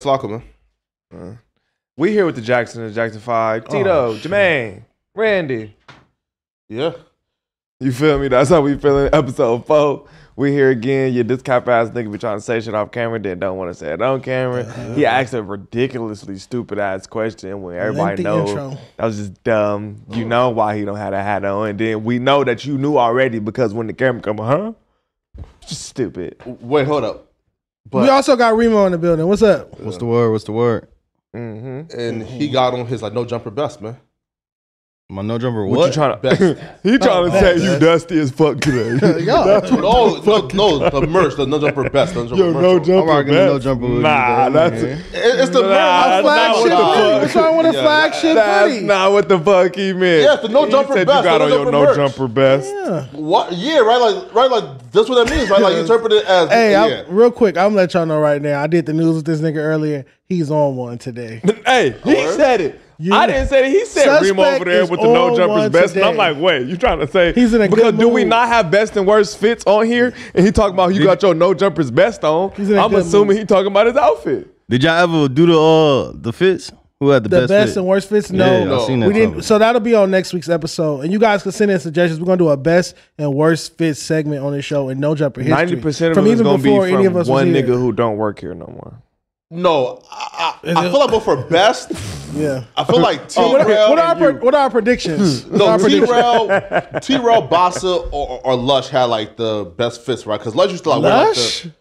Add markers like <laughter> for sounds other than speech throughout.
Flocka, man. Uh, we here with the Jackson and Jackson Five. Tito, Jermaine, Randy. Yeah. You feel me? That's how we feeling. In episode four. We here again. You this cap ass nigga be trying to say shit off camera, then don't want to say it on camera. He asked a ridiculously stupid ass question when everybody knows intro. that was just dumb. You know why he don't have a hat on, and then we know that you knew already because when the camera come, huh? Just stupid. Wait, hold up. But we also got Remo in the building. What's up? What's the word? What's the word? Mm-hmm. and he got on his like no jumper best, man. My no jumper. What, What? <laughs> you trying to? Best. he trying to Oh, say best. you dusty as fuck today. <laughs> Y'all, no, no, no, the merch, the no jumper best, no jumper Yo, no jumper. I'm rocking the no jumper. with Nah, that's man. It's the Nah, merch. that's not flagship what the hoodie. fuck. What's wrong with a Yeah, flagship That's hoodie? not what the fuck he meant. Yeah, the no He jumper said best, You got the on your no merch. jumper best. Yeah. What? Yeah, right. Like, right. Like that's what that means, right? Like you interpret it as Hey, yeah. I, real quick, I'm gonna let y'all know right now. I did the news with this nigga earlier. He's on one today. <laughs> Hey, he said it. You- I didn't say it. He said Suspect Remo over there is with the no jumpers one best. And I'm like, wait, you trying to say He's in a because good do we not have best and worst fits on here? And he talking about you got your no jumpers best on. He's in a I'm assuming mood. he talking about his outfit. Did y'all ever do the uh the fits? Who had the, The best, best, fit? and worst fits. Yeah, No, I seen that. we didn't. topic. So that'll be on next week's episode, and you guys can send in suggestions. We're gonna do a best and worst fits segment on this show in no jumper history. Ninety percent of From it is even gonna be before any of us one nigga who don't work here no more. No, I, I, I feel like, but for best, <laughs> Yeah. I feel like T Oh, what, what are our what are our predictions? <laughs> No, our T predictions? Rail, <laughs> T Rail, Bossa, or, or Lush had like the best fits, right? Because Lush used to like wear, like Lush? the.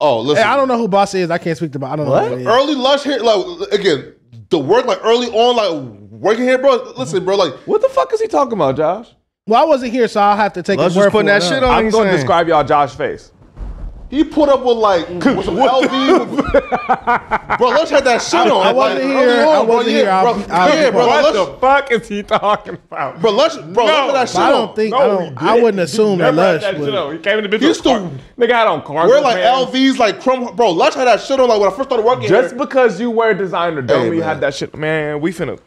Oh, listen. Hey, I don't know who Boss is. I can't speak to. I don't know. What? Who. Early Lush here, like again, the work like early on, like working here, bro. Listen, bro, like What the fuck is he talking about, Josh? Well, I wasn't here, so I'll have to take Lush his word was putting for that it, shit on. I'm going to describe y'all Josh face. He put up with like with some LV. with- bro, Lush had that shit on. I wasn't like, here. early I wasn't Yeah, here. I'll bro. I'll yeah, bro. What Lush, the fuck is he talking about? bro, Lush, bro, look at that shit But I don't think I don't. I wouldn't assume that Never had Lush that shit would. on. He came in the He bitch used with to car- nigga had on cargo We're like pants. LVs, like crumb, bro. Lush had that shit on like when I first started working Just here. because you wear designer don't Hey, you man. have that shit. Man, we finna.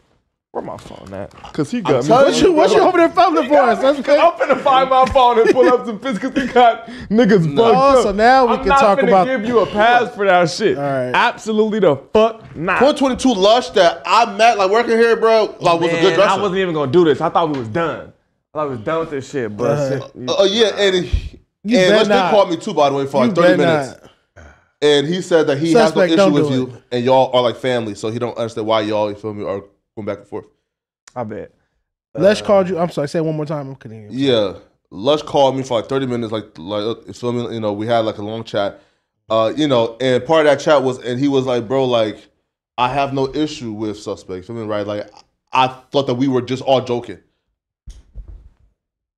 Where my phone at? Cause he got me. telling What you what you over there fumbling for us? That's <laughs> I'm okay. finna find my phone and pull up some pics because he got niggas fucked Oh, up. so now we I'm can not talk finna about- give you a pass for that shit. All right. Absolutely the fuck not. 2022 Lush that I met like working here, bro. Like was a good Man, dresser. I wasn't even gonna do this. I thought we was done. I thought we was done with this shit, but Uh-huh. shit, Uh, yeah, and he, You and better Lush did call me too, by the way, for You like 30 minutes. not. And he said that he Suspect, has no issue with do you, and y'all are like family, so he don't understand why y'all, you feel me, are going back and forth. I bet. Lush called you. I'm sorry. Say it one more time. I'm kidding. you. Yeah, Lush called me for like 30 minutes, like like you feel you know, we had like a long chat, uh, you know, and part of that chat was, and he was like, bro, like, I have no issue with suspects, feel me, right? Like, I thought that we were just all joking.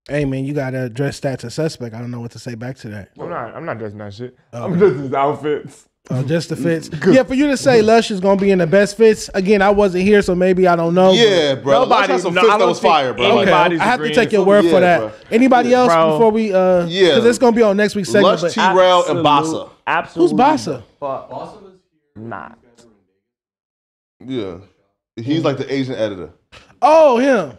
Hey man, you gotta address that to suspect. I don't know what to say back to that. I'm not. I'm not dressing that shit. I'm dressing his outfits. Uh, just the fits. yeah, for you to say Lush is gonna be in the best fits. Again, I wasn't here, so maybe I don't know. Yeah, bro. Lush had some no, fits I that was fire, bro. Okay, Like, I have to take your word Yeah, for that. bro. Anybody else Bro. before we? uh Yeah. because it's gonna be on next week's segment. Lush T Rail and Bossa. Absolutely. Who's Bossa? Fuck. Not. Yeah, he's like the Asian editor. oh, him.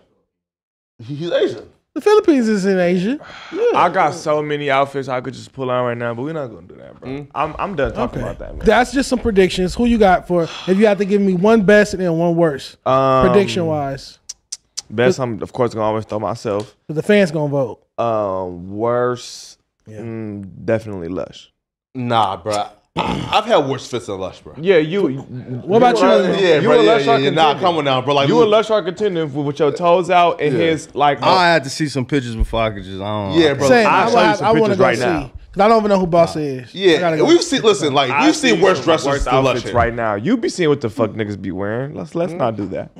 He's Asian. The Philippines is in Asia. I got so many outfits I could just pull on right now, but we're not gonna do that, bro. I'm I'm done talking Okay, about that, man. that's just some predictions. Who you got for? If you have to give me one best and then one worst, Um, prediction wise, Best, I'm of course gonna always throw myself. the fans gonna vote. Um, worst, Yeah. mm, definitely Lush. Nah, bro. I've had worse fits than Lush, bro. Yeah, you. What about you? Right, yeah, You bro. a Yeah, Lush yeah, are yeah. Nah, contending. come on now, bro. Like You and Lush are contending with, with your toes out and Yeah. his like. I had to see some pictures before I could just. I don't. Yeah, bro. Same. I'll I, show you some I want to pictures go right see now. because I don't even know who Boss is. Yeah, go. we've seen. Listen, like I we've seen see worse some dresses worse than Lush. right now. You be seeing what the fuck niggas be wearing. Let's let's not do that.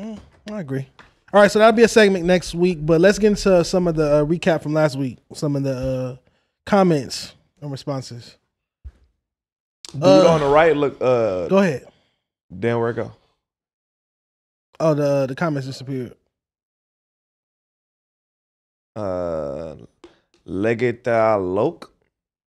I agree. All right, so that'll be a segment next week, but let's get into some of the uh, recap from last week. Some of the uh, comments and responses. Dude Uh, on the right look. Uh, Go ahead. damn, where it go? Oh, the the comments disappeared. Uh, Legata Loke,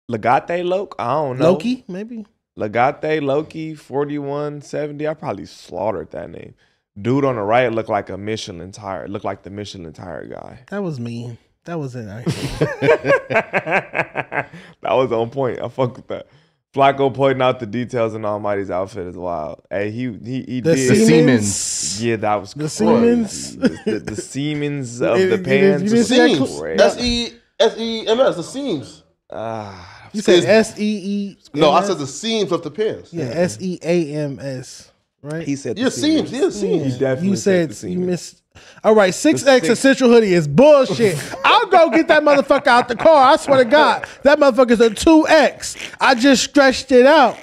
Legate Loke. I don't know. Loki, maybe. Legate Loki, forty one seventy. I probably slaughtered that name. Dude on the right looked like a Michelin tire. Looked like the Michelin tire guy. That was me. That was it. <laughs> <laughs> that was on point. I fuck with that. Flakko pointing out the details in Almighty's outfit is wild. Hey, he he he The did. Siemens. Yeah, that was The crazy. Siemens. the, the, the <laughs> Siemens of You the pants. you didn't was see that Seams. clip? great. S E S E M S. The seams. Ah, You said Is- S E E. No, I said the seams of the pants. yeah S E A M S. Right. he said the Yeah, seams. Yeah, seams. He definitely you said said you missed. All right, six X six- essential hoodie is bullshit. I'll go get that motherfucker out the car. I swear to God, that motherfucker's a two X. I just stretched it out.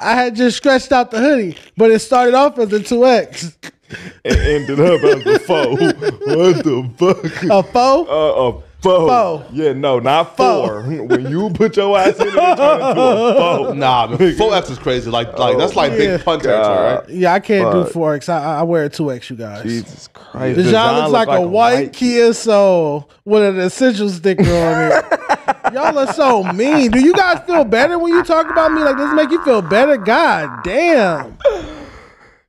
I had just stretched out the hoodie, but it started off as a two X. It ended up as a four. what the fuck? A four. Uh, a four. Four. Yeah, no, not Four. four. <laughs> when you put your ass in it, it turned into a four. <laughs> Nah, man, <laughs> four X is crazy. Like, like that's like Yeah. big pun territory, right? Yeah, I can't do four X. I, I wear a two X. You guys. Jesus Christ. Dejon Dejon looks look like, a white, Kia Soul with an essential sticker on it. Y'all are so mean. Do you guys feel better when you talk about me? Like does this make you feel better? God damn.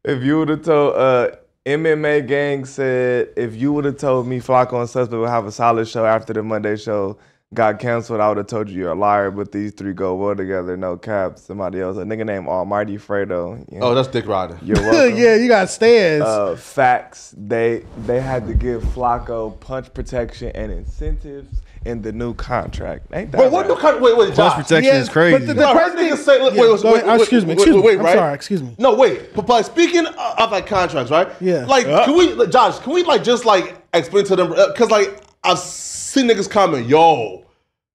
If you would have told uh MMA gang said if you would have told me Flakko and Suspect would have a solid show after the Monday show got canceled, I would have told you you're a liar. But these three go well together, no cap. Somebody else, a nigga named Almighty Fredo. You know, Oh, that's Dick Ryder. you're <laughs> welcome. yeah, you got stands. Uh, facts. They they had to give Flakko punch protection and incentives in the new contract. Ain't that Bro, what right? the kind? Wait, wait, Plus Josh. protection Yeah, is crazy. but the- the No, crazy thing- niggas say, look, Yeah, wait, wait, wait. Wait, excuse me, excuse wait, me. wait, I'm right? sorry, excuse me. No, wait. But, but speaking of, of like contracts, right? Yeah. Like, can we, like, Josh? Can we like just like explain to them? Uh, because like I've seen niggas comment, yo,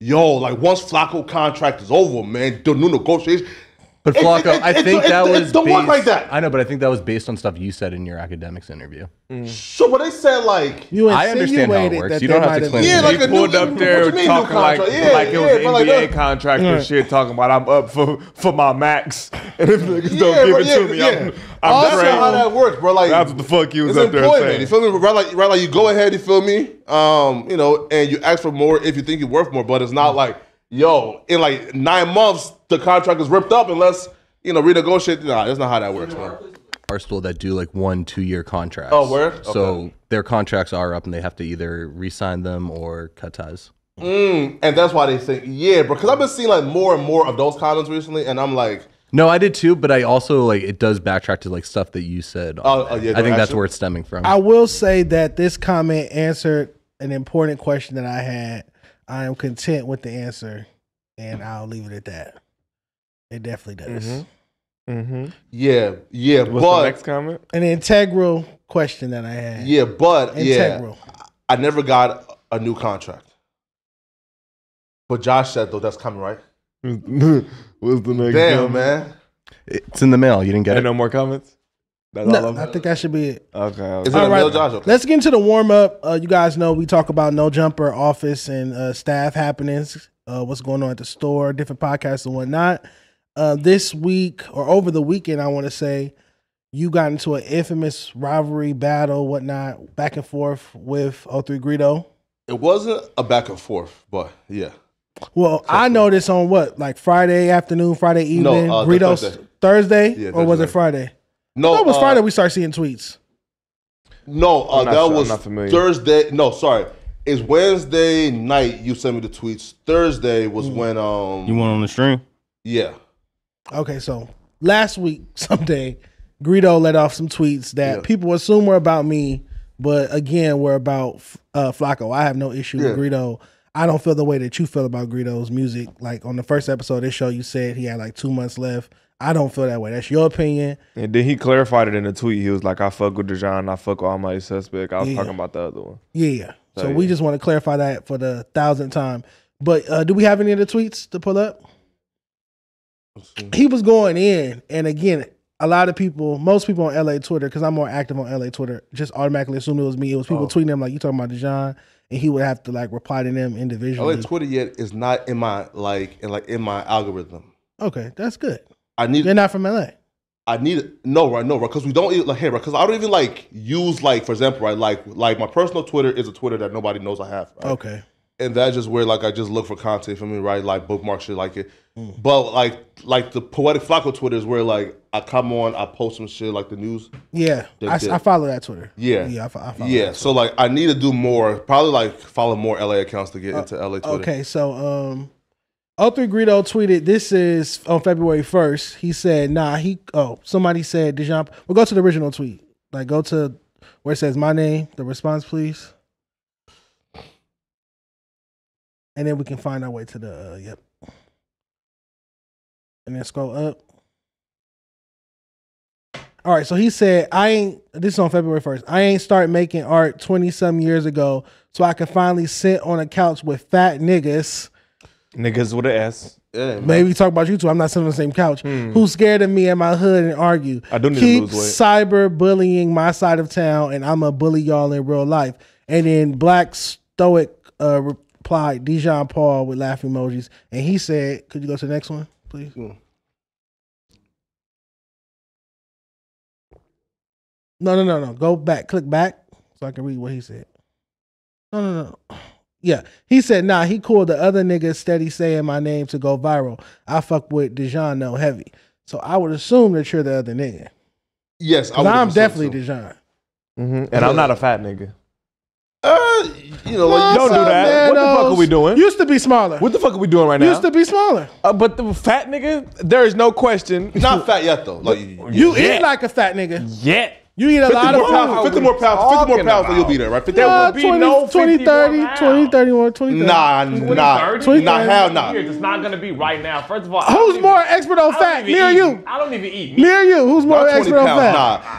yo, like once Flakko contract is over, man, the new negotiation. But It- Flakko, it- I think it- that it- was don't work like that. I know, but I think that was based on stuff you said in your academics interview. So, but they said like. You I understand how it works. You don't have might to explain Yeah, it. like he a new- pulled up what there you mean new talking like, contract? Yeah, like it was yeah, an but like, NBA uh, contract Yeah. and shit, talking about I'm up for for my max, <laughs> and if niggas Yeah, don't give it yeah, to me, yeah. I'm, I'm Also, straight. how that works, bro. Like That's what the fuck you was up there saying. You feel me? Right, like right, like you go ahead. You feel me? Um, you know, and you ask for more if you think you're worth more, but it's not like, yo, in like nine months the contract is ripped up unless you know renegotiate. Nah, that's not how that works, man. Barstool that do like one, two year contracts. Oh, word? So Okay. their contracts are up and they have to either re-sign them or cut ties. Mm, and that's why they think, yeah. Because I've been seeing like more and more of those comments recently, and I'm like, No, I did too, but I also like it does backtrack to like stuff that you said. on Oh, oh, yeah, I think go that's where it's stemming from. I will say that this comment answered an important question that I had. I am content with the answer, and I'll leave it at that. It definitely does. Mhm. Mm-hmm. yeah, yeah, What's the but next comment? An integral question that I had. yeah, but yeah, Integral. I never got a new contract. But Josh said though that's coming, right? <laughs> What's the next? Damn, comment? man. it's in the mail. You didn't get Ain't it. no more comments. That's all No, of I think that should be it. Okay. okay. Is it All a right. mail, Josh? Okay. Let's get into the warm up. Uh, you guys know we talk about no jumper office and uh, staff happenings, uh, what's going on at the store, different podcasts and whatnot. Uh, this week or over the weekend, I want to say you got into an infamous rivalry battle, whatnot, back and forth with O3 Greedo. It wasn't a back and forth, but yeah. Well, I noticed on what, like Friday afternoon, Friday No, evening, uh, Greedo Thursday. Thursday, Yeah, or was it Friday? No, No, it was uh, Friday. We start seeing tweets. No, uh, that sure. Was not. Thursday. No, sorry. It's Wednesday night. You sent me the tweets. Thursday was Mm. when um You went on the stream? yeah Okay, so last week, <laughs> someday, Greedo let off some tweets that Yeah. people assume were about me, but again, were about uh, Flakko. I have no issue Yeah. with Greedo. I don't feel the way that you feel about Greedo's music. Like on the first episode of this show, you said he had like two months left. I don't feel that way. That's your opinion. And then he clarified it in a tweet. He was like, "I fuck with Dejon. I fuck with Almighty Suspect." I was Yeah. talking about the other one. Yeah, yeah. So Oh, we just want to clarify that for the thousandth time. But uh, do we have any of the tweets to pull up? he was going in, and again, a lot of people, most people on LA Twitter, because I'm more active on LA Twitter, just automatically assumed it was me. It was people Oh. tweeting him like, "You talking about Dejon?" And he would have to like reply to them individually. LA Twitter yet is not in my like in like in my algorithm. okay, that's good. I need You're not from LA. I need no right no right because we don't even like hey right because I don't even like use like for example right like like my personal Twitter is a Twitter that nobody knows I have right? Okay. and that's just where like I just look for content for me, right? Like bookmark shit like it. But like like the Poetik Flakko Twitter is where like I come on, I post some shit like the news. Yeah, I. I follow that Twitter. Yeah. yeah, I, I follow Yeah, so like I need to do more. Probably like follow more LA accounts to get into LA Twitter. Okay, so um, O3 Greedo tweeted, this is on February 1st. He said, nah, he, oh, somebody said, Dejon, we'll go to the original tweet. Like, go to where it says my name, the response, please. And then we can find our way to the, uh, yep. And then scroll up. All right, so he said, I ain't, this is on February 1st, I ain't start making art 20 some years ago so I can finally sit on a couch with fat niggas. Niggas with an S. Yeah, man. Maybe talk about you two. I'm not sitting on the same couch. Who's scared of me and my hood and argue? I do need to Keep lose weight. cyber bullying my side of town, and I'm a bully y'all in real life. And then Black Stoic uh, replied, Dejon Paul with laugh emojis, and he said, "Could you go to the next one, please?" No, no, no, no. Go back. Click back so I can read what he said. No, no, no. Yeah, he said, nah, he called the other niggas steady saying my name to go viral. I fuck with Dejon no heavy. So I would assume that you're the other nigga. Yes, I 'Cause would I'm definitely so. Dejon. hmm And I'm not a fat nigga. Uh, you know, like, Don't do What's up, that. What the fuck are we doing? Used to be smaller. What the fuck are we doing right now? Used to be smaller. Uh, but the fat nigga, there is no question. not fat yet though. Like <laughs> You Yeah. eat like a fat nigga. Yet. You eat a 50 lot of more food. pounds, 50 more pounds, 50 more pounds, and you'll be there, right? 50 There Uh, will be no 20, 50 30, more 20, 31, 20, 30. Nah, nah, 20, nah, hell nah. It's not gonna be right now. First of all, Who's more even- expert on fat? Me or you? I don't even eat meat. Me or you? Who's more Not 20 expert on fat?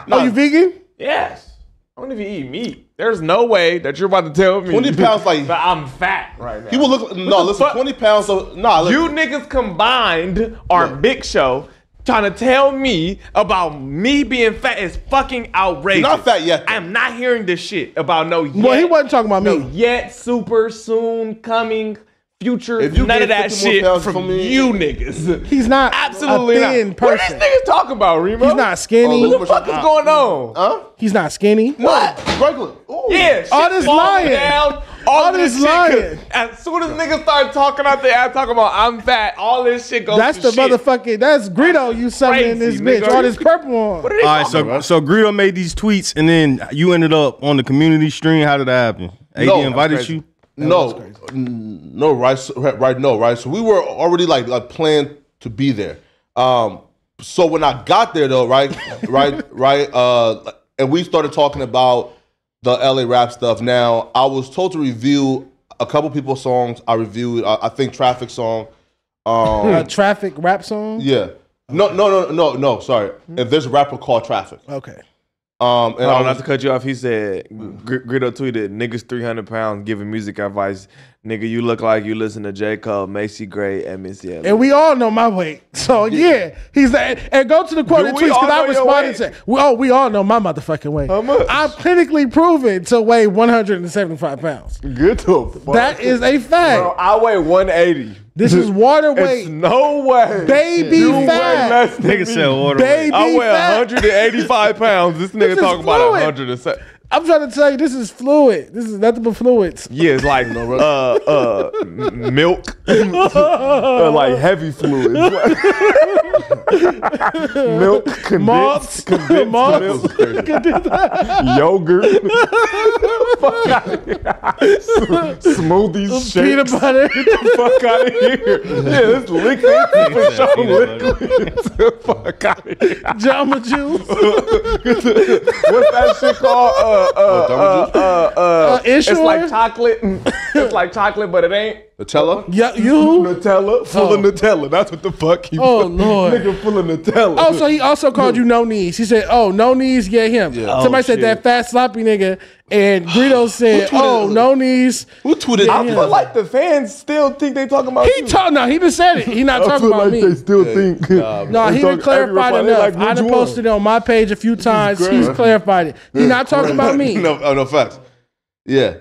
nah, nah. you vegan? Yes. I don't even eat meat. There's no way that you're about to tell me. 20 <laughs> pounds, like, But I'm fat right now. he will look, no, listen, fuck? 20 pounds, so, nah, listen. You niggas combined are Yeah. Big Show trying to tell me about me being fat is fucking outrageous. You're not fat yet, though. I'm not hearing this shit about no yet. Well, he wasn't talking about no me. yet, super soon, coming, future, If you none of that shit from me- you niggas. He's not Absolutely a not. thin What person. these niggas talking about, Remo? He's not skinny. What the fuck is uh, going on? Huh? He's not skinny. What? Regular. Ooh. Yeah, All this lying. Down, all, All this, this shit. lying. could- As soon as niggas start talking out there, talking about I'm fat, all this shit goes That's the shit. motherfucking. That's Greedo. You selling in this Crazy, bitch. nigga. All this purple on. What are they All right, talking so so Greedo made these tweets, and then you ended up on the community stream. How did that happen? AD No, invited crazy. you. No, no, right, right, right, no, right. So we were already like, like planned to be there. Um, so when I got there though, right, <laughs> right, right, uh, and we started talking about the LA rap stuff. Now I was told to review a couple people's songs. I reviewed, I, I think, Traffic song. Um, A traffic rap song. yeah. No, no, no, no, no. Sorry. If there's a rapper called Traffic. Okay. Um, and Hold I on, not was, to cut you off. He said, Gr- Greedo tweeted, niggas 300 pounds giving music advice. Nigga, you look like you listen to J. Cole, Macy Gray, and Missy Elliott. And we all know my weight. <laughs> So yeah, he's that. And go to the quoted Do we tweets because I responded to. We, oh, we all know my motherfucking weight. How much? I'm clinically proven to weigh 175 pounds. Good to fuck. That is a fact. Bro, I weigh 180. This is water It's weight. no way. Baby you weigh fat. less than Nigga me. said water. Baby I weigh fat. 185 pounds. This nigga This is talking about fluid. 107. I'm trying to tell you, this is fluid. This is nothing but fluids. Yeah, it's like uh uh milk, <laughs> uh, like heavy fluids, <laughs> milk, condensed, Malts. <laughs> condensed Malts. milk, yogurt, fuck out of here. S- smoothies, Peanut shakes, butter. fuck out of here. Yeah, it's liquid for sure. Liquid. fuck out of here. Jamba Juice. What's that shit called? Uh, uh, uh, uh, uh, Uh, it's Ensure? like chocolate. <laughs> It's like chocolate, but it ain't. Nutella. Yeah, you. Nutella, full of Nutella. That's what the fuck he Oh, put. <laughs> Lord. Nigga full of Nutella. Oh, so he also called you no knees. He said, "Oh, no knees, yeah, him." Somebody Oh, said shit. that fat sloppy nigga, and Greedo said, "Oh, no knees." Who tweeted? I feel like the fans still think they talking about He you. talk no, he just said it. He not talking feel about like me. they still think. No, he didn't clarify it enough. I done posted it on my page a few times. He's clarified it. He not talking about me. <laughs> no, oh, no facts. Yeah.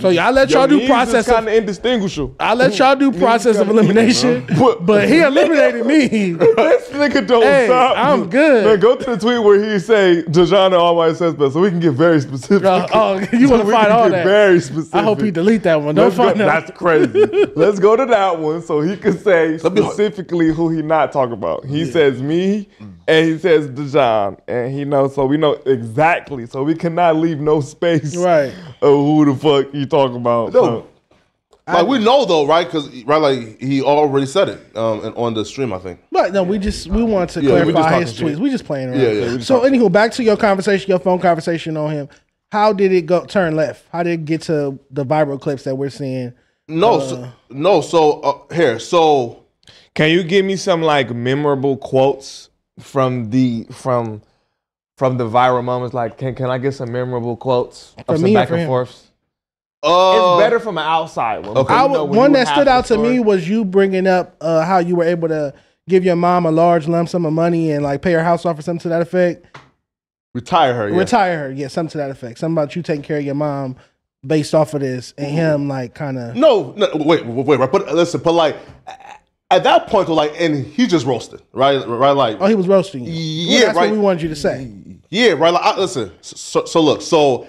So y'all let y'all do process. kind Of, of indistinguishable. I let y'all do <laughs> process of elimination, But- but he eliminated me. <laughs> this nigga don't Hey, stop. I'm good. Man, go to the tweet where he say Jajana all my suspects, so we can get very specific. Uh, oh, <laughs> you So want to find can all get that? Very specific. I hope he delete that one. Don't Let's go- find out. That's crazy. Let's go to that one so he can say specifically who he not talking about. He says me and he says Dejon. And he knows so we know exactly. So we cannot leave no space Right. of who the fuck you talking about. No. So, Like we know though, right? Because right, like he already said it um, and on the stream, I think. But no, we just we want to Yeah, we just clarify his talking tweets. We just playing around. Yeah, yeah, we just So anywho, back to your conversation, your phone conversation on him. How did it go turn left? How did it get to the viral clips that we're seeing? No, so, no. So uh, here, so Can you give me some like memorable quotes from the from from the viral moments? Like, can can I get some memorable quotes For of some me back for and forths? Uh, It's better from an outside one. Okay. because, I you know, would, one that stood out to story- me was you bringing up uh, how you were able to give your mom a large lump sum of money and like pay her house off or something to that effect. retire her. Yeah. Retire her, yeah, something to that effect. Something about you taking care of your mom based off of this, and him like kind of. No, no, wait, wait, wait. But listen, but like at that point, though, like, and he just roasted, right? Right, like, Oh, he was roasting you. Yeah, well, that's right. what we wanted you to say. yeah, right. Like, I, listen, so, so look, so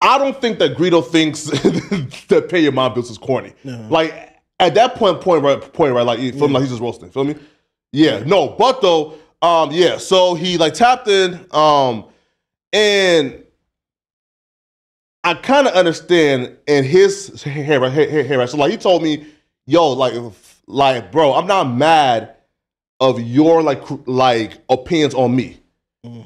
I don't think that Greedo thinks <laughs> that pay your mom bills is corny. Like at that point, point, right, point, right. Like, feel me? Like he's just roasting. Feel me? Yeah, no, but though, um, yeah. So he like tapped in, um, and I kind of understand in his hair, right, hair, right. So like he told me, yo, like, like, bro, I'm not mad of your like, like opinions on me.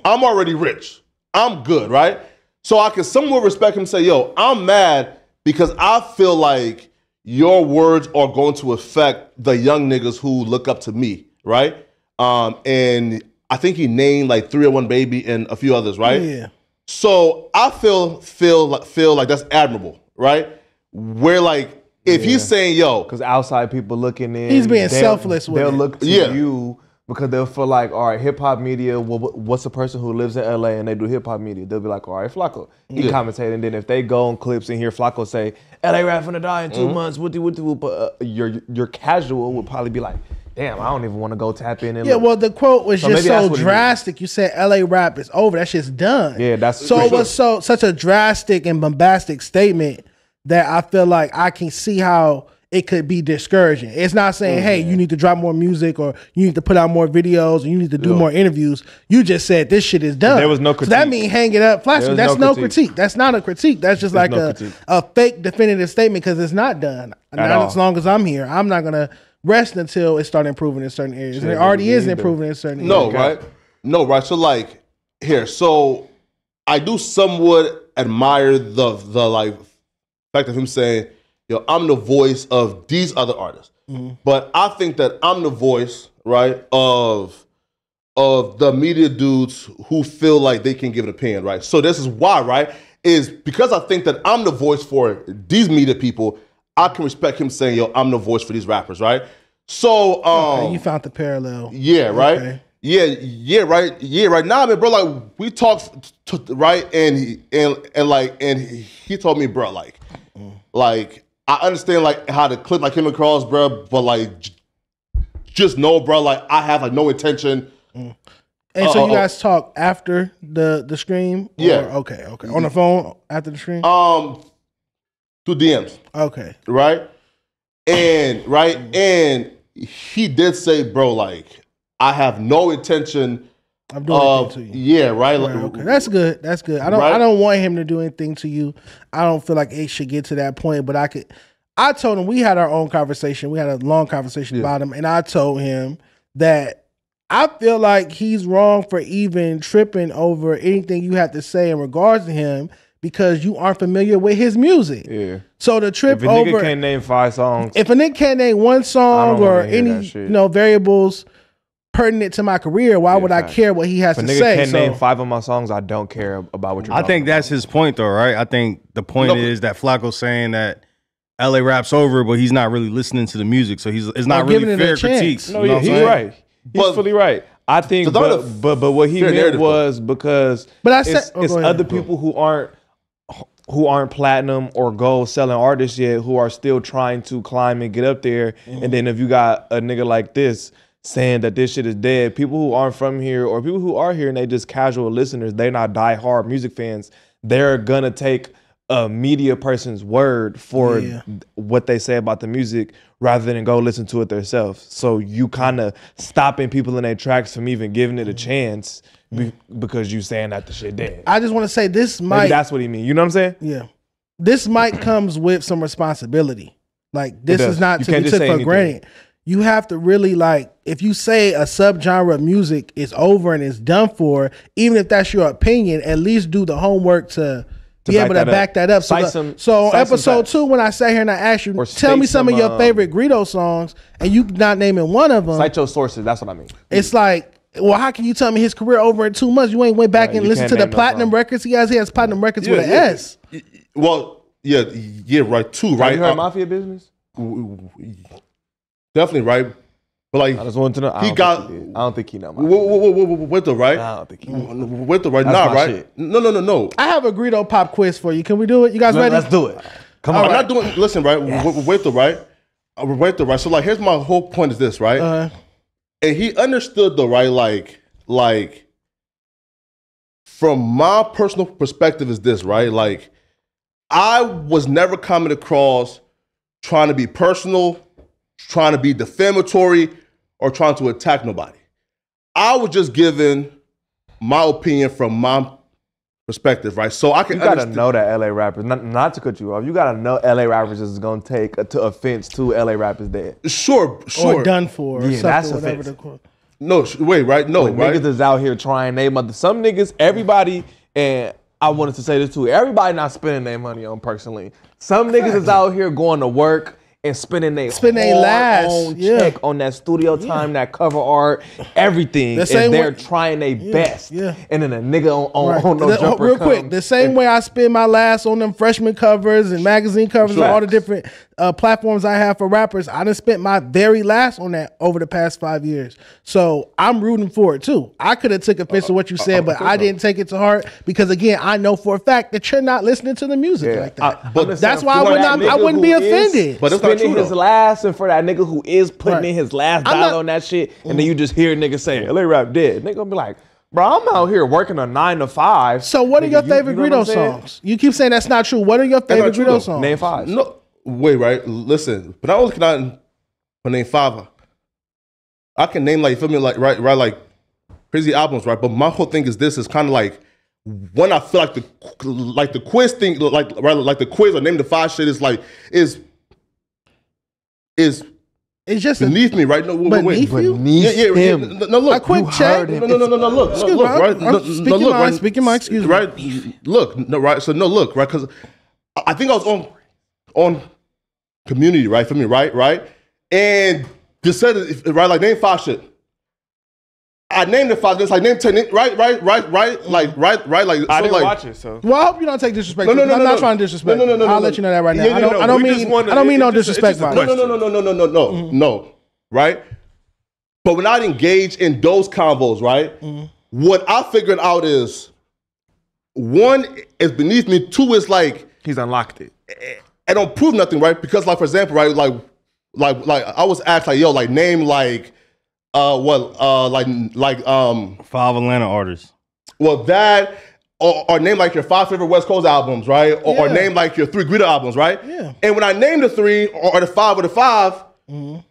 I'm already rich. I'm good, right? So I can somewhat respect him and say, yo, I'm mad because I feel like your words are going to affect the young niggas who look up to me, right? Um, and I think he named like 301 Baby and a few others, right? Yeah. So I feel feel like feel like that's admirable, right? Where like if he's saying, yo, because outside people looking in, He's being they'll- selfless with They'll it. look to Yeah. you because they'll feel like, all right, hip hop media. Well, what's a person who lives in LA and they do hip hop media? They'll be like, all right, Flakko. He Yeah. commentated, and then if they go on clips and hear Flakko say, "LA rap finna die in 2 Mm-hmm. months," what do what do? But uh, your your casual would probably be like, damn, I don't even want to go tap in and Yeah, look." well, the quote was So just so what it is. drastic. You said L.A. rap is over. That shit's done. Yeah, that's- so. It sure. was so such a drastic and bombastic statement that I feel like I can see how it could be discouraging. It's not saying, oh, "Hey, you need to drop more music or you need to put out more videos or you need to do more interviews." You just said this shit is done. There was no So that critique. mean hang it up, flash. There That's no no critique. critique. That's not a critique. That's just like no a, critique. a fake definitive statement because it's not done. Not all. as long as I'm here. I'm not gonna rest until it start improving in certain areas. And it already is neither. improving in certain No, areas. No, right? No, right. So like here, so I do somewhat admire the the like fact of him saying, "Yo, I'm the voice of these other artists," but I think that I'm the voice, right, of of the media dudes who feel like they can give an opinion, right? So this is why, right? Is because I think that I'm the voice for these media people. I can respect him saying, "Yo, I'm the voice for these rappers," right? So, um, Okay, you found the parallel. yeah, right. Okay. Yeah, yeah, right. Yeah, right. Now, man, bro, like we talked, t- t- right, and he, and and like, and he, he told me, bro, like, like I understand like how to clip like him and Carl's, bro, but like, j- just know, bro, like I have like no intention. And so Uh, you uh, guys talk after the the stream? Or- Yeah. Okay. Okay. On the phone after the stream. Um, through DMs, Okay. right, and right, and he did say, bro, like I have no intention I'm doing of, anything uh, to you. yeah, right, Right, okay, that's good. That's good. I don't. Right? I don't want him to do anything to you. I don't feel like it should get to that point. But I could. I told him we had our own conversation. We had a long conversation about him, and I told him that I feel like he's wrong for even tripping over anything you have to say in regards to him because you aren't familiar with his music. yeah. So the trip If a nigga over. can't name five songs, if a nigga can't name one song or any that you know variables pertinent to my career, why would I fact. care what he has if to nigga say? can't So- name five of my songs, I don't care about what you're. I talking think about. that's his point, though, right? I think the point No. is that Flakko's saying that LA rap's over, but he's not really listening to the music, so he's it's not really giving it a fair chance. critiques. No, yeah, he's saying? right. He's But- fully right. I think, So but, but but what he meant narrative, was because But I it's, said- oh, it's other people who aren't who aren't platinum or gold selling artists yet who are still trying to climb and get up there. Mm-hmm. And then if you got a nigga like this saying that this shit is dead, people who aren't from here or people who are here and they just casual listeners, they're not die hard music fans. They're gonna take a media person's word for Yeah. what they say about the music rather than go listen to it themselves. So you kind of stopping people in their tracks from even giving it a mm-hmm. chance be- because you saying that the shit dead. I just want to say this Maybe might that's what he mean. You know what I'm saying? yeah. This might comes with some responsibility. Like this is not You to be took for anything. granted. You have to really like if you say a subgenre of music is over and is done for, even if that's your opinion, at least do the homework to. be back able to that up. back that up. So, the- some- so on cite some episode two, when I sat here and I asked you, tell me state some, of your um, favorite Greedo songs, and you not naming one of them, Cite your sources. That's what I mean. it's like, well, how can you tell me his career over in two months? You ain't went back Right, and listened to the name no platinum records. He has he has platinum records with an yeah. S. Well, yeah, yeah, right. Two, Have right. you heard Uh, Mafia Business? Definitely right. But like, I just wanted to know. He got- he. I don't think he know. Mafia. w- w- w- w- with the right, I don't think he. with the right, That's nah, right. shit. No, no, no, no. I have a Greedo pop quiz for you. Can we do it? You guys ready? Let's do it. Come on. I'm on. not doing. Listen, right. w- Wait, the right. Uh, Wait, the right. So like, here's my whole point: is this right? Uh, and he understood the right, like, like. From my personal perspective, is this right? Like, I was never coming across trying to be personal, trying to be defamatory, or trying to attack nobody. I was just giving my opinion from my perspective, right? So I can You gotta understand- know that LA rappers, not, not to cut you off. You gotta know LA rappers is gonna take a, to offense to LA rappers dead. Sure, sure. or done for. Or Yeah, something, that's whatever offensive. the- No, wait, right? No, right? Niggas is out here trying they mother. Some niggas, everybody, and I wanted to say this too. Everybody not spending their money on personally. Some niggas is out here going to work and spending their Spend they last, own yeah. check on that studio time, that cover art, everything. The and they're way- trying their best. yeah. And then a nigga on, on, Right. on no The- jumper real quick, the same and- way I spend my last on them freshman covers and magazine covers and all the different uh, platforms I have for rappers, I done spent my very last on that over the past five years. So I'm rooting for it too. I could have took offense to what you said, but I didn't take it to heart because again, I know for a fact that you're not listening to the music Yeah. like that. I- But that's why I would not. I wouldn't be who is offended. But that's not spending his though. last, and for that nigga who is putting Right. in his last dollar not- on that shit, and then mm. you just hear niggas say LA rap dead. Nigga gonna be like, bro, I'm out here working a nine to five. so what are your you- favorite you know Greedo songs? You keep saying that's not true. What are your favorite not true, Greedo though. songs? Name five. No, wait, right? Listen, but I only can I name five. I can name like you feel me, like right, right, like crazy albums, right? But my whole thing is this: is kind of like when I feel like the like the quiz thing, like right, like the quiz or name the five shit is like is is It's just a, beneath me, right? No, wait, wait, Beneath wait. you? Beneath Yeah, yeah, him. yeah. No, no, look, a quick you check. no, no, no, no, no. Look, Excuse look, me, look, right? I'm- No, I'm no, speaking look, mine, right? speaking mine, excuse me. Right? Look, no, right? So no, look, right? Because I think I was on on community, right? For me, right, right, and just said it, right, like name five shit. I named the five. Just like name ten, right, right, right, right, like right, right, like I so, didn't like, watch it, so. Well, I hope you don't take disrespect. No, no, it, no, 'cause no, I'm not no. trying to disrespect. No, no, no, no, I'll no. let you know that right now. Yeah, I don't. no, I don't mean. just wanted- I don't mean no just- disrespect. just a Mike. No, no, no, no, no, no, no, no, no, no. Right? But when I engage in those convos, right? Mm-hmm. What I figured out is one is beneath me. Two is like He's unlocked it. I don't prove nothing, right? Because like for example, right, like like like I was asked like, yo, like name like uh what uh like like um Five Atlanta artists. well that or, or name like your five favorite West Coast albums, right? Or, or name like your three Greedo albums, right? Yeah. And when I name the three or, or the five or the 5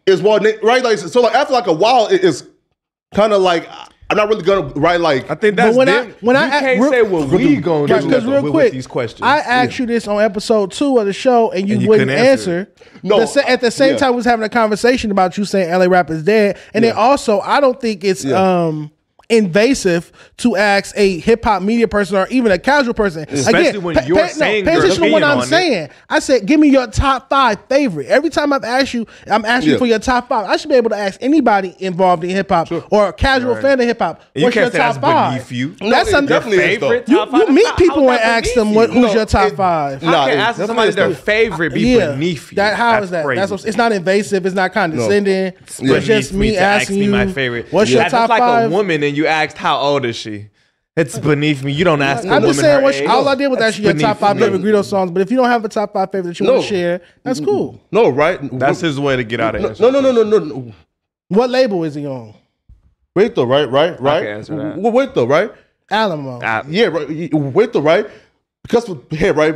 is what right? Like so like after like a while it is kind of like I'm not really gonna write like I think that's when I- when I you act- can't real- say what we gonna do Because real with, quick, with these questions. I asked you this on episode two of the show, and you And you wouldn't answer answer. No, The at the same yeah. time, we was having a conversation about you saying LA rap is dead, and then also I don't think it's Yeah. um invasive to ask a hip hop media person or even a casual person. Especially when pa- you're pa- saying pay your attention to what I'm on it. saying. I said, give me your top five favorite. Every time I've asked you, I'm asking Yeah. for your top five. I should be able to ask anybody involved in hip hop or a casual fan of hip hop. What's your can't say top that's five? beneath you. No, That's it something. definitely is, though. favorite You, five. you meet How- people how and ask them what, who's No, your top it- five. Nah, How can it ask somebody their favorite be yeah, beneath you? that how That's is that? Crazy. That's what, it's not invasive. It's not condescending. It's just me asking you my favorite. What's your That's top like a woman and you asked how old is she? It's beneath me. You don't ask. I'm just woman saying. her What age. all I did was That's ask you your top five me. favorite Greedo songs. But if you don't have a top five favorite that you No. want to share, that's cool. no, right? That's his way to get out of no, it. no, no, no, no, no, no. What label is he on? Wait though, right, right, right. answer that. W- Wait though, right? Alamo. Ah, Yeah, right. y- Wait though, right? Because here, right?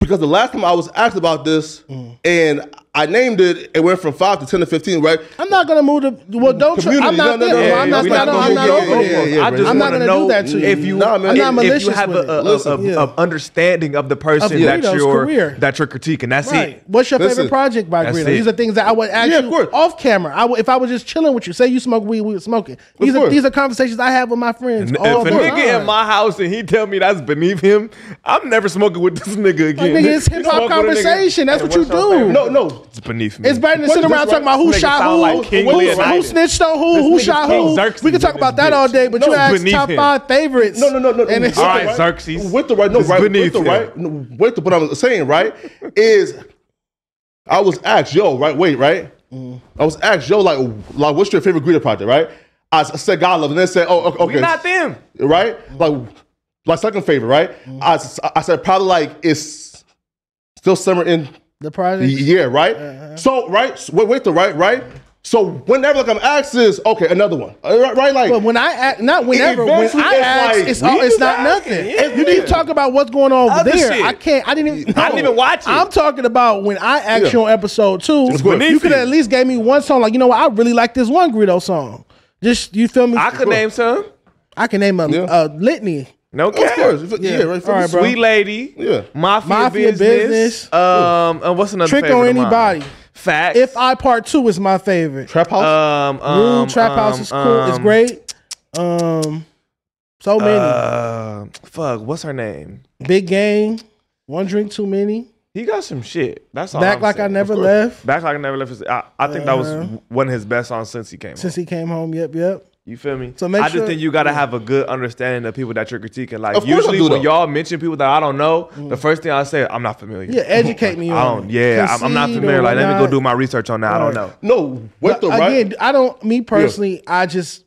Because the last time I was asked about this, and I named it. It went from five to ten to fifteen, right? I'm not gonna move the well. Don't. Try, Community, I'm not no, no, there. no, I'm not. we there. not gonna I'm go- not yeah, over yeah, there. yeah, yeah, I just Brandon. I'm not gonna do that to you. If you, Nah, man. I'm not if, malicious you have with a, a, it. a, a, Listen. a understanding of the person Of that Greedo's you're career. that you're critiquing, that's Right. it. What's your Listen, favorite project by that's Greedo? These are things that I would ask Yeah, you course. off camera. I would, if I was just chilling with you. Say you smoke weed, we would smoke it. These are course. these are conversations I have with my friends If all a nigga in my house and he tell me that's beneath him, I'm never smoking with this nigga again. nigga, it's <laughs> hip hop smoke with a nigga- conversation. That's what you do. No, no. It's beneath me. It's better than What sitting around this, talking about who shot who, like King who, who snitched on who, This who shot King who. Xerxes We can talk about this that all day, but No, you ask top him. five favorites. No, no, no, no. And it's All right, Right. Xerxes. With the right, no, It's right, with the right, no, wait. The, what I'm saying, right, is I was asked, yo, right, wait, right. Mm. I was asked, yo, like, like, what's your favorite Greedo project, right? I s- said God love, and then said, oh, okay, We not them. right? Mm. Like, like second favorite, right? Mm. I, s- I said probably like it's still summer in The project. yeah, right? So right, so, wait, wait, the right, right? So whenever like I'm asked this, okay, another one, Uh, right? right like But when I ask, not whenever, when I it's ask, like, it's, all, it's not asking, nothing. yeah. You need to talk about what's going on over Other there. shit. I can't. I didn't even. I didn't even watch it. I'm talking about when I asked Yeah. you on episode two. You could at least gave me one song. Like you know what? I really like this one Greedo song. Just you feel me? I could name some. I can name a, Yeah. a litany. No of cap. course, if- yeah, right. All right, bro. Sweet lady. Yeah. Mafia, Mafia business. Business. Um, and what's another Trick favorite on of mine? anybody. Facts. If I Part Two is my favorite. Trap house. um, um, Rule Trap House um, is cool. it's um, great. Um, so many. Uh, fuck. What's her name? Big game. One drink too many. He got some shit. That's all. Back I'm like I never left. Back like I never left. is- I, I think that was Uh-huh. one of his best songs since he came. Since home. he came home. Yep, yep. You feel me? So make I sure- just think you gotta have a good understanding of people that you're critiquing. Like Of usually do, when though. y'all mention people that I don't know, mm. the first thing I say, I'm not familiar. Yeah, educate me I on don't. Yeah, I'm, I'm not familiar. or Like, let me go do my research on that. I don't know. no, wait, the right. again, I don't. Me personally, I just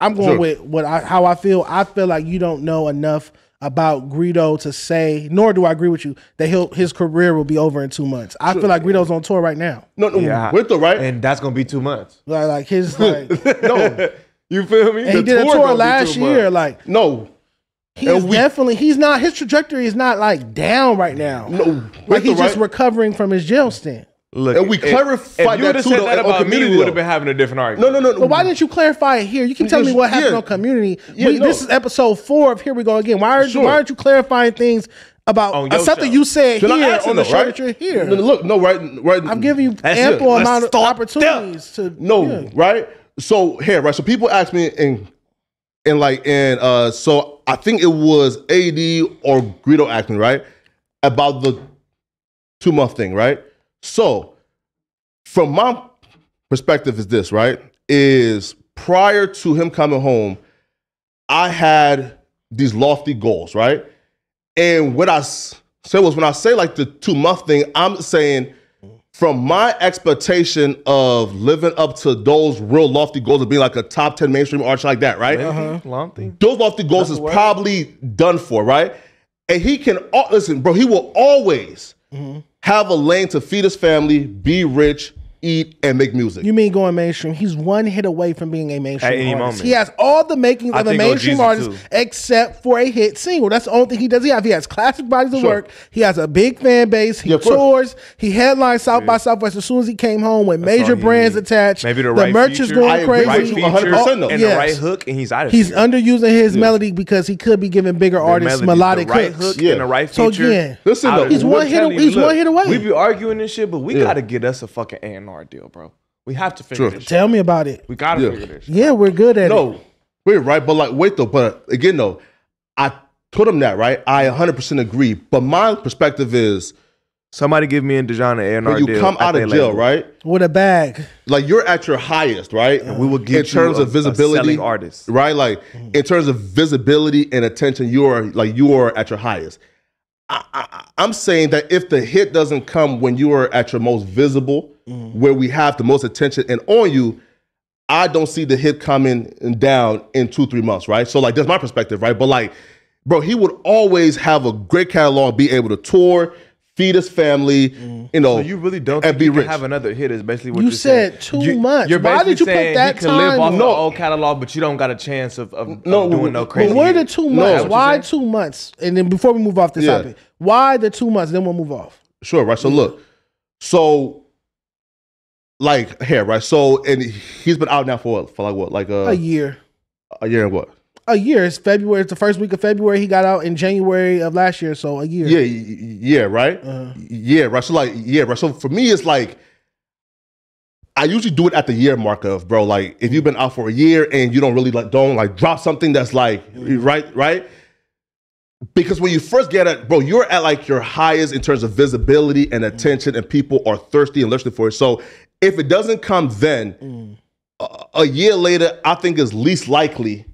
I'm going Sure. with what I how I feel. I feel like you don't know enough about Greedo to say, nor do I agree with you that he'll his career will be over in two months. I feel like Greedo's on tour right now. no, no, Yeah. with the right. And that's gonna be two months. Like, like his like, <laughs> no, <laughs> You feel me? he The did a tour tour gonna be last year. months. Like no, he's And we- definitely he's not his trajectory is not like down right now. no. like Wait, the he's just right. recovering from his jail stint. Look, And we clarified If you that would have too, said though, that on about me, Community, we would have been having a different argument. no, no, no. But why didn't you clarify it here? You can tell me what happened yeah. on Community. Yeah, we, no. This is episode four of Here We Go Again. Why aren't, Sure. why aren't you clarifying things about On your something show. you said Then I here asked on the though, show right? that you're here? No, no, look, no, right, right. I'm giving you That's ample it. Amount of start opportunities to No, yeah. right? So here, right? So people ask me and and like and uh so I think it was AD or Greedo asked me, right? About the two month thing, right? So from my perspective is this, right? Is prior to him coming home, I had these lofty goals, right? And what I said was when I say like the two month thing, I'm saying from my expectation of living up to those real lofty goals of being like a top 10 mainstream artist like that, right? Uh-huh. Long thing. Those lofty goals is probably done for, right? And he can, al- listen, bro, he will always mm-hmm. have a lane to feed his family, be rich, eat, and make music. You mean going mainstream? He's one hit away from being a mainstream At any artist. moment. He has all the makings I of a mainstream OG's artist too. except for a hit single. That's the only thing he does. He have. He has classic bodies of Sure. work. He has a big fan base. He Yeah, of course. tours. He headlined South by Southwest as soon as he came home with major brands need. attached. Maybe the the right merch is going I crazy. Right feature 100% though. and Yes. the right hook, and he's out of He's here. underusing his melody because he could be giving bigger The artists melody, melodic the right hooks. hook Yeah. and the right So again, Listen out though, He's one hit- he's one hit away. We be arguing this shit, but we gotta get us a fucking A and R deal, bro. We have to figure Sure. this shit. Tell me about it. We gotta Yeah. figure this. shit. Yeah, we're good at it. No, wait, right? But like, wait though. But again, though, I told him that, right? I 100% agree. But my perspective is Somebody give me and Dejon an A and R when deal. you come at out their of jail, label. right? With a bag. Like you're at your highest, right? We will get in terms you of a- a visibility, selling artist. right? Like in terms of visibility and attention, you are like you are at your highest. I, I, I'm saying that if the hit doesn't come when you are at your most visible, Mm-hmm. where we have the most attention and on you, I don't see the hit coming down in two three months, right? So like that's my perspective, right? But like, bro, he would always have a great catalog, be able to tour, feed his family, mm-hmm. you know. So you really don't and think be you can rich. have another hit? Is basically what You you're saying. said two months. You're Why did you put that he can live time off the No. old catalog, but you don't got a chance of, of, of No, doing no but crazy. But where the two months? That's what Why two months? And then before we move off this Yeah. topic, why the two months? Then we'll move off. Sure, right. So mm-hmm. look, so like here, right? So and he's been out now for for like what, like uh, A year. a year and what? A year. It's February. It's the first week of February. He got out in January of last year. So a year. Yeah, yeah, right. Uh-huh. Yeah, right. So like, yeah, right. So for me, it's like I usually do it at the year mark of bro. Like if you've been out for a year and you don't really like don't like drop something that's like right, right. Because when you first get it, bro, you're at like your highest in terms of visibility and attention, and people are thirsty and listening for it. So if it doesn't come then, a, a year later, I think is least likely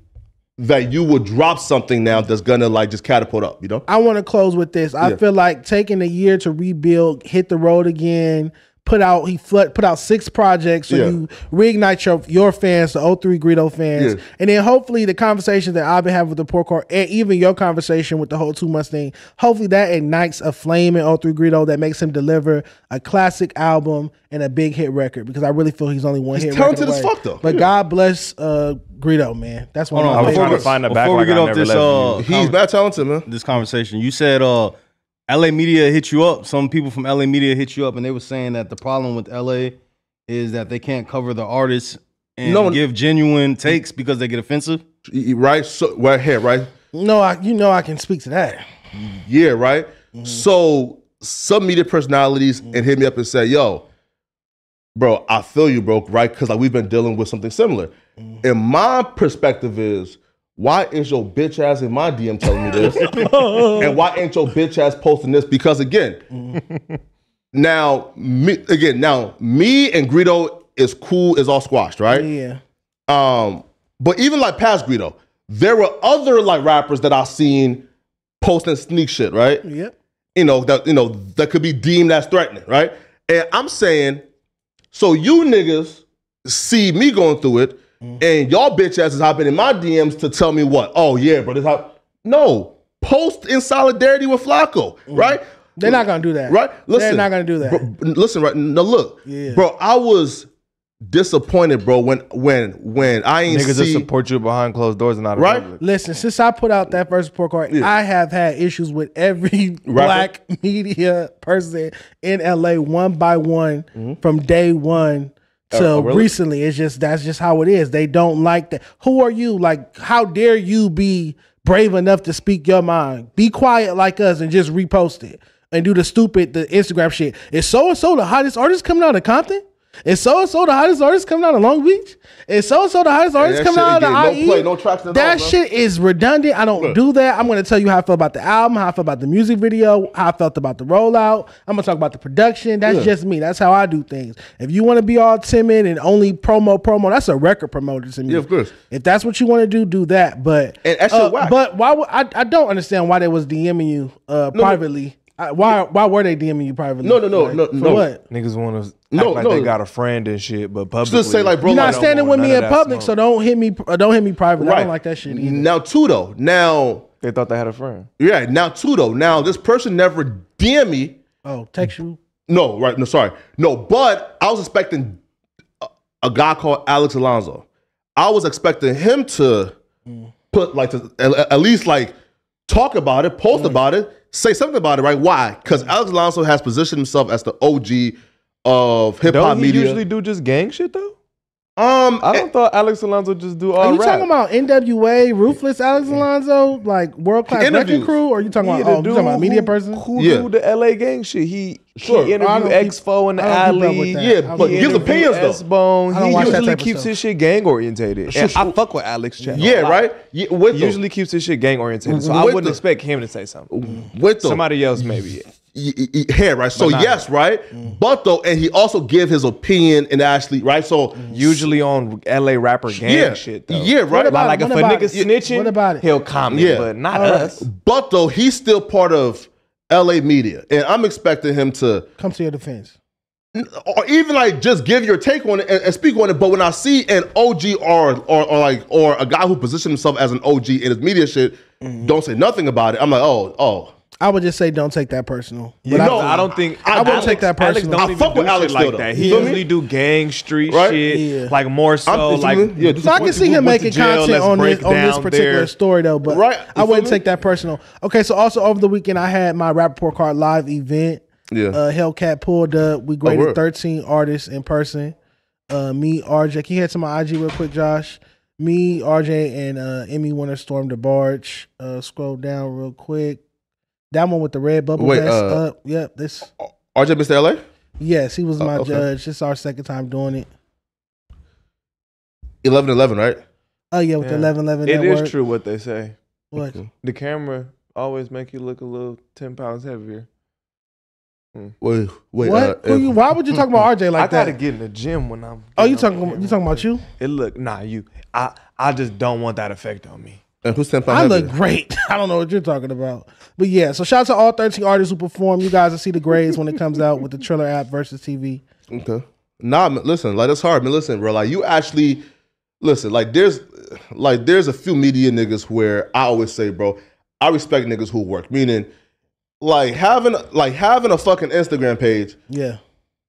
that you would drop something now that's gonna like just catapult up. You know? I want to close with this. I Yeah. feel like taking a year to rebuild, hit the road again, put out he flood, put out six projects so Yeah. you reignite your your fans, the 03 Greedo fans, Yeah. and then hopefully the conversation that I've been having with the poor court and even your conversation with the whole two months thing, hopefully that ignites a flame in 03 Greedo that makes him deliver a classic album and a big hit record because I really feel he's only one hit talented record as fuck, though. But Yeah. God bless uh Greedo, man. That's one Hold of on, I was trying to find the before back we get I off this, left uh. He's mad talented, man. this conversation. You said uh LA Media hit you up. Some people from LA Media hit you up and they were saying that the problem with LA is that they can't cover the artists and No. give genuine takes because they get offensive. Y- y- right? So right here, right? No, I you know I can speak to that. Yeah, right. Mm-hmm. So some media personalities mm-hmm. and hit me up and say, "Yo, bro, I feel you, bro, right? Because like we've been dealing with something similar." Mm-hmm. And my perspective is, why is your bitch ass in my DM telling me this? <laughs> and why ain't your bitch ass posting this? Because again, <laughs> now me again, now me and Greedo is cool, is all squashed, right? Yeah. Um, but even like past Greedo, there were other like rappers that I've seen posting sneak shit, right? Yep. You know, that you know, that could be deemed as threatening, right? And I'm saying, so you niggas see me going through it, Mm-hmm. and y'all bitch asses hopping in my DMs to tell me what? Oh yeah, bro, this how no. Post in solidarity with Flakko, mm-hmm. right? They're not gonna do that. Right? Listen, They're not gonna do that. Bro, listen, right? now look, Yeah. bro. I was disappointed, bro. When when when I ain't Niggas that see support you behind closed doors and not Right? public. Listen, since I put out that first report card, I have had issues with every <laughs> black media person in LA one by one mm-hmm. from day one Oh, to oh, really? recently. It's just that's just how it is. They don't like that. Who are you? Like, how dare you be brave enough to speak your mind? Be quiet like us and just repost it and do the stupid the Instagram shit. Is so and so the hottest artist coming out of Compton? Is so and so the hottest artist coming out of Long Beach? Is so and so the hottest artist coming out of the IE? no play, no at that all, shit is redundant. I don't do that. I'm gonna tell you how I feel about the album, how I feel about the music video, how I felt about the rollout. I'm gonna talk about the production. That's Yeah. just me. That's how I do things. If you want to be all timid and only promo promo, that's a record promoter to me. Yeah, of course. If that's what you want to do, do that. But And that shit uh, but why? would- I I don't understand why they was DMing you uh, privately. I, why why were they DMing you privately? No, no, no, Like, no, for no. What? Niggas want to act No, like no. they got a friend and shit, but publicly. Just say like, bro, You're like, not standing with me in of that public, so smoke. don't hit me. Uh, don't hit me privately. I don't like that shit either. Now too though. Now They thought they had a friend. yeah. Now too though. Now this person never DM me. Oh, text you. No, right. No, sorry. No, but I was expecting a, a guy called Alex Alonso. I was expecting him to put like to, at, at least like talk about it, post about it, say something about it, right? Why? Because mm-hmm. Alex Alonso has positioned himself as the OG of hip hop media. usually do just gang shit though? Um, I don't thought Alex Alonso just do all Are you rap. talking about NWA, Ruthless Alex Alonso, like world class Interviews. wrecking crew? Or are you talking Yeah, about, the oh, you talking about media who- person? Who Yeah. do the LA gang shit? He Sure. he I don't interviewed Expo in the I don't keep up with alley. Yeah, but don't gives keep opinions, though. S-Bone. He usually keeps his shit gang orientated. And I fuck with Alex Channel. yeah, right. Yeah, with He usually keeps his shit gang orientated. So I wouldn't the- expect him to say something. with Somebody else maybe. Y- y- y- right? So not yes, right. But though, and he also give his opinion and actually, right? So Usually on LA rapper gang Yeah. shit though. Yeah, right. What about- Like, like if what a nigga it? snitching, What about it? he'll comment, Yeah. but not All right. us. But though he's still part of LA media, and I'm expecting him to, Come to your defense. or even like just give your take on it and, and speak on it. But when I see an OG or, or or like or a guy who positioned himself as an OG in his media shit, Mm-hmm. don't say nothing about it. I'm like, oh, oh, I would just say don't take that personal. But No, I, I don't think I wouldn't take that Alex personal. don't I fuck with Alex like though. that. He feel usually do gang street Right? shit, Yeah. like more so I'm- like. yeah, So I can see him making jail, content on this on this particular there. story though, but Right. You I wouldn't me? take that personal. Okay, so also over the weekend I had my rap report card live event. Yeah. Uh, Hellcat pulled up. We graded word. 13 artists in person. Uh, me, RJ. Can you head to my IG real quick, Josh? Me, RJ, and uh, Emmy Winter Storm the Barge. Uh, scroll down real quick. That one with the red bubble Wait, vest uh, up. Yep. This. RJ Mr. LA? Yes, he was Oh, my okay. judge. This is our second time doing it. 11 11, right? Oh yeah, with the Yeah. eleven eleven. It network. is true what they say. What? The camera always make you look a little ten pounds heavier. Wait, wait. what? Uh, Who you, why would you talk about RJ <laughs> like I like gotta get in the gym when I'm. Oh, you talking? camera. You talking about you? It look nah you. I I just don't want that effect on me. And who's 10 I look great. <laughs> I don't know what you're talking about. But yeah, so shout out to all 13 artists who perform. You guys will see the grades when it comes out with the Triller app Verzuz TV. Okay. Nah, man, listen, like that's hard, man. Listen, bro, like you actually listen, like there's like there's a few media niggas where I always say, bro, I respect niggas who work. Meaning, like having like having a fucking Instagram page Yeah.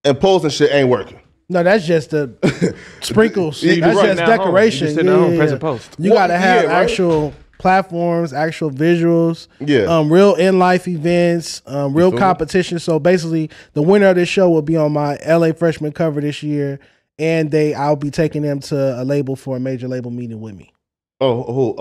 and posting shit ain't working. No, that's just the <laughs> sprinkles. You that's just just sit home. You decoration. yeah, yeah, press yeah. post. You Well, got to have yeah, right? actual platforms, actual visuals, Yeah. um, real in life events, um, real competition. So basically, the winner of this show will be on my LA freshman cover this year, and they I'll be taking them to a label for a major label meeting with me. Oh, who?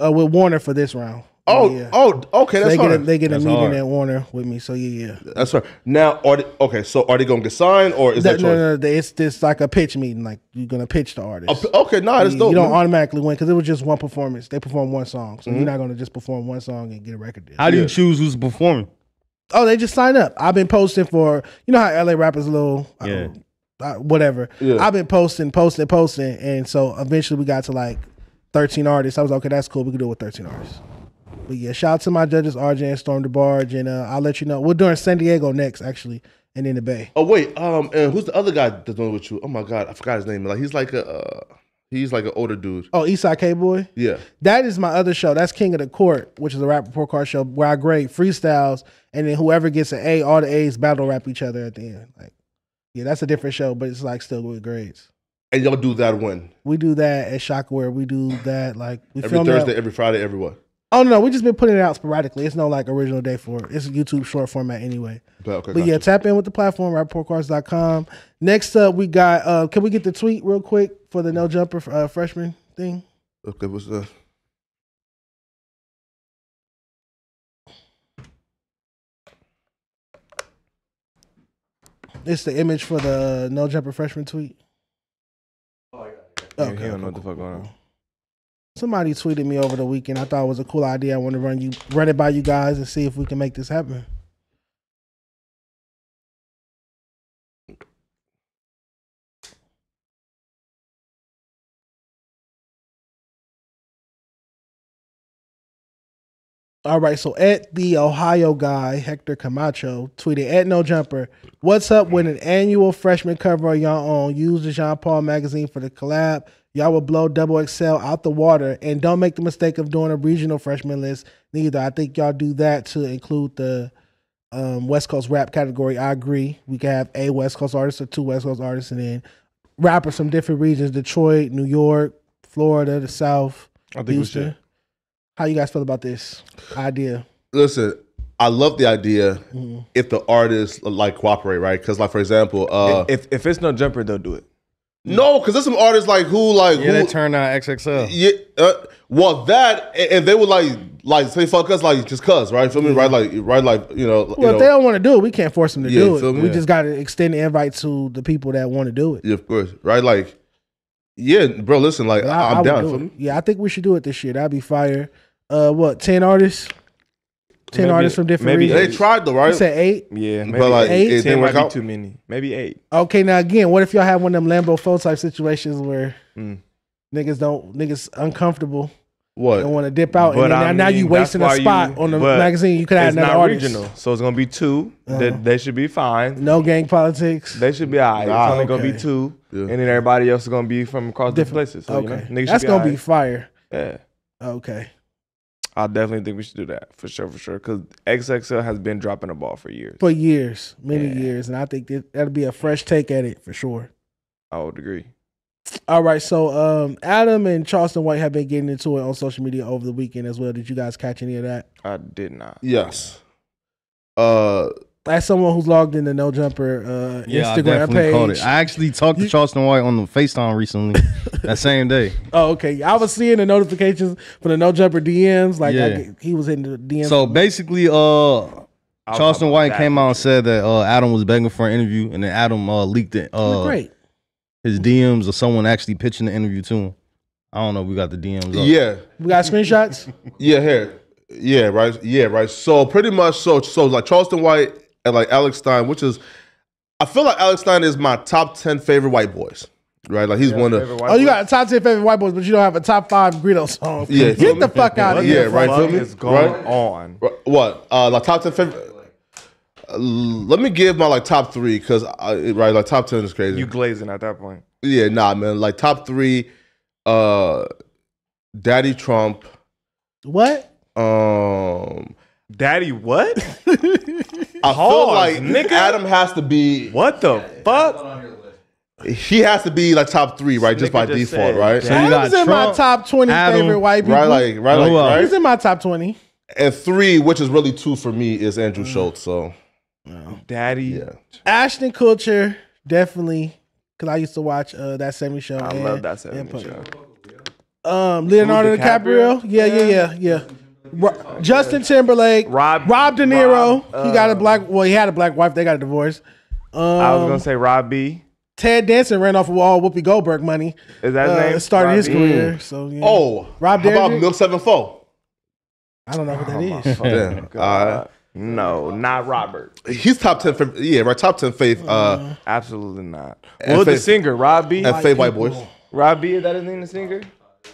Uh, Uh, with Warner for this round. Oh, yeah. oh, okay, So that's they get a, hard. they get a meeting hard. at Warner with me. So yeah, yeah. that's right. Now, are they, okay? So, are they gonna get signed or is That- that, no, no, no, it's just like a pitch meeting. Like you're gonna pitch the artist. Oh, okay, nah, that's you, dope. you don't man. automatically win because it was just one performance. They performed one song, so Mm-hmm. you're not gonna just perform one song and get a record deal. How do Yeah. you choose who's performing? Oh, they just sign up. I've been posting for you know how LA rappers a little Yeah. don't- uh, whatever. Yeah. I've been posting, posting, posting, and so eventually we got to like 13 artists. I was like, okay, that's cool. We can do it with 13 artists. But yeah, shout out to my judges, RJ and Storm the Barge, and uh, I'll let you know. We're doing San Diego next, actually, and in the Bay. Oh wait, um, and who's the other guy that's doing with you? Oh my god, I forgot his name. Like he's like a, uh, he's like an older dude. Oh, Eastside K Boy. Yeah. That is my other show. That's King of the Court, which is a rap report card show where I grade freestyles, and then whoever gets an A, all the A's battle rap each other at the end. Like, yeah, that's a different show, but it's like still with grades. And y'all do that when We do that at Shockware. We do that like we every Thursday, That. every Friday, every what? Oh no, we just been putting it out sporadically. It's no like original day for it. It's a YouTube short format anyway. But, okay, But gotcha. yeah, tap in with the platform, rapportcards.com. Next up, we got. uh Can we get the tweet real quick for the no jumper uh, freshman thing? Okay, what's that? It's the image for the no jumper freshman tweet. Oh, I got. Okay, he don't know what the fuck going on. Somebody tweeted me over the weekend. I thought it was a cool idea. I want to run you run it by you guys and see if we can make this happen. All right, so at the Ohio guy, Hector Camacho, tweeted at No Jumper, What's up with an annual freshman cover of y'all own? Use the Jean Paul magazine for the collab. Y'all will blow double XL out the water. And don't make the mistake of doing a regional freshman list neither. I think y'all do that to include the um, West Coast rap category. I agree. We can have a West Coast artist or two West Coast artists and then rappers from different regions Detroit, New York, Florida, the South, I think we should. How you guys feel about this idea? Listen, I love the idea Mm-hmm. if the artists like cooperate, right? Because like for example, uh, if if it's no jumper, they'll do it. No, because there's some artists like who like Yeah, who they turned out XXL. Yeah, uh, well, that and and they would like like say fuck us like just cuz right? Feel me? Right? Like right? Like you know. you Well, know, if they don't want to do it, we can't force them to Yeah, do it. me? We Yeah. just got to extend the invite to the people that want to do it. yeah, of course, right? Like, yeah, bro. Listen, like I, I- I am would down. do Feel me? Yeah, I think we should do it this year. That'd be fire. Uh, what? Ten artists? Ten Maybe- artists from different maybe- regions. They tried though, You right? said eight. Yeah, maybe But like, eight? it, it ten didn't might work be out. too many. Maybe eight. Okay, now again, what if y'all have one of them Lambo four type situations where Mm. niggas don't niggas uncomfortable and What? want to dip out, But and then I now, now you wasting a spot you- on the magazine. You could have another not artist. regional, so it's gonna be 2 Uh-huh. That they should be fine. No gang politics. They should be alright. Nah, it's only gonna be two, Yeah. and then everybody else is gonna be from across different places. So, okay, you know, niggas that's gonna be fire. Yeah, Okay. I definitely think we should do that for sure, for sure. Because XXL has been dropping the ball for years. for years, many Yeah. years, and I think that that'll be a fresh take at it for sure. I would agree. All right, so um, Adam and Charleston White have been getting into it on social media over the weekend as well. Did you guys catch any of that? I did not. Yes. Uh, as someone who's logged in the No Jumper uh, Yeah, I Instagram definitely caught page. it. I actually talked to Charleston White on the FaceTime recently. <laughs> that same day. oh, okay. I was seeing the notifications for the No Jumper DMs. Like Yeah. get- he was hitting the DMs. So basically, uh, Charleston White that came out and said that uh, Adam was begging for an interview, and then Adam uh, leaked it. Uh, great. his DMs or someone actually pitching the interview to him. I don't know. if We got the DMs. Up. Yeah, We got screenshots. <laughs> yeah, here, yeah, right, yeah, right. So pretty much, so so like Charleston White and like Alex Stein, which is, I feel like Alex Stein is my top ten favorite white boys, right? Like he's one of, oh, you got a top ten favorite white boys, but you don't have a top five Greedo song. Yeah, get the me? fuck out of here. Yeah, here. right, feel What me? is going Right? on? what? Uh, like top ten favorite. Uh, let me give my like top three because right, like top ten is crazy. You glazing at that point. yeah, nah, man. Like top three, uh, Daddy Trump, What? um. Daddy, what? I feel like nigga. Adam has to be. what the fuck? He has to be like top three, right? Just by just default, said right? So you Adam's got in my Trump, top twenty Adam, favorite white people. Right, like, right, Who like, else? He's in my top twenty. And three, which is really two for me, is Andrew Schulz. So Daddy. yeah, Ashton Kutcher, definitely. Cause I used to watch uh, that '70s show. I and- love that and 70s put- show. Um, Leonardo Who, DiCaprio? DiCaprio? Yeah, yeah, yeah, yeah. Ro- Justin Timberlake, Rob- Rob De Niro. Rob, he got a uh, black. Well, he had a black wife. They got a divorce. Um, I was gonna say Rob B. Ted Danson ran off of all Whoopi Goldberg money. Is that his Uh, name? started Rob his B? career. So yeah. Oh, Rob how about Derrick? Milk Seven Four? I don't know who that Oh, is. Damn, uh, No, not Robert. he's top ten. fa- Yeah, right. Top ten faith. Uh, Absolutely not. And Well, the singer Rob B. and Faith White Boys. Rob B. Is that his name? The singer?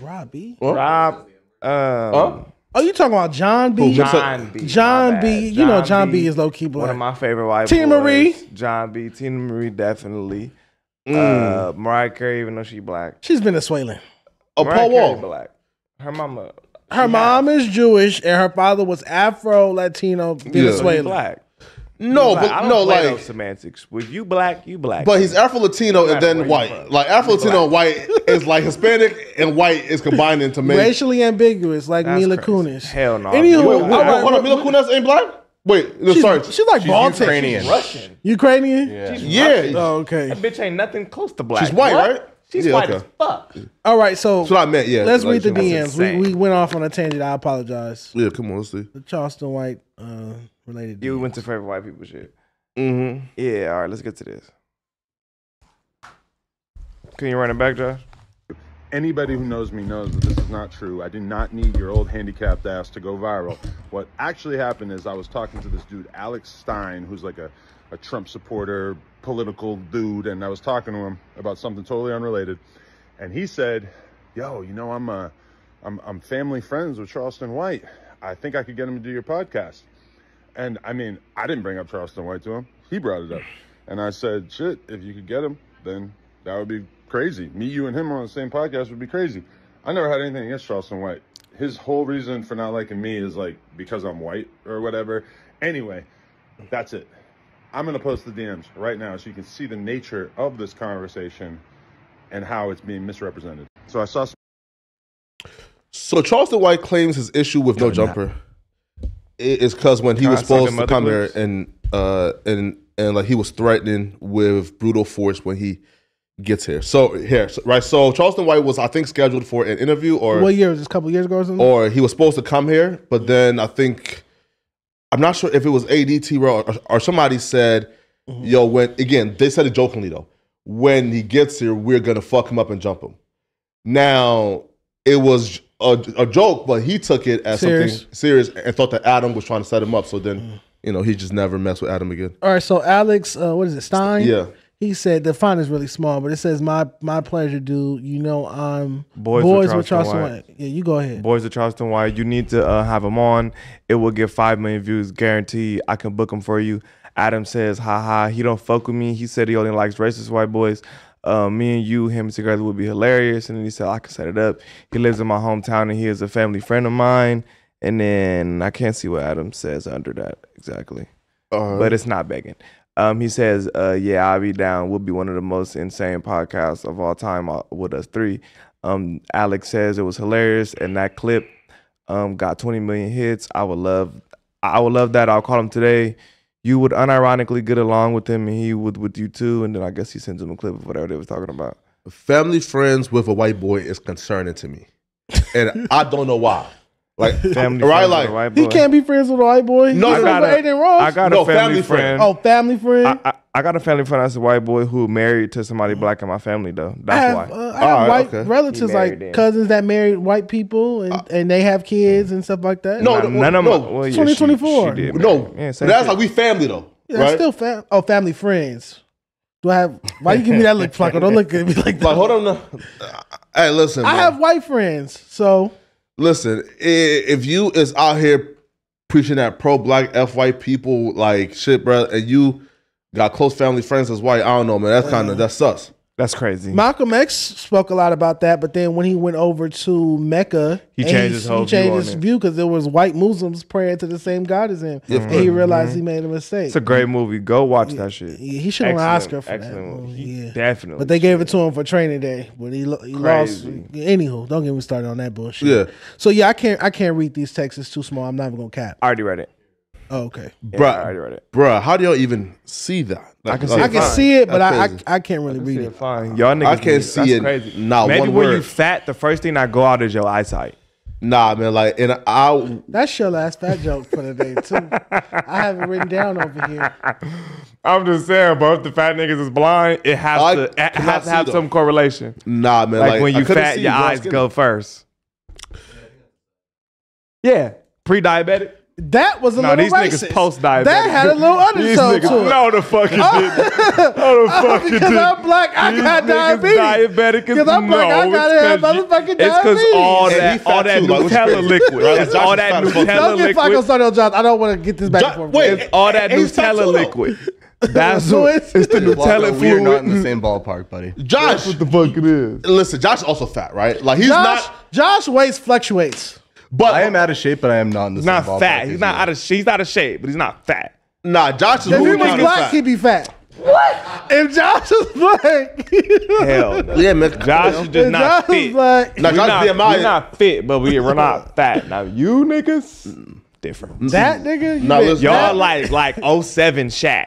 Robbie. Rob. Um, Oh, you talking about John B? Who, John- John B. John B. bad. You know John B. is low key black. One of my favorite white Tina boys. Marie? John B. Teena Marie definitely. Mm. Uh, Mariah Carey, even though she black. She's Venezuelan. Oh, Mariah Paul Carey Wall. black. Her mama. Her mom is Jewish and her father was Afro Latino She Venezuelan. black. No, Black. I but don't no, play like, those semantics. With you black, you black. but he's Afro Latino and then white. Like Afro Latino and white is like Hispanic and white is combined into make. Racially ambiguous, like That's Mila crazy. Kunis. Hell no. Anywho, Wait, wait, all wait, hold on, Mila Kunis ain't black. Wait, no, she's, sorry. she's like Baltic. Ukrainian. Russian. Ukrainian? yeah, Oh, okay. That bitch ain't nothing close to black. she's white, What? right? She's Yeah, white okay. as fuck. All right, so That's what I meant. Yeah, let's like, read the DMs. We, we went off on a tangent. I apologize. Yeah, come on, let's see. The Charleston White uh, related. You went to favorite white people shit. Mm-hmm. Yeah, all right, let's get to this. Can you run it back, Josh? Anybody who knows me knows that this is not true. I did not need your old handicapped ass to go viral. What actually happened is I was talking to this dude, Alex Stein, who's like a, a Trump supporter, political dude, and I was talking to him about something totally unrelated. And he said, Yo, you know, I'm uh, I'm I'm family friends with Charleston White. I think I could get him to do your podcast. And I mean, I didn't bring up Charleston White to him. He brought it up. <sighs> And I said, shit, if you could get him, then that would be crazy. Me, you, and him on the same podcast would be crazy. I never had anything against Charleston White. His whole reason for not liking me is like because I'm white or whatever. Anyway, that's it. I'm going to post the DMs right now so you can see the nature of this conversation and how it's being misrepresented. So I saw some So Charleston White claims his issue with no jumper i- is because when he was supposed to come here and uh and and like he was threatening with brutal force when he gets here. So here, so- right? So Charleston White was I think scheduled for an interview or What year was this? A couple years ago or something? or he was supposed to come here, but then I think I'm not sure if it was ADT or, or somebody said, "Yo, when again they said it jokingly though, when he gets here, we're gonna fuck him up and jump him." Now it was a, a joke, but he took it as Serious. something serious and thought that Adam was trying to set him up. So then you know he just never messed with Adam again. All right, so Alex, uh, what is it, Stein? Yeah. He said the font is really small, but it says my my pleasure, dude. You know I'm Boys with with Charleston Charleston White. White. Yeah, you go ahead. Boys of Charleston White, you need to uh, have him on. It will get five million views, guaranteed. I can book him for you. Adam says, "Ha ha." He don't fuck with me. He said he only likes racist white boys. Uh, me and you, him together would be hilarious. And then he said, "I can set it up." He lives in my hometown and he is a family friend of mine. And then I can't see what Adam says under that exactly, Uh, but it's not begging. Um, he says, uh, "Yeah, I'll be down. We'll be one of the most insane podcasts of all time uh, with us three. Um, Alex says it was hilarious, and that clip um, got 20 million hits. I would love, I would love that. I'll call him today. You would unironically get along with him, and he would with you too. And then I guess he sends him a clip of whatever they was talking about. Family friends with a white boy is concerning to me, and I don't know why. Like, <laughs> Family right? Like, a white He can't be friends with a white boy. No, He's I friends got a- Adin Ross. I got No, a family, family friend. friend. oh, family friend. I, I, I got a family friend that's a white boy who married to somebody black in my family though. I That's have, why. uh, I have Alright, white okay. relatives like in. cousins that married white people and, and they have kids and stuff like that. No, Nah, no, none of no. my well, yeah, 2024. She, she did no, marry. yeah, but same that's shit. like we family though, Yeah, that's right? still fam- oh family friends. Do I have? Why you give me that look, Flakko? Don't look at me like <laughs> that. like, hold on. No. Hey, listen. I have white friends, so Listen, if you is out here preaching that pro black F white people like shit, bro, and you got close family friends as white, I don't know, man. That's kind of uh-huh. that's sus. That's crazy. Malcolm X spoke a lot about that. But then when he went over to Mecca, He and changed his whole he changed view on his view because there was white Muslims praying to the same God as him, Yeah, of and he course. realized he mm-hmm. made a mistake. It's a great movie. Go watch that shit. He, he should have won an Oscar Excellent, for that. movie, movie. Yeah. Definitely. But they gave it to him for training day, but he, lo- he lost. Crazy. Anywho, don't get me started on that bullshit. Yeah. So yeah, I can't I can't read these texts. It's too small. I'm not even gonna cap. I already read it. Oh, okay. Yeah, Bruh. I already read it. Bruh, how do y'all even see that? I can Like, see I it can see it, but That's I, I. I can't really read See it. it fine. Y'all niggas. I can't need- see that's it, Crazy. not Maybe one when you fat, the first thing that go out is your eyesight. Nah, man. Like, and I That's your last fat joke for the day too. I have it written down over here. I'm just saying, bro. If the fat niggas is blind, it has I to it has to have though. some correlation. nah, man. Like, Like, when you fat, your eyes go first. Yeah, pre-diabetic. That was a No, little these racist. niggas post-diabetic. That had a little These undertone niggas, to it. no, the fuck it didn't. No, the fuck it didn't. I'm black, I These got diabetes. Diabetic Because I'm black, I no, gotta it's have 'cause you- motherfucking It's because all diabetes. And that, all that too, Nutella liquid. Right, It's all that fat as fuck. Don't get Flakko liquid. started on Josh. I don't want to get this back and forth. wait, It's all that And he's fat Nutella liquid. <laughs> That's <laughs> So what, it's- it's the Flakko, Nutella we are not in the same ballpark, buddy. Josh. what the fuck it is. Listen, Josh is also fat, right? Like he's Josh, not, Josh weight fluctuates. But I am out of shape, but I am not in the He's same not fat. He's you. not out of. He's not out of shape, but he's not fat. nah. Josh is If he was black, fat. he'd be fat. What? If Josh was black, <laughs> Hell, no. Yeah, man. Josh is just if not Josh was fit. black, Now, We Josh not, BMI. we not fit, but we we're not <laughs> fat. Now you niggas different. Mm-hmm. that nigga, you Nah, been listen, Y'all fat? like like <laughs> 07 Shaq.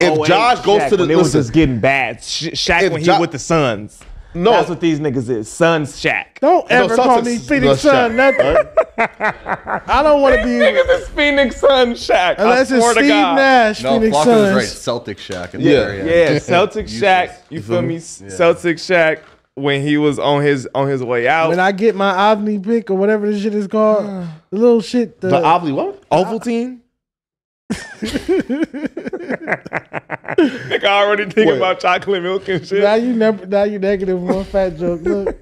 if oh Josh goes Shaq to the when it was just getting bad. Sh- Shaq when Ja- he with the Suns. No, That's what these niggas is. Suns Shaq. Don't ever no, call me Phoenix Shaq, Sun. Nothing. <laughs> I don't want to be Niggas is Phoenix Sun Shaq. unless I it's Steve to God. Nash. No, Phoenix Flakko Suns. is right. Celtic Shaq. in the Yeah. area. Yeah, <laughs> Celtic Shaq. You feel me? Celtic Shaq when he was on his on his way out. When I get my Avni pick or whatever this shit is called, <sighs> the little shit. The, the Obley what? Ovaltine. <laughs> Nigga already thinking Wait. about chocolate milk and shit. now you never. Now you negative one fat joke. Look.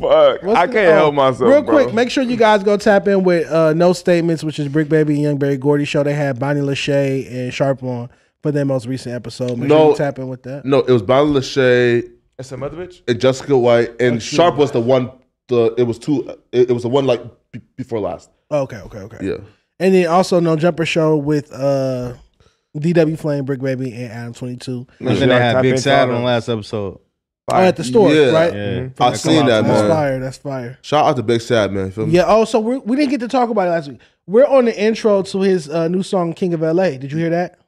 Fuck. What's I the- can't oh, help myself. Real bro. quick, make sure you guys go tap in with uh, No Statements, which is Brick Baby and Young Barry Gordy show. They had Bonnie Lachey and Sharp on for their most recent episode. Make No. sure you tap in with that. No, it was Bonnie Lachey That's some other bitch. and Jessica White, and Sharp was the one. The it was two. It, it was the one like b- before last. Okay, okay, okay. Yeah. And then also No Jumper show with uh, DW Flame, Brick Baby, and Adam Twenty Two. And then Yeah, they had Big Sad on the last episode. Oh, at the store, Yeah. right? Yeah. I seen that, That's man. fire. That's fire. Shout out to Big Sad man. Feel me? Yeah. Oh, so we're, we didn't get to talk about it last week. We're on the intro to his uh, new song "King of LA." Did you hear that?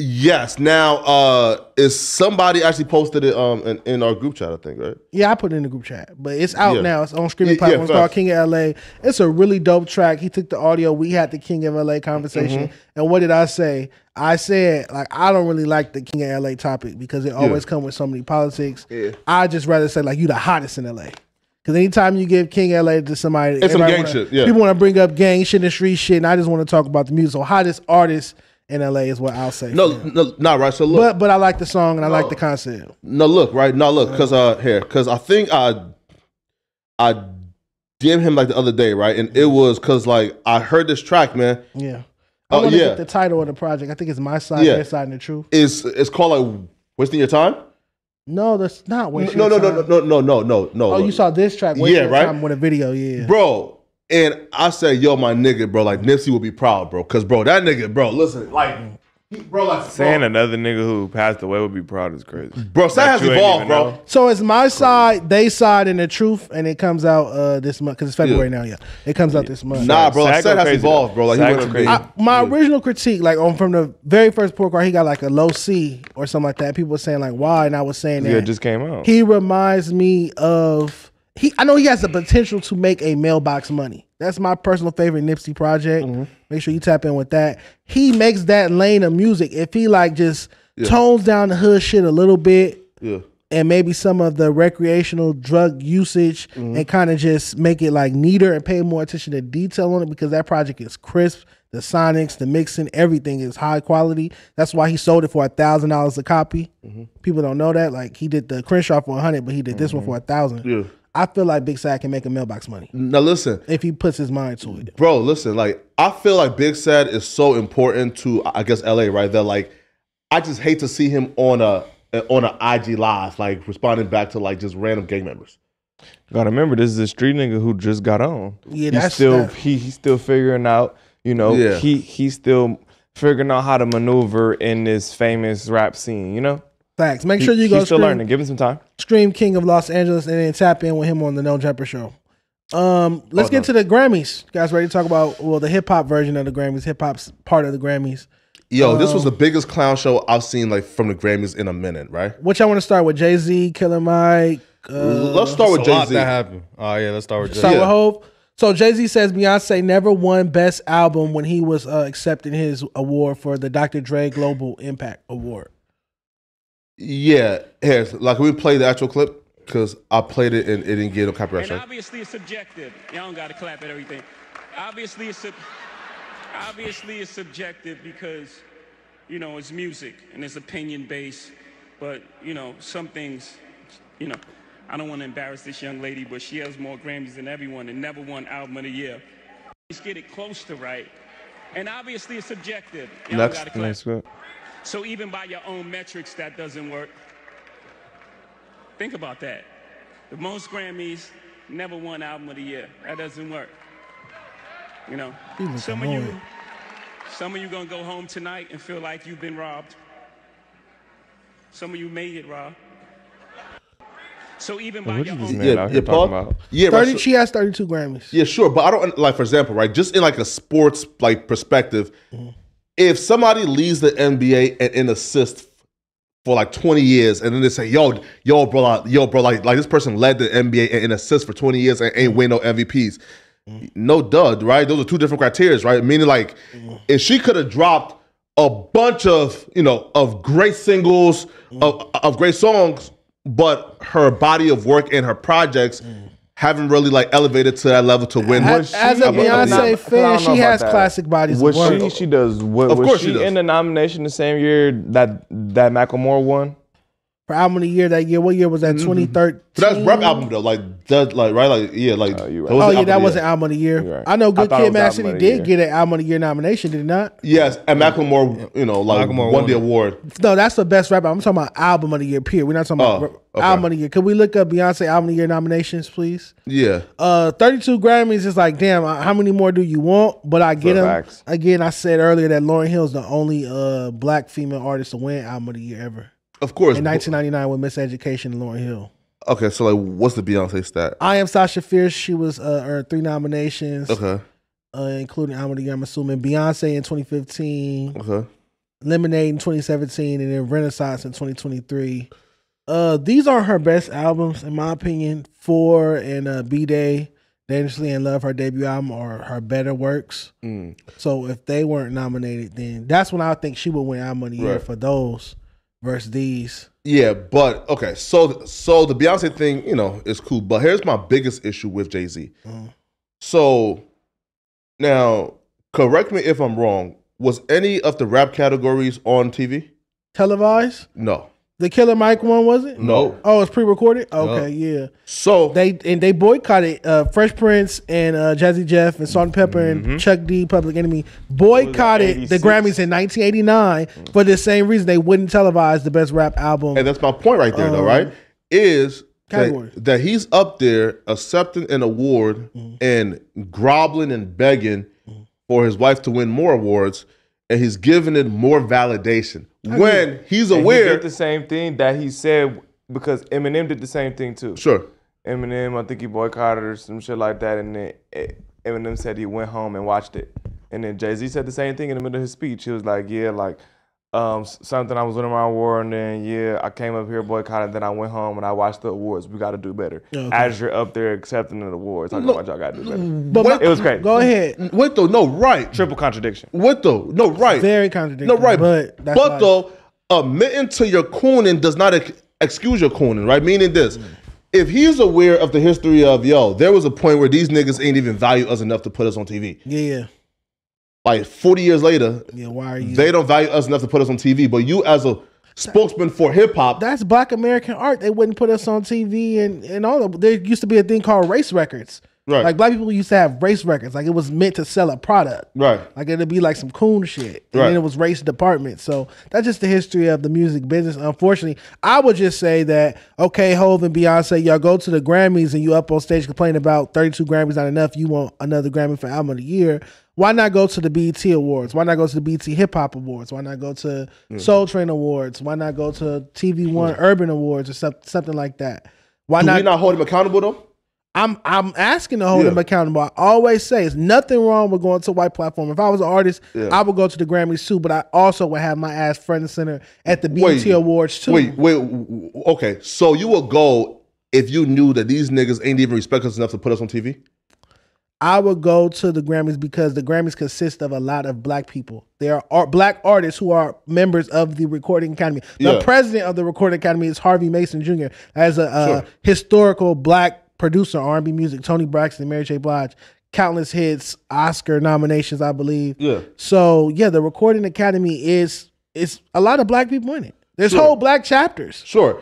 Yes. Now, uh, is somebody actually posted it um in, in our group chat? I think right. Yeah, I put it in the group chat, but it's out Yeah. now. It's on streaming Yeah, yeah, platforms. It's called. King of LA. It's a really dope track. He took the audio. We had the King of LA conversation. Mm-hmm. And what did I say? I said like I don't really like the King of LA topic because it always come with so many politics. Yeah. I just rather say like you the hottest in LA. Because anytime you give King LA to somebody, It's some gang wanna- shit, yeah. people want to bring up gang shit and street shit, and I just want to talk about the music. So hottest artist in LA is what I'll say. No, no, not right. So look, but but I like the song and I like the concept. no, look, right. No, look, because uh, here, because I think I, I DM him like the other day, right, and it was because like I heard this track, man. Yeah. Oh, to yeah. get the title of the project. I think it's my side, Yeah. their side, and the truth. It's it's called like wasting your time. No, that's not wasting No, no, no, time. no, no, no, no, no. Oh, you saw this track? Wasting Yeah, Your right? Time with a video, yeah. bro. And I said, yo, my nigga, bro, like Nipsey will be proud, bro, because bro, that nigga, bro, listen, like bro, like Saying another nigga who passed away would be proud is crazy. bro, Stat has evolved, bro. know. So it's my side, they side, and the truth, and it comes out uh, this month because it's February now. Yeah, it comes out this month. Nah, bro, like Sag Stat has evolved, though. bro. Like he Sag went crazy. I, my original critique, like on from the very first pork card, he got like a low C or something like that. People were saying like why, and I was saying Yeah, that it just came out. he reminds me of he. I know he has the potential to make a mailbox money. That's my personal favorite Nipsey project. Mm-hmm. Make sure you tap in with that. He makes that lane of music. If he like just tones down the hood shit a little bit, yeah. and maybe some of the recreational drug usage Mm-hmm. and kind of just make it like neater and pay more attention to detail on it because that project is crisp. The sonics, the mixing, everything is high quality. That's why he sold it for a thousand dollars a copy. Mm-hmm. People don't know that. Like he did the Crenshaw for a hundred, but he did this one for a thousand. Yeah. I feel like Big Sad can make a mailbox money Now listen, if he puts his mind to it. bro, listen. Like I feel like Big Sad is so important to I guess LA, right? That like I just hate to see him on a on an IG live, like responding back to like just random gang members. Gotta remember, this is a street nigga who just got on. Yeah, he's that's- still that- he he's still figuring out. You know, Yeah. he he's still figuring out how to maneuver in this famous rap scene. You know, Facts. Make He- sure you go he's still stream, learning. Give him some time. stream King of Los Angeles and then tap in with him on the No Jumper Show. Um, let's Oh, get no. to the Grammys. You guys ready to talk about well the hip hop version of the Grammys, hip hop's part of the Grammys. Yo, this Um, was the biggest clown show I've seen like from the Grammys in a minute, right? Which I want to start with Jay Z, Killer Mike. Uh, Let's start with It's a lot Jay Z. that happened. Oh yeah, let's start with Jay. start Yeah. with Hove. So Jay Z says Beyonce never won Best Album when he was uh, accepting his award for the Dr. Dre Global Impact Award. Yeah, here, like we play the actual clip because I played it and it didn't get a copyright And strike. obviously it's subjective. Y'all don't gotta clap at everything. Obviously it's sub- obviously it's subjective because you know it's music and it's opinion based. But you know some things, you know, I don't want to embarrass this young lady, but she has more Grammys than everyone and never won Album of the Year. Let's get it close to right. And obviously it's subjective. Y'all Next. gotta clap. Next clip. So even by your own metrics, that doesn't work. Think about that. The most Grammys, never won album of the year. That doesn't work. You know, some of you, some of you gonna go home tonight and feel like you've been robbed. Some of you made it robbed. So even by What your is this own man Yeah, yeah, Paul. about? Yeah, right, Thirty. so- She has thirty-two Grammys. Yeah, sure, but I don't like for example, right? Just in like a sports like perspective, mm-hmm. If somebody leads the NBA and in assist for like twenty years, and then they say, "Yo, yo, bro, like, yo, bro, like, like this person led the NBA in assist for twenty years and ain't win no MVPs." Mm-hmm. No dud, right? Those are two different criteria, right? Meaning, like, mm-hmm. if she could have dropped a bunch of you know of great singles mm-hmm. of, of great songs, but her body of work and her projects haven't really like elevated to that level to win. As, as a in the nom- Beyonce 'cause I fan, she has that. classic bodies Was of work. she? She does. What, Of was course she, she does. in the nomination the same year that that Macklemore won? For album of the year that year. What year was that? Twenty thirteen. But that's rap album though, like that, like right, like yeah, like. Oh, right. that was Oh yeah, album that the wasn't year. album of the year. Right. I know Good thought it Kid, was Mad City did year. get an album of the year nomination, did it not? Yes, and Macklemore, you know, like Macklemore won won the award. No, that's the best rap. album. I'm talking about album of the year. Period. We're not talking about Oh, okay. album of the year. Could we look up Beyonce album of the year nominations, please? Yeah, Uh, 32 Grammys is like, damn. uh, How many more do you want? But I get them. Again, I said earlier that Lauryn Hill is the only uh black female artist to win album of the year ever of course. in 1999 with Miseducation and Lauryn Hill. Okay, so like, what's the Beyonce stat? I am Sasha Fierce. She was uh, earned three nominations, Okay, uh, including album of the year. I'm assuming Beyonce in 2015. okay. Lemonade in 2017 and then Renaissance in 2023. Uh, these are her best albums, in my opinion. Four and uh, B'Day, Dangerously in Love, her debut album, are her better works. Mm. So if they weren't nominated, then that's when I think she would win album of the year Right. for those versus these. Yeah, but okay, so so the Beyonce thing, you know, is cool. But here's my biggest issue with Jay Z. Mm. So now, correct me if I'm wrong. Was any of the rap categories on TV? Televised? No, The Killer Mike one, was it? no. Oh, it's pre-recorded. Okay, yeah. So They and they boycotted uh, Fresh Prince and uh, Jazzy Jeff and Salt-N-Pepa Mm-hmm. and Chuck D, Public Enemy boycotted the Grammys in 1989 for the same reason they wouldn't televise the best rap album. and that's my point right there, though, Um, right? Is that, that he's up there accepting an award Mm-hmm. and groveling and begging for his wife to win more awards, and he's giving it more validation when he's And he aware. did the same thing that he said because Eminem did the same thing too. sure. Eminem, I think he boycotted or some shit like that, and then eh, Eminem said he went home and watched it, and then Jay Z said the same thing in the middle of his speech. He was like, "Yeah, like um, s- something I was winning my award, and then yeah, I came up here boycotted, then I went home and I watched the awards. We got to do better. As you're up there accepting the awards, talking about y'all got to do better. But my- It was great. Go ahead. Wait though, no, right. Triple contradiction. What though? No, right. Very contradiction. No, right. But But, that's why- though, admitting to your cooning does not ex- excuse your cooning, right? Meaning this. Mm. If he's aware of the history of, yo, there was a point where these niggas ain't even value us enough to put us on TV. Yeah, yeah, Like 40 years later, yeah. Why are you? they don't value us enough to put us on TV. But you, as a spokesman for hip hop, that's Black American art. They wouldn't put us on TV and and all of. There used to be a thing called race records. Right. Like black people used to have race records. Like it was meant to sell a product. right? Like it'd be like some coon shit. And Right. then it was race department. So that's just the history of the music business. Unfortunately, I would just say that, okay, Hove and Beyonce, y'all go to the Grammys and you up on stage complaining about 32 Grammys not enough. You want another Grammy for album of the year. Why not go to the BET Awards? Why not go to the BET Hip Hop Awards? Why not go to Soul Train Awards? Why not go to TV One Urban Awards or some, something like that? Why Do not? we not hold him accountable though? I'm I'm asking to hold Yeah. them accountable. I always say it's nothing wrong with going to a white platform. If I was an artist, Yeah. I would go to the Grammys too, but I also would have my ass front and center at the BET. Awards too. Wait, wait. Okay, so you will go if you knew that these niggas ain't even respect us enough to put us on TV? I would go to the Grammys because the Grammys consist of a lot of black people. There are art, black artists who are members of the Recording Academy. The Yeah. president of the Recording Academy is Harvey Mason Jr. as a, uh Sure. historical black producer R&B music. Toni Braxton, Mary J. Blige, countless hits, Oscar nominations, I believe. Yeah. So yeah, the Recording Academy is it's a lot of black people in it. There's Sure. whole black chapters. Sure.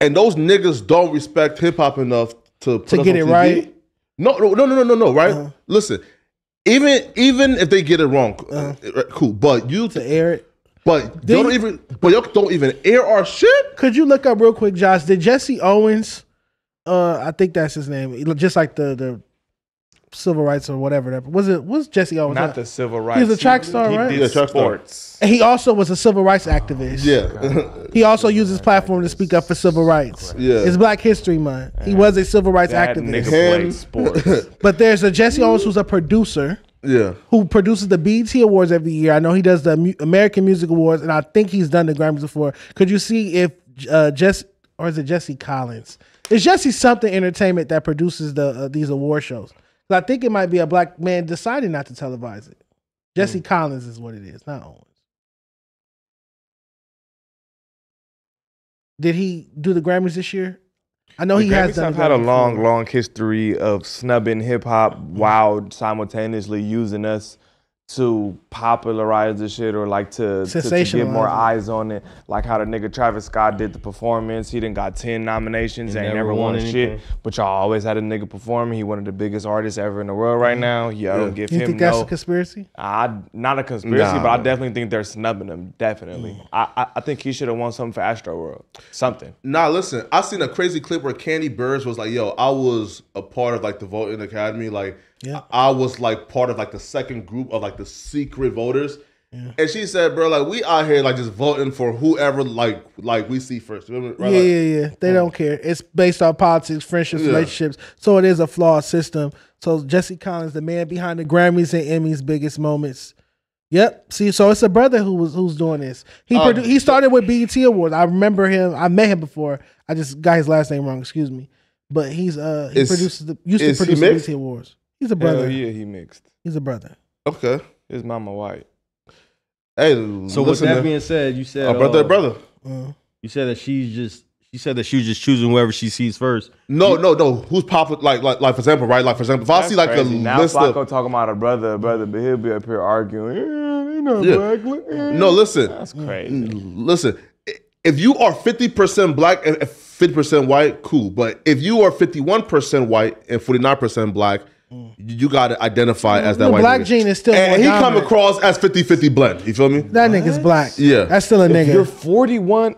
And those niggas don't respect hip hop enough to put To get it TV? right? No, no, no, no, no, no. Right? Uh-huh. Listen, even even if they get it wrong, uh, cool. But you, To air it. but They- don't even, but y'all don't even air our shit. Could you look up real quick, Josh? Did Jesse Owens, uh, I think that's his name, just like the the civil rights or whatever. that- Was it was Jesse Owens? Not the civil rights. He's a track star, he right? Did Yeah, track star. sports. And he also was a civil rights activist. Yeah, <laughs> He also used his platform to speak up for civil rights. Yeah. It's Black History Month. He was a civil rights That activist. nigga sports. <laughs> But there's a Jesse Owens who's a producer yeah. who produces the BET Awards every year. I know he does the American Music Awards, and I think he's done the Grammys before. Could you see if uh, Jesse or is it Jesse Collins? Is Jesse something Entertainment that produces the uh, these award shows. I think it might be a black man deciding not to televise it. Jesse hmm. Collins is what it is, not Owens. Did he do the Grammys this year? I know The he has Grammys done. have had a long, long history of snubbing hip hop mm-hmm. while simultaneously using us to popularize the shit or like to, to, to get more eyes on it. Like how the nigga Travis Scott did the performance. He didn't got 10 nominations, He ain't never never won won shit. But y'all always had a nigga performing. He one of the biggest artists ever in the world right now. Yeah, don't give You him think that's no. a conspiracy? I not a conspiracy, Nah. but I definitely think they're snubbing him. Definitely, mm. I, I I think he should have won something for Astroworld. Something. Nah, listen, I seen a crazy clip where Kandi Burruss was like, "Yo, I was a part of like the voting academy. Like, Yeah. I was like part of like the second group of like the secret voters." And she said, "Bro, like we out here like just voting for whoever like like we see first. Remember, right? yeah, Like, yeah, yeah. They don't care. It's based on politics, friendships, Yeah. relationships. So it is a flawed system. So Jesse Collins, the man behind the Grammys and Emmys biggest moments. Yep. See, so it's a brother who was who's doing this. He Uh, produ- he started with BET Awards. I remember him. I met him before. I just got his last name wrong. Excuse me. But he's uh he Is- produces the used to produce the? BET Awards. He's a brother. Hell yeah, he mixed. He's a brother. Okay. His mama white. Hey, So with that man. being said, you said a brother, uh, brother. Uh, You said that she's just. She said that she was just choosing whoever she sees first. No, no, no. Who's popular? Like, like, like for example, right? Like for example, if I see like crazy. a now list Flakko of talking about a brother, a brother, but he'll be up here arguing. Eh, he not Yeah. black. eh." no, listen, That's crazy. listen. If you are fifty percent black and fifty percent white, cool. But if you are fifty-one percent white and forty-nine percent black, you got to identify as that The white. black nigga. gene is still and more he come across as 50-50 blend. You feel me? that nigga's black. Yeah. That's still a If nigga. you're 41,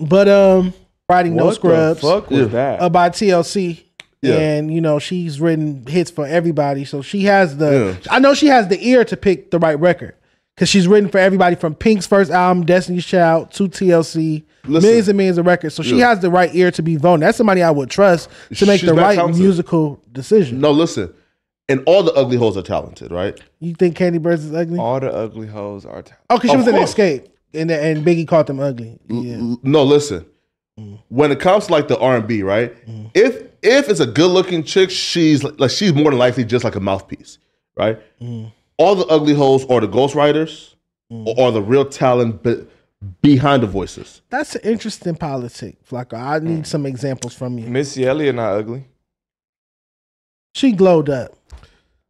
But um writing no what scrubs. the fuck was that? uh, by TLC. Yeah. And you know she's written hits for everybody, so she has the. Yeah. I know she has the ear to pick the right record because she's written for everybody from Pink's first album, Destiny's Child, to TLC, Listen. millions and millions of records. So she Yeah. has the right ear to be voting. That's somebody I would trust to make She's the right talented. musical decision. No, listen. And all the ugly hoes are talented, right? You think Kandi Burruss is ugly? All the ugly hoes are. talented. Oh, because she Of was in. Xscape, and and Biggie called them ugly. Yeah. L- No, listen. When it comes to like the R and B, right? If if it's a good looking chick, she's like she's more than likely just like a mouthpiece, right? All the ugly hoes are the ghostwriters mm. or, or the real talent be, behind the voices. That's an interesting politic, Flakko. I need mm. some examples from you. Missy Elliott not ugly. She glowed up.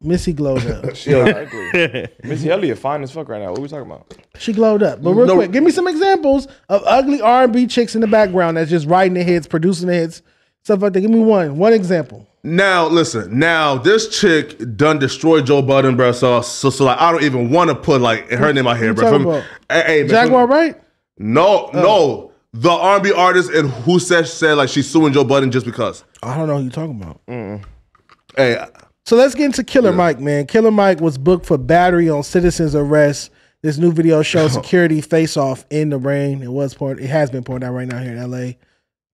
Missy glowed up. <laughs> She not <laughs> ugly. Missy Elliott fine as fuck right now. What are we talking about? She glowed up. But mm, real No. quick, give me some examples of ugly R and B chicks in the background that's just writing the hits, producing the hits, stuff like that. Give me one. One example. Now, listen. Now, this chick done destroyed Joe Budden, bro. So, so, so like, I don't even want to put like her name out here, bro. From- about? hey, hey, Jaguar, right? No, no. The R&B artist and who said said like she's suing Joe Budden just because. I don't know who you're talking about. Mm. Hey, So let's get into Killer Mike, man. Killer Mike was booked for battery on citizens arrest. This new video shows <laughs> security face off in the rain. It was pouring, it has been pouring out right now here in LA.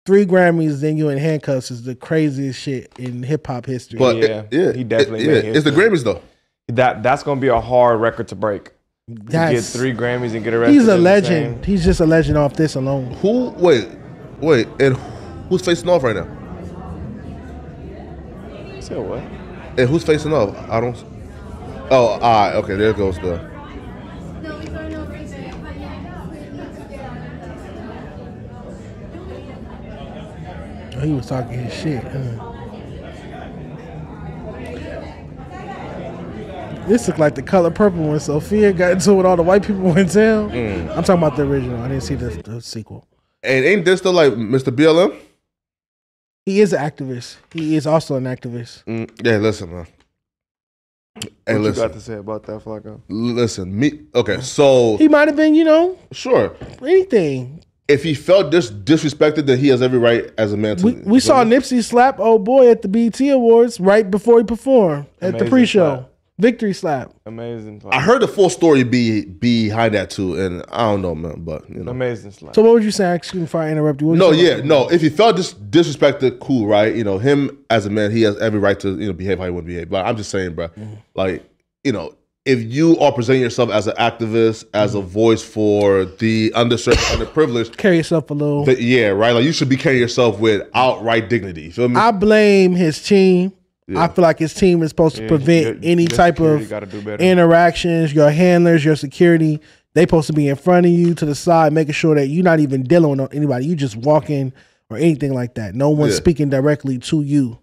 Three Grammys, then you in handcuffs is the craziest shit in hip hop history. but Yeah, it- yeah, he definitely it- made yeah, his It's the. Grammys though. That that's gonna be a hard record to break. To get three Grammys and get arrested. he's a legend. same- He's just a legend off this alone. Who? Wait, wait, and who's facing off right now? Say what? And who's facing off? I don't. Oh, all right, okay. There goes the. He was talking his shit. huh? This looked like the color purple when Sophia got into it with all the white people <laughs> in town. Mm. I'm talking about the original. I didn't see the, the sequel. And ain't this still like Mr. BLM? He is an activist. He is also an activist. Mm, yeah, listen, man. Hey, What you listen, got to say about that, Flakko? listen. Me, okay. So He might have been, you know, sure, anything. If he felt dis- disrespected, then he has every right as a man to. We, we saw Nipsey slap old boy at the BT Awards right before he performed at the pre-show. slap. Victory slap. Amazing. I heard the full story be behind that too, and I don't know, man. But you know, Amazing slap. So what would you say? Excuse me if I interrupt you. What no, you yeah, no. If he felt dis- disrespected, cool, right? You know, him as a man, he has every right to you know behave how he want to behave. But I'm just saying, bro, Mm-hmm. like you know, if you are presenting yourself as an activist, as a voice for the underserved underprivileged, Carry yourself a little. th- yeah, right. Like you should be carrying yourself with outright dignity. You feel me? I blame his team. I feel like his team is supposed to Yeah, prevent your- any your type of gotta do better. interactions. Your handlers, your security, they supposed to be in front of you to the side, making sure that you're not even dealing with anybody. You just walking or anything like that. No one's Yeah. speaking directly to you.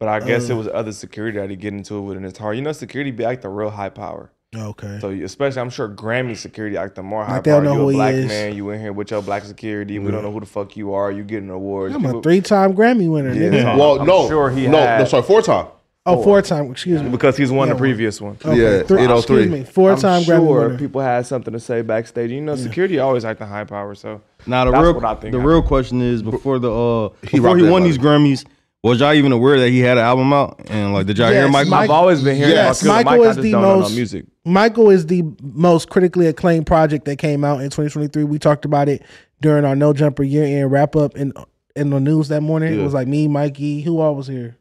But I guess Uh. it was other security that he get into it with, and it's hard. You know, security be like the real high power. Okay. So especially, I'm sure Grammy security like the more high Like, they don't power. know You who a he black is. man, you in here with your black security. We don't know who the fuck you are. You getting awards. I'm a three-time Grammy winner. Yeah. nigga. well, I'm no, sure he no, had- no, sorry, four time. Oh, four-time. Excuse me. because he's won Yeah, the previous one. Okay. Yeah, three, excuse three. me. Four I'm Grammy sure winner. people had something to say backstage. You know, security always like the high power. So Now the That's real what I think the happened. real question is before the uh He before rocked he won everybody. these Grammys, was y'all even aware that he had an album out? And like, did y'all hear Michael? Mike- I've always been hearing Yes, about Michael Mike. I is just the don't most- music. Michael is the most critically acclaimed project that came out in 2023. We talked about it during our No Jumper year end wrap up in in the news that morning. It was like me, Mikey, who all was here?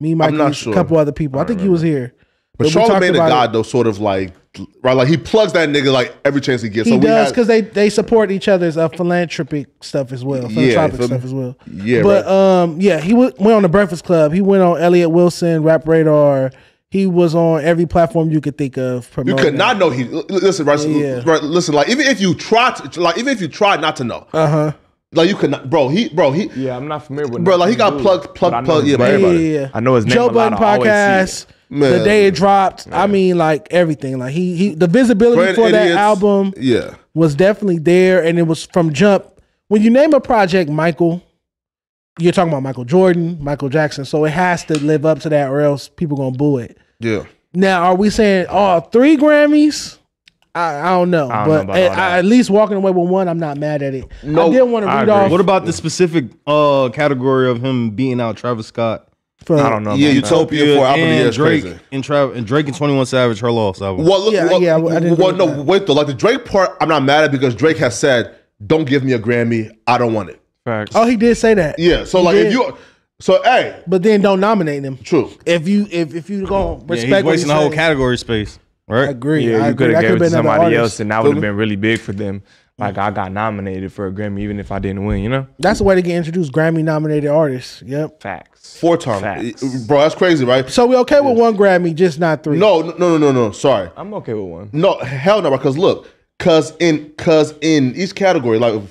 Me, Mikey, not a couple other people. I, think he was here. But we talked Charlamagne the God it. though, sort of like right, like he plugs that nigga like every chance he gets. He so does because they they support each other's uh, philanthropic stuff as well, philanthropic feel me? stuff as well. Yeah, but right. um, yeah, he w- went on the Breakfast Club. He went on Elliott Wilson, Rap Radar. He was on every platform you could think of. You could not know he. Listen, right, Yeah. right. Listen, like even if you try to, like even if you tried not to know, Uh huh. like you could not, bro. He, bro, he, Yeah, I'm not familiar with. bro, like he got nothing, plugged, plugged, but I know plugged. Yeah, by name. Yeah, everybody. yeah, yeah. I know his name Joe a lot. Budden I see podcast. Man. The day it dropped, I mean, like everything. Like he, he, the visibility Brand for that album Yeah, was definitely there, and it was from jump. When you name a project Michael, you're talking about Michael Jordan, Michael Jackson, so it has to live up to that, or else people gonna boo it. yeah. Now, are we saying all oh three Grammys? I, I don't know, I don't but about at, all that. at least walking away with one, I'm not mad at it. No, I did want to read off. What about the specific uh category of him beating out Travis Scott For, I don't know. Yeah, about that. Utopia for album of the year and is Drake crazy. and Trav and Drake and Twenty One Savage, her loss album. Well, look, Yeah, well, yeah, I didn't well, no, with wait though. Like the Drake part, I'm not mad at because Drake has said, "Don't give me a Grammy. I don't want it." Facts. Oh, he did say that. Yeah. So He like, did. if you, so hey, but then don't nominate him. true. If you if if you go Yeah, respect, he's what wasting he the whole category space, Right. I right? agree. Yeah, I you could have gave it to somebody artist. else, and that would have been really big for them. Like I got nominated for a Grammy, even if I didn't win. You know, That's the way to get introduced. Grammy nominated artists. Yep. facts. Four times, Facts. bro. That's crazy, right? So we okay with one Grammy, just not three. No, no, no, no, no. Sorry. I'm okay with one. No, hell no. Because look, because in because in each category, like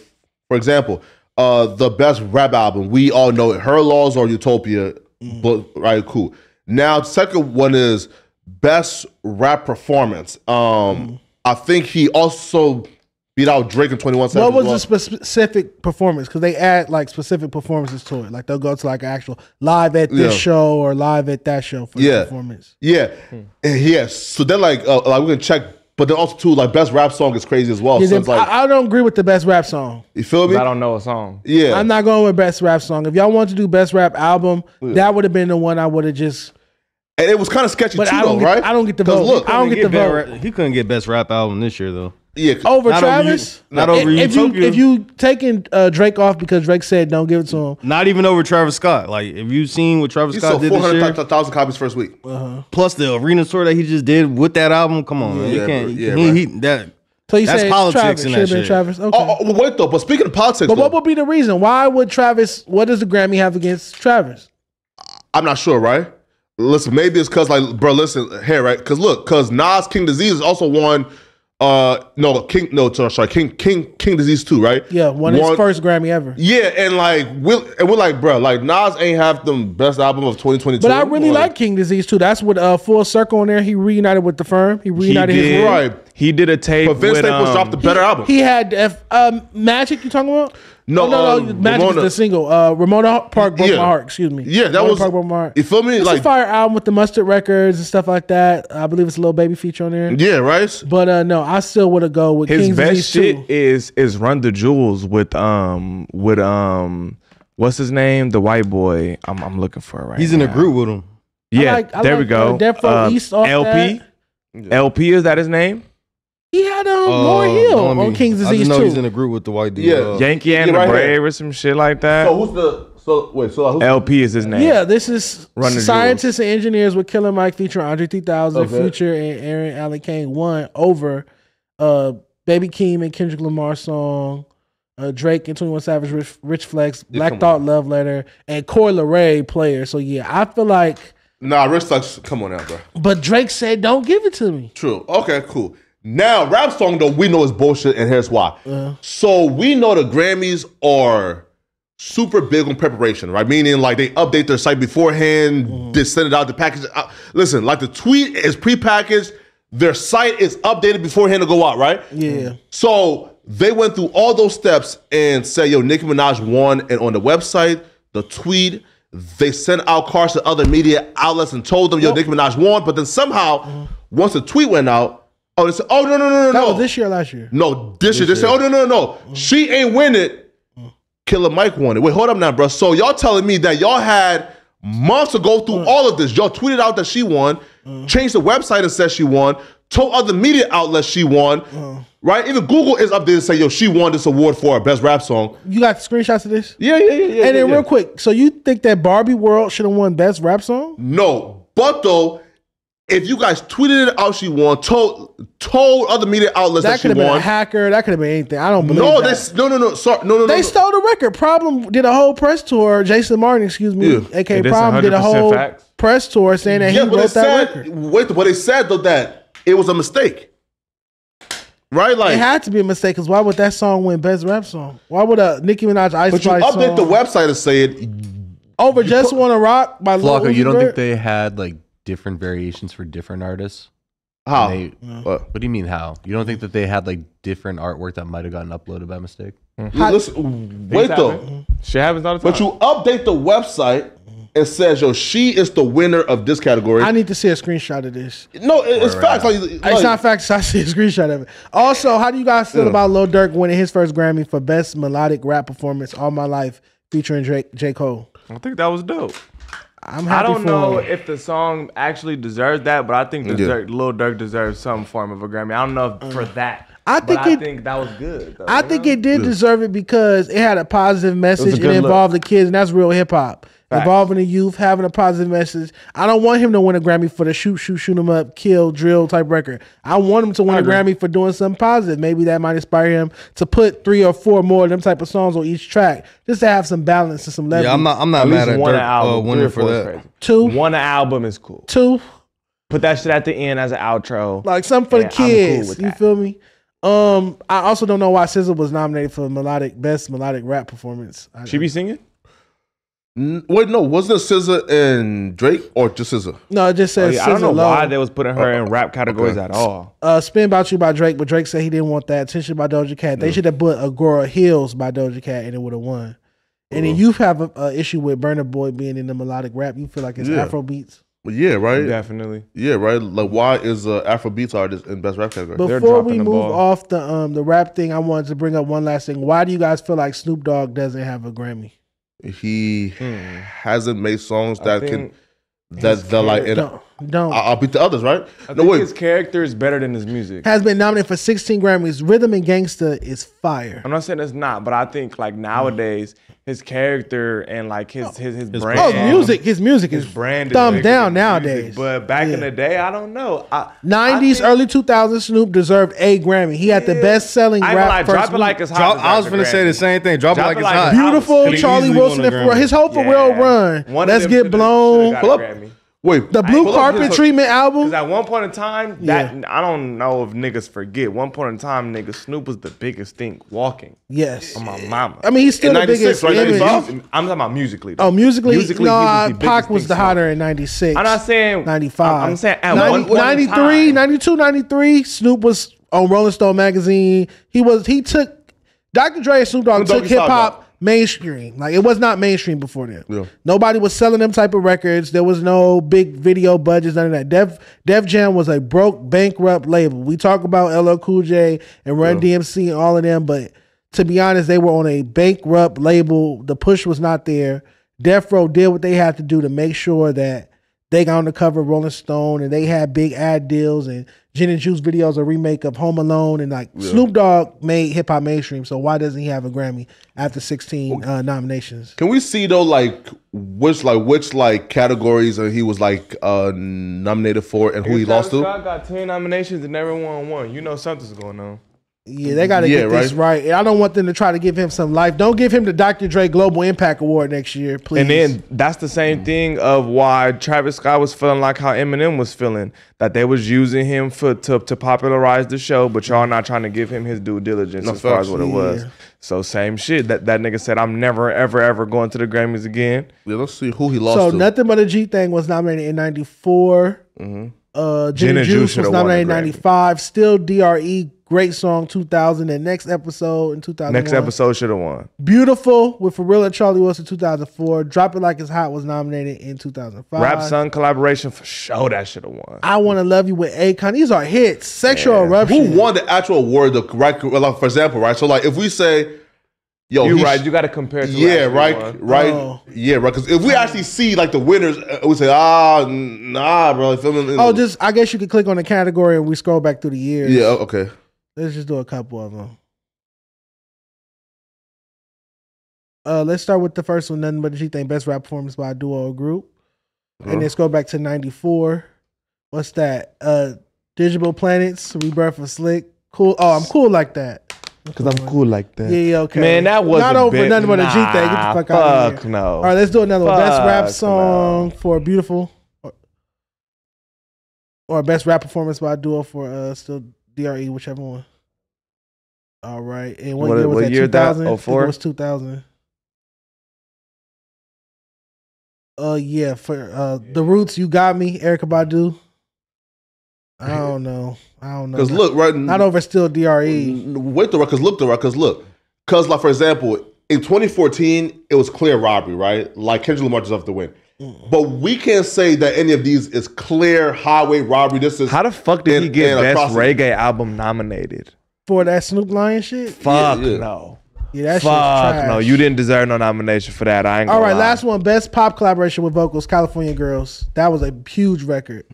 for example, uh, the best rap album, we all know it. Her Loss or Utopia, but right, cool. Now, second one is best rap performance. Um, I think he also beat out Drake in Twenty One What was well. the specific performance? Because they add like specific performances to it. Like they'll go to like actual live at this Yeah. show or live at that show for the Yeah. performance. Yeah, And yes. So then, like, uh, like we can check, but then also too, like, best rap song is crazy as well. Yeah, so then it's like, I, I don't agree with the best rap song. you feel me? I don't know a song. Yeah, I'm not going with best rap song. If y'all want to do best rap album, that would have been the one I would have just. and it was kind of sketchy But too, I don't though, get- right? I don't get the 'Cause vote. Look, I don't get the Best vote. rap- he couldn't get best rap album this year though. Yeah, Over Not over Travis, you- not over if you Utopia. if you taking uh, Drake off because Drake said don't give it to him. Not even over Travis Scott. Like, if you seen what Travis he Scott sold did four this year, hundred thousand copies first week. Uh-huh. plus the arena tour that he just did with that album, come on, man. Yeah, you can't. bro. Yeah, he, right. he, that So you That's politics Travis in should that have been shit. Travis. Okay. Oh, oh, wait though. But speaking of politics, but though, what would be the reason? Why would Travis? What does the Grammy have against Travis? I'm not sure, right? Listen, maybe it's because like, bro, listen here, right? Because look, because Nas King Disease also won. Uh, no, King, no, sorry, sorry, King, King, King Disease too, right? Yeah, won his first Grammy ever. Yeah, and like, we're, and we're like, bro, like Nas ain't have the best album of 2022. But I really Or, like King Disease too. That's what uh, Full Circle on there. He reunited with the firm. He He reunited his did. Right. He did a tape. But Vince with, Staples um, dropped the better album. He had F, um, Magic. You talking about? No, Oh, no, no. Magic Ramona- is the single. Uh, Ramona Park broke Yeah. my heart. Excuse me. Yeah, that Ramona was- Park broke my heart. you feel me? It's Like- a fire album with the Mustard Records and stuff like that. I believe it's a little baby feature on there. yeah, right. But uh, no, I still would have go with his King's best shit too. is is Run the Jewels with um with um what's his name the white boy I'm I'm looking for it right he's in a group with him. yeah like- I there we go uh, Death Row East off El-P El-P is that his name He had um, Uh, Lauryn Hill no, I mean, on King's I Disease just know too. he's in a group with the white dude. Yeah. uh, Yankee and Yeah, the right here. Brave or some shit like that So who's the so wait so who's El-P is his name Yeah, this is Run the scientists and engineers with Killer Mike featuring Andre 3000, Okay. Future, and Eryn Allen Kane won over uh, Baby Keem and Kendrick Lamar song, uh, Drake and Twenty One Savage, Rich, Rich Flex, Black come Thought Love Letter, and Coi Leray player. So yeah, I feel like, Nah, Rich Flex, come on now, bro. but Drake said, "Don't give it to me." True. Okay, cool. Now, rap song though, we know is bullshit, and here's why. Uh-huh. So we know the Grammys are super big on preparation, right? Meaning like they update their site beforehand, Mm-hmm. they send it out, the package. Out. Listen, like the tweet is prepackaged, their site is updated beforehand to go out, right? Yeah. So they went through all those steps and said, yo, Nicki Minaj won. And on the website, the tweet, they sent out cars to other media outlets and told them, yo, Nicki Minaj won. But then somehow, once the tweet went out, oh, they said, oh, no, no, no, no, That no. this year, or last year. No, this year. They said, oh, no, no, no. Mm. She ain't win it. Killer Mike won it. Wait, hold up now, bro. So y'all telling me that y'all had months to go through mm. all of this. Y'all tweeted out that she won, mm. changed the website and said she won, told other media outlets she won, right? Even Google is up there to say, yo, she won this award for her best rap song. You got screenshots of this? Yeah, yeah, yeah, yeah. and yeah, then yeah. real quick, so you think that Barbie World should have won best rap song? No, but though, if you guys tweeted it out, she won. Told told other media outlets that, That she could have been a hacker. That could have been anything. I don't believe No, that. this no, no, no. Sorry, no, no, no. They no. stole the record. Problem did a whole press tour. Jason Martin, excuse me, Yeah. aka It is Problem, did a whole facts. press tour saying that Yeah, he wrote that said record. wait, but they said though that it was a mistake, right? Like, It had to be a mistake because why would that song win best rap song? Why would a Nicki Minaj Ice but you Spice update the website and say it. over Just Wanna Rock by Lil Uzi you don't Vert? think they had like different variations for different artists? How? They, What? what do you mean how? You don't think that they had like different artwork that might have gotten uploaded by mistake? Mm-hmm. Listen, wait though. happen. shit happens all the time But you update the website mm-hmm. and says, "Yo, she is the winner of this category." I need to see a screenshot of this. no, it- it's facts. Like, It's not facts. I see a screenshot of it. Also, how do you guys feel about Lil Durk winning his first Grammy for best melodic rap performance all my life featuring Drake, J Cole? I think that was dope I'm I don't for know him. if the song actually deserves that, but I think the Yeah. Durk, Lil Durk deserves some form of a Grammy. I don't know if for mm. that. I but think I it- think that was good. though, I you think know? it did deserve it because it had a positive message and good it look. involved the kids, and that's real hip hop. Involving the youth, having a positive message. I don't want him to win a Grammy for the shoot, shoot, shoot him up, kill, drill type record. I want him to win a Grammy for doing something positive. Maybe that might inspire him to put three or four more of them type of songs on each track, just to have some balance and some level. Yeah, I'm not. I'm not At mad at one Durk uh, album, three winning for that. crazy. Two, One album is cool. two, Put that shit at the end as an outro. like something for the I'm cool kids. you that. feel me? Um, I also don't know why SZA was nominated for melodic best melodic rap performance. I, She be singing? N- Wait, no, wasn't it SZA and Drake or just SZA? no, it just Oh, says yeah, I don't know SZA why they was putting her in rap categories okay. at all. uh, "Spin About You" by Drake, but Drake said he didn't want that. "Attention" by Doja Cat. They should have put "Agora Hills" by Doja Cat, and it would have won. And then you have a, a issue with Burna Boy being in the melodic rap. You feel like it's Yeah. Afro beats. Well, yeah, right. Definitely. Yeah, right. Like, why is uh, Afrobeats artist in best rap category? They're Before dropping we the move ball. off the um the rap thing, I wanted to bring up one last thing. Why do you guys feel like Snoop Dogg doesn't have a Grammy? He hasn't made songs Hmm. That can that that like. And Don't don't. I- I'll beat the others, right? I no think wait. his character is better than his music. has been nominated for 16 Grammys. Rhythm and Gangsta is fire. I'm not saying it's not, but I think like nowadays his character and like his oh. his his, brand. Oh, music, his music His is brand is thumbs bigger down than his music, nowadays. But back in the day, I don't know. I, 90s, I think- early 2000s, Snoop deserved a Grammy. He had the best selling I ain't gonna lie, rap drop it week. like it's hot. Drop, is I was like gonna a say the same thing. Drop, Drop it like it it's like hot. it's hot. Beautiful Could've Charlie easily Wilson won and Pharrell. Grammy. His whole Pharrell Yeah. run. One of Let's them get should've- blown. should've got Pull up. Grammy. Wait, The Blue pull up Carpet his- Treatment album. Cause at one point in time, that Yeah. I don't know if niggas forget. One point in time, nigga, Snoop was the biggest thing walking. Yes. On my mama. I mean, he's still In the biggest right? I'm talking about musically. though. Oh, musically, Musically, no, was the uh, Pac was the hotter in 96. I'm not saying 95. I'm, I'm saying at 90 one point in 93, time, 92, 93, Snoop was on Rolling Stone magazine. He was he took Dr. Dre and Snoop Dogg took hip hop mainstream. Like it was not mainstream before then. Yeah. Nobody was selling them type of records. There was no big video budgets, none of that. Def Def Jam was a broke, bankrupt label. We talk about LL Cool J and Run DMC and all of them, but to be honest, they were on a bankrupt label. The push was not there. Death Row did what they had to do to make sure that they got on the cover of Rolling Stone and they had big ad deals and Gin and Juice videos, a remake of Home Alone, and like Snoop Dogg made hip hop mainstream. So why doesn't he have a Grammy after 16 uh, nominations? Can we see though, like which like which like categories uh, he was like uh nominated for and who he lost to? Scott got ten nominations and never won one. You know something's going on. Yeah, they got to Yeah, get this right. I don't want them to try to give him some life. Don't give him the Dr. Dre Global Impact Award next year, please. And then that's the same thing of why Travis Scott was feeling like how Eminem was feeling that they was using him for to, to popularize the show, but y'all not trying to give him his due diligence No as far as facts. what it was. So same shit. That that nigga said, I'm never ever ever going to the Grammys again. Yeah, let's see who he lost so to. nothing but a G thing was nominated in '94. Uh, Gin, and Juice was nominated in '95. Still Dre, great song 2000. And next episode in 2001. Next episode should have won. Beautiful with Pharrell and Charlie Wilson 2004. Drop It Like It's Hot was nominated in 2005. Rap Sun collaboration for sure that should have won. I Want to Love You with Akon. These are hits. Sexual Eruption. who won the actual award? The right, like for example, right. So like if we say, yo, You he right. sh- You got to compare. To yeah, right, won. right, Oh. yeah, right. Because if we actually see like the winners, uh, we say, ah, n- nah, bro. Feel me? Oh, just I guess you could click on the category and we scroll back through the years. yeah, okay. Let's just do a couple of them. Uh, let's start with the first one. Nothing but a G thing. Best rap performance by a duo or group, and let's go back to '94. What's that? Uh, Digable Planets, Rebirth of Slick. Cool. Oh, I'm cool like that. Cause I'm cool like that. Yeah, yeah, okay. Man, that was not over nothing but a G thing. Get the Nah, fuck out of fuck here. no. All right, let's do another one. Best rap Fuck song for Beautiful, or, or best rap performance by a duo for uh still DRE, whichever one. All right, and what, What- year was what that? year Two that? thousand. I think 04? it was two thousand. Uh yeah, for uh the Roots, you got me, Erykah Badu. I don't know. I don't know. Because look, right, not over still. DRE. N- Wait the because look the because look because like for example in 2014 it was clear robbery right like Kendrick Lamar deserved the win but we can't say that any of these is clear highway robbery this is How the fuck did he get best across reggae album nominated? For that Snoop Lion shit. Fuck yeah. no. Yeah, that Fuck no, you didn't deserve no nomination for that. I ain't All gonna right, lie. last one. Best pop collaboration with vocals, California Girls. That was a huge record.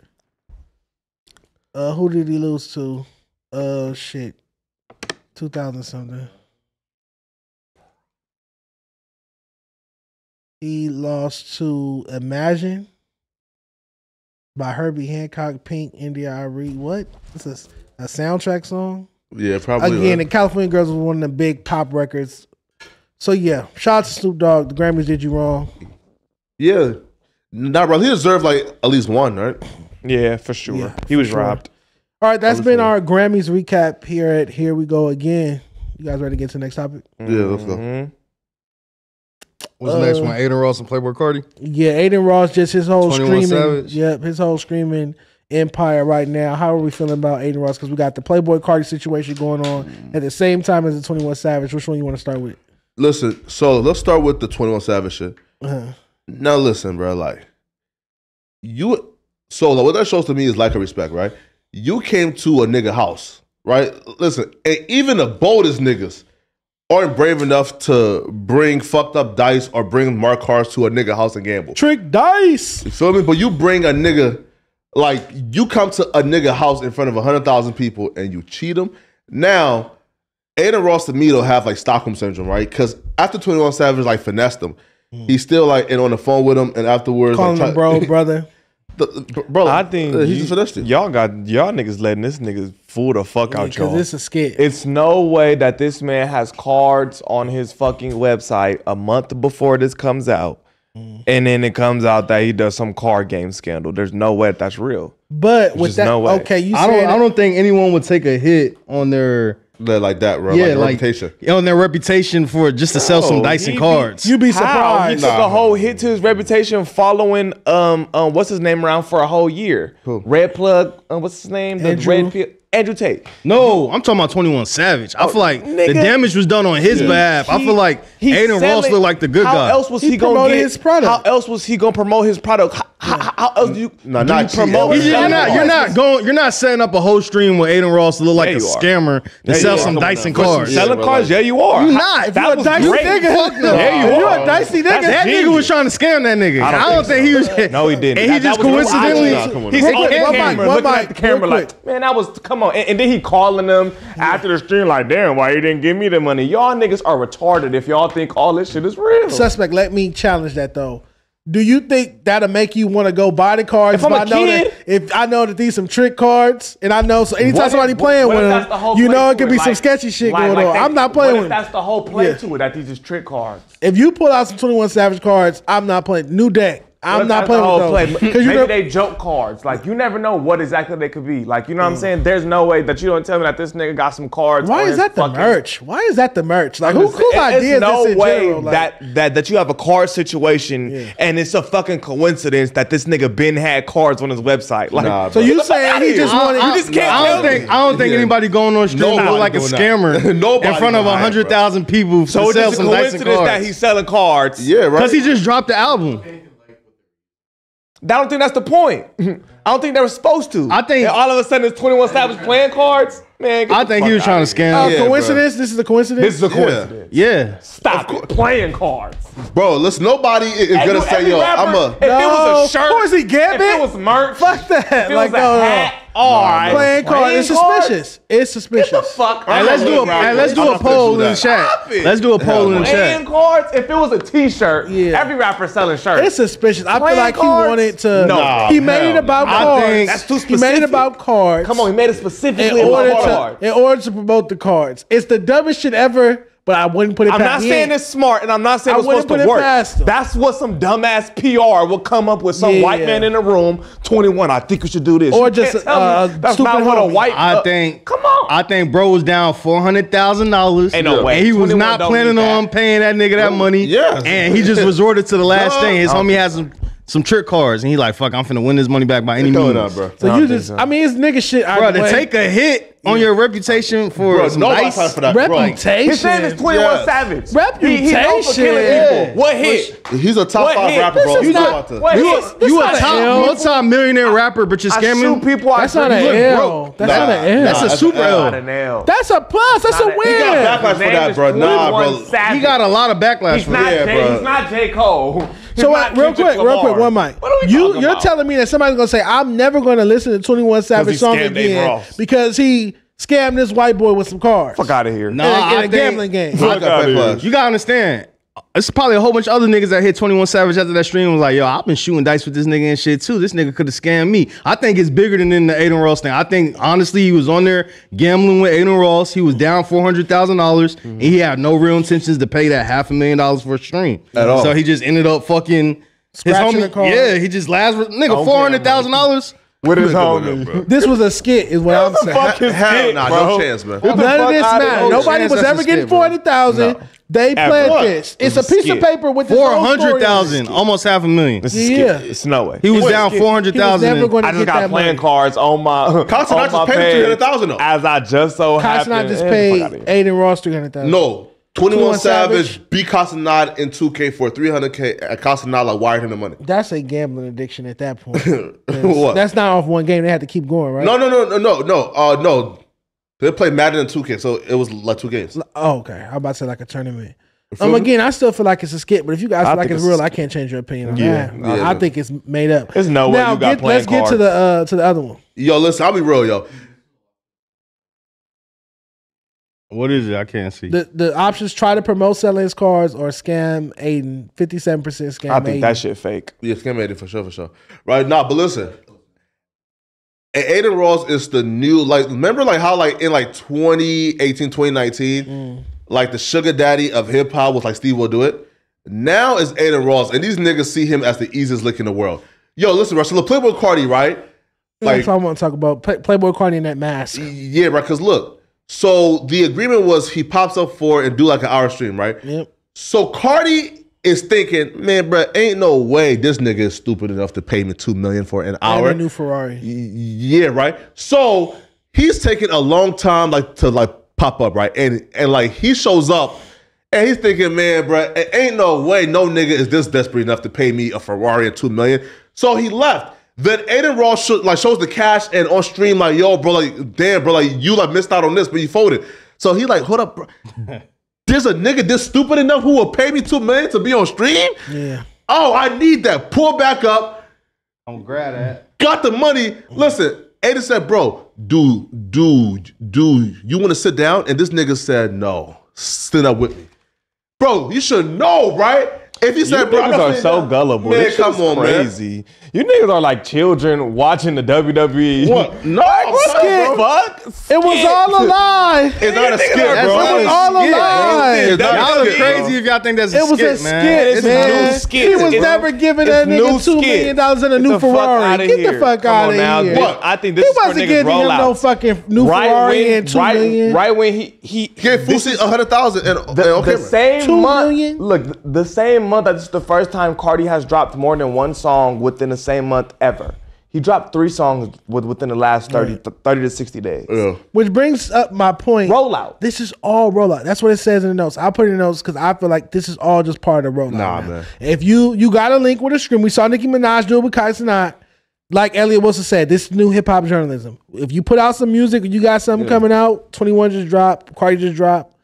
Uh, who did he lose to? Uh, shit, two thousand something. He lost to Imagine by Herbie Hancock, Pink, India.Arie. What? This is a soundtrack song. Yeah, probably. Again, right. the California Girls was one of the big pop records. So yeah, shout out to Snoop Dogg. The Grammys did you wrong. yeah. Not bro. He deserved like at least one, right? Yeah, for sure. Yeah, he was sure. robbed. All right, that's I'm been our Grammys recap here at Here We Go Again. You guys ready to get to the next topic? Yeah, let's go. Mhm. What's the next Uh, one? Adin Ross and Playboi Carti. Yeah, Adin Ross just his whole 21 streaming. Savage. Yep, his whole streaming empire right now. How are we feeling about Adin Ross? Because we got the Playboi Carti situation going on at the same time as the Twenty One Savage. Which one you want to start with? Listen, so let's start with the Twenty One Savage shit. Uh, Now listen, bro. Like you, so like, what that shows to me is like a respect, right? You came to a nigga house, right? Listen, and even the boldest niggas aren't brave enough to bring fucked up dice or bring mark cards to a nigga house and gamble. Trick dice. You feel me? But you bring a nigga, like you come to a nigga house in front of a hundred thousand people and you cheat them. Now, Adin Ross to me will have like Stockholm syndrome, right? Because after Twenty One Savage like finessed him, hmm. he's still like and on the phone with him, and afterwards Calling like, him bro, <laughs> brother. The, the- bro, I think uh, he's you- just finessed you. y'all got y'all niggas letting this nigga fool the fuck out Because y'all. it's a skit. It's no way that this man has cards on his fucking website a month before this comes out. Mm. And then it comes out that he does some card game scandal. There's no way that that's real. but with that, no way. okay, you I don't. said I don't think anyone would take a hit on their They're like that, bro. yeah, like, like reputation. on their reputation for just to sell some dice and be- cards. you'd be How? surprised. He took a whole hit to his reputation following um um what's his name around for a whole year. Who? Red plug. Uh, what's his name? The Andrew. red pill. Andrew Tate. No, I'm talking about 21 Savage. I feel like the damage was done on his behalf. I feel like he's Adin Ross looked like the good guy. how guy. else was He he, gonna promoted get his product. How else was he gonna promote his product? How, how, how else do you, No, do not you cheating. promote? He's You're not, you're not going. You're not setting up a whole stream with Adin Ross to look like Yeah, a scammer to Yeah, sell some Dyson dice and Put some cards. Yeah, Selling but cards? yeah, you are. You're not. If That you a was dicey great. nigga, Fuck no. Yeah, you If you are. a dicey nigga, That's that nigga was trying to scam that nigga. I don't, think he was. No, he didn't. <laughs> And he That- just that coincidentally. logic. Nah, He's on the camera, looking at the camera like, man, that was come on. And, and then he calling them after the stream like, damn, why you didn't give me the money? Y'all niggas are retarded if y'all think all this shit is real. suspect. Let me challenge that though. Do you think that'll make you want to go buy the cards? If I know kid- that if I know that these some trick cards, and I know so anytime if- somebody playing what with them, the you know it could be some sketchy shit like- going like on. I'm not what playing with. That's the whole play Yeah. to it. That these is trick cards. If you pull out some Twenty One Savage cards, I'm not playing. New deck. I'm What not playing that's the whole with those play? because you Maybe know. they joke cards. Like you never know what exactly they could be. Like you know what I'm mm. saying? There's no way that you don't tell me that this nigga got some cards. Why is his that the fucking- merch? Why is that the merch? Like who cool it's idea no this in way general? Like, that, that that you have a card situation and it's a fucking coincidence that this nigga Ben had cards on his website. Like, Nah, so you Get saying he just wanted? I- you just just can't I don't me. think. I don't think Yeah. anybody going on stream Nobody look like a doing scammer Nobody <laughs> in front of doing hundred thousand people so to it's just a some dice and coincidence that he's selling cards. Yeah, right. Because he just dropped the album. I don't think that's the point. <laughs> I don't think they were supposed to. I think- And all of a sudden it's 21 Savage playing cards. Man, get I the think fuck he was trying to here. Scam. Uh, yeah, coincidence? This is a coincidence. This is a coincidence. Yeah. Stop it. Playing cards. bro, listen, nobody is Hey, gonna dude, say, yo, rapper, I'm a. If it was a shirt, Who is he, Gambit? If it was merch, Fuck that. If it Like, was a no, no. hat, all right. playing cards. It's cards? suspicious. It's suspicious. Get the fuck Hey, let's do a here. let's do a poll in the chat. Let's do a poll in the chat. Playing chat. cards. If it was a T-shirt, Yeah. every rapper selling shirts. It's suspicious. I feel Playing like he wanted to. No. he made it about. I cards. think- That's too specific. He made it about cards. Come on, he made it specifically order about to cards. in order to promote the cards. It's the dumbest shit ever. But I wouldn't put it. I'm past not saying it's smart, and I'm not saying I it's wouldn't supposed to put it work. past him. That's what some dumbass PR will come up with. Some Yeah. white man in the room, 21. I think you should do this. Or You just can't a- tell me a that's not stupid what a white. I uh, think. Come on. I think bro was down four hundred thousand dollars. Ain't no way. And he was not planning on paying that nigga that money. yeah. And he just resorted to the last Duh. thing. His homie has some some trick cards, and he like, fuck, I'm finna win this money back by any means. up, bro. So I you just. so. I mean, it's nigga shit. Bro, either to way. take a hit on your reputation for Bro, some nobody dice? for that. Bro. Reputation. His name is 21 Yes. Savage. Reputation. He, he known for killing Yeah. people. What hit? He's a top What five hit? rapper, bro. This You not- about this. what You, a- you a not an top multi-millionaire rapper, but you're I scamming shoot people. That's not an. L. That's not an L. That's a super L. Not an L. That's a plus. That's a win. He got backlash for name that, is bro. Nah, bro. He got a lot of backlash He's for not, that. Bro. he's not J. Cole. He's So not uh, real Kendrick quick, real quick, one mic. What are we You talking you're about? telling me that somebody's gonna say I'm never gonna listen to 21 Savage he song again because he scammed this white boy with some cars. Fuck out of here. Nah, in a- in I a think- gambling game. I got outta here. You gotta understand. It's probably a whole bunch of other niggas that hit 21 Savage after that stream was like, yo, I've been shooting dice with this nigga and shit too. This nigga could have scammed me. I think it's bigger than in the Adin Ross thing. I think honestly he was on there gambling with Adin Ross. He was down four hundred thousand dollars and he had no real intentions to pay that half a million dollars for a stream. At all. So he just ended up fucking his Scratching the homie. car. Yeah, he just last nigga four hundred thousand dollars. With his Bro. homie. This was a skit, is what I'm saying. Fuck his Hell dick, nah, bro. no chance, man. None of this outta matter. Nobody was ever a getting skit, bro. four hundred thousand. They played What? this. It's a It's a piece of paper with this Four whole story on hundred it. thousand, almost half a million. This is Yeah. yeah. It's no way. He was was down skit. four hundred He was never thousand. going I just get got that playing money. cards on my <laughs> Constant on I just paid 300,000 though. As I just so Cox happened. not just paid fuck outta here. Adin Ross three hundred thousand. No. 21 21 Savage, Savage. beat Castanad in 2K for 300K. And like wired him the money. That's a gambling addiction at that point. <laughs> 'Cause What? That's not off one game. They had to keep going, right? No, no, no, no, no, no. Uh, no. They played Madden and 2K, so it was like two games. Oh, okay. I'm about to say like a tournament. Um, again, I still feel like it's a skit, but if you guys I feel like it's it's real, I can't change your opinion on Yeah. that. Yeah, I, I think it's made up. There's no way now, you got get, let's playing get to the uh, to the other one. Yo, listen, I'll be real, yo. What is it? I can't see. The the options try to promote selling his cars or scam Adin. Fifty seven percent scam. I think Adin. that shit fake. Yeah, Scam made it for sure, for sure. Right now, but listen. Adin Ross is the new, like, remember like how like in like 2018, 2019, mm. like the sugar daddy of hip hop was like Steve will do it. Now is Adin Ross, and these niggas see him as the easiest lick in the world. Yo, listen, Russell, the Playboi Carti, right? That's what I want to talk about. Play, Playboi Carti in that mask. Yeah, right. Because look, so the agreement was he pops up for and do like an hour stream, right? Yep. So Carti is thinking, man, bro, ain't no way this nigga is stupid enough to pay me two million for an And hour. a new Ferrari. yeah, right. So he's taking a long time, like to like pop up, right? And and like he shows up. And he's thinking, man, bro, ain't no way no nigga is this desperate enough to pay me a Ferrari and two million. So he left. Then Adin Ross show, like shows the cash and on stream like, yo, bro, like, damn, bro, like you like missed out on this, but you folded. So he like, hold up, bro. <laughs> There's a nigga this stupid enough who will pay me two million to be on stream. Yeah. Oh, I need that. Pull back up I'm glad at. got the money. Listen, Adin said, bro, dude, dude, dude, you want to sit down? And this nigga said, no, sit up with me. Bro, you should know, right? If You said, bro, niggas are so down. gullible. Man, this come come on, man. crazy. You niggas are like children watching the WWE. What? <laughs> No, I'm What saying, the bro. fuck? It was all a lie. It's not a skit, bro. It was all a lie. Y'all a are crazy if y'all think that's a It was skit, a skit, man. It's a new skit. He was It's- never giving it's that nigga two skit. million dollars in a Get new the fuck Ferrari. outta Get here. the fuck Come out on of now. here. What? I think this he is for wasn't niggas giving him no fucking new right Ferrari when, and two right, when he he Get this Boosie is- a hundred thousand and, and the, the same month. Look, the same month. That's the first time Carti has dropped more than one song within the same month ever. He dropped three songs with, within the last 30, th- 30 to 60 days. Yeah. Which brings up my point. Rollout. This is all rollout. That's what it says in the notes. I'll put it in the notes because I feel like this is all just part of the rollout. Nah, man. If you you got a link with a screen, we saw Nicki Minaj do it with Kai Cenat. Like Elliott Wilson said, this is new hip hop journalism. If you put out some music, you got something coming out, 21 just dropped, Carti just dropped,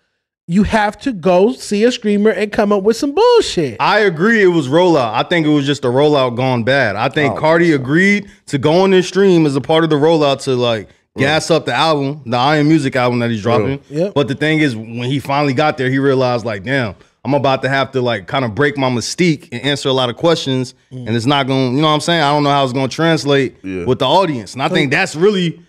you have to go see a streamer and come up with some bullshit. I agree it was rollout. I think it was just a rollout gone bad. I Oh, think Carti agreed to go on this stream as a part of the rollout to like gas up the album, the I Am Music album that he's dropping. Yep. But the thing is, when he finally got there, he realized like, damn, I'm about to have to like kind of break my mystique and answer a lot of questions, Mm. and it's not going. to You know what I'm saying? I don't know how it's going to translate with the audience, and I think that's really.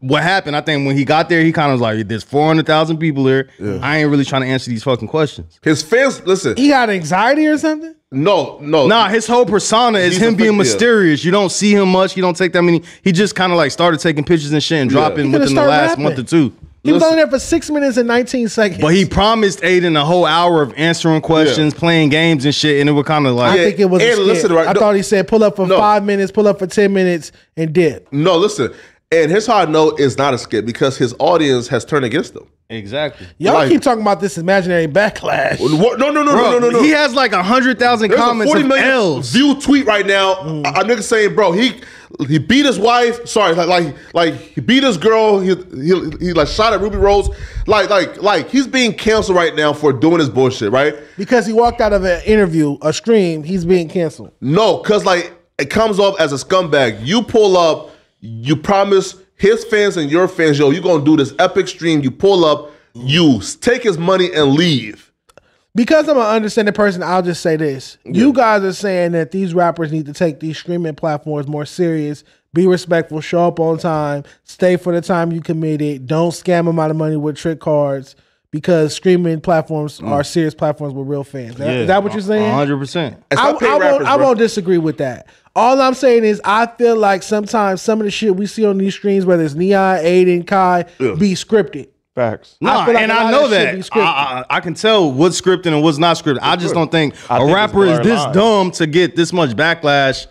What happened? I think when he got there, he kind of was like, "There's 400,000 people here. I ain't really trying to answer these fucking questions." His fans, listen, He got anxiety or something? no, no. Nah, his whole persona is He's him being fake- yeah. mysterious. You don't see him much. You don't take that many. He just kind of like started taking pictures and shit and dropping He coulda within the last rapping. month or two. He was Listen. only there for six minutes and 19 seconds. But he promised Adin a whole hour of answering questions, playing games and shit, and it was kind of I like, Yeah, think it was a and skit. listen, right, I no- thought he said pull up for No. five minutes, pull up for 10 minutes, and dip. No, listen. And here's how I know it's not a skit because his audience has turned against him. Exactly. Y'all Like- keep talking about this imaginary backlash. What? No, no, no, Bro, no, no, no, no. He has like a hundred thousand comments a 40 of L's. view tweet right now. Mm. A, a nigga saying, bro, he he beat his wife. Sorry, like like like he beat his girl. He he, he like shot at Ruby Rose. Like like like he's being canceled right now for doing his bullshit. Right? Because he walked out of an interview, a stream, he's being canceled. No, cause like it comes off as a scumbag. You pull up, you promise his fans and your fans, yo, you're gonna do this epic stream. You pull up, you take his money and leave. Because I'm an understanding person, I'll just say this. You guys are saying that these rappers need to take these streaming platforms more serious, be respectful, show up on time, stay for the time you committed, don't scam them out of money with trick cards because streaming platforms Mm. are serious platforms with real fans. Is that what you're saying? hundred percent. And I, I won't, I won't disagree with that. All I'm saying is I feel like sometimes some of the shit we see on these streams, whether it's Neon, Adin, Kai, be scripted. Facts. No, I feel like and I know that that. I, I, I can tell what's scripted and what's not scripted. I just don't think I a think rapper is this lines. dumb to get this much backlash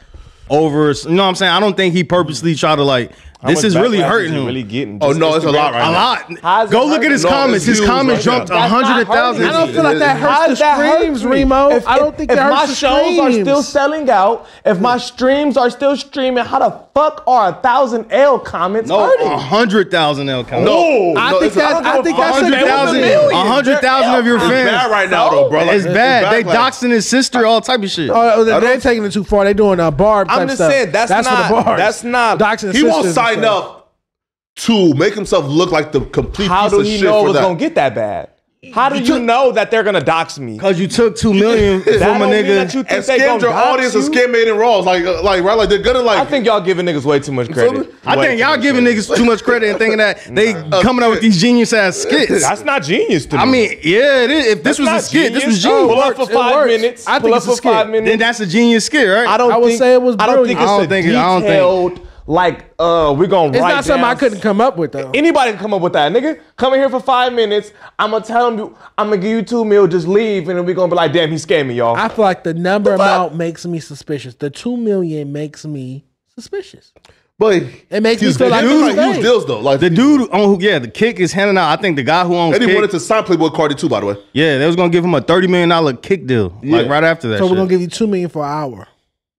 over. You know what I'm saying? I don't think he purposely tried to like. How this is really hurting is he him. Really getting Oh no, it's a lot right a now. lot. Go look at his? No, comments. His comments right jumped a hundred thousand. I don't feel like that How hurts the does that hurt streams, me? Remo. If, I don't think if that my hurts the shows are still selling out, if my streams are still streaming, how the fuck are a thousand L comments No, hurting? a hundred thousand L comments. No, I no, think that's, I think A that's a hundred thousand. million. A hundred thousand of your It's fans. bad right now, though, bro. It's bad. They doxing his sister, all type of shit. Oh, oh they're, they're taking it too far. They're doing a barb I'm just saying, that's not- the bars. that's not- Doxing He won't sisters and up to make himself look like the complete How piece do of he shit know it for was that. gonna get that bad? How do you, took- know that they're gonna dox me? Cause you took two million <laughs> from a don't mean that nigga. you think and they scammed gonna your dox audience and you? scam made in Raws. Like, uh, like, right? Like, they're gonna like. I think y'all giving niggas way too much feel credit. me? I Way think too y'all much giving credit. niggas too much credit and thinking that <laughs> they coming up with these genius ass <laughs> skits. That's not genius to me. I mean, yeah, it is. If this That's was a not skit, this was genius. genius. Pull up for It five works. minutes. I think Pull up it's a for skit. five minutes. Then that's a genius skit, right? I don't. I would think, say it was I don't think brilliant. it's I a don't think it- I don't think- detailed. Like, uh, we're gonna It's write not something I couldn't come up with though. Anybody can come up with that, nigga. Come in here for five minutes. I'm gonna tell him. I'm gonna give you two mil. Just leave, and then we gonna be like, damn, he scared me, y'all. I feel like the number amount makes me suspicious. The two million makes me suspicious. but It makes me he's feel like dude, it's huge deals though. Like the dude on who, yeah, the kick is handing out. I think the guy who owns and he Kick, wanted to sign Playboi Carti too, by the way. yeah, they was gonna give him a thirty million dollar kick deal, like right after that. So we're gonna give you two million for an hour.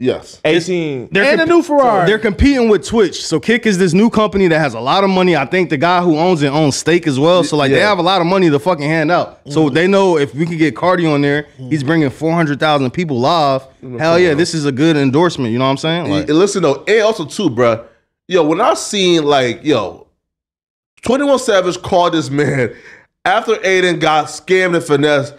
Yes. 18. They're and a new Ferrari. They're competing with Twitch. So Kick is this new company that has a lot of money. I think the guy who owns it owns stake as well. So like they have a lot of money to fucking hand out. So mm-hmm. they know if we can get Carti on there, he's bringing four hundred thousand people live. Hell yeah, this is a good endorsement. You know what I'm saying? Like, And listen though, and also too, bruh, yo, when I seen like, yo, 21 Savage called this man after Adin got scammed and finessed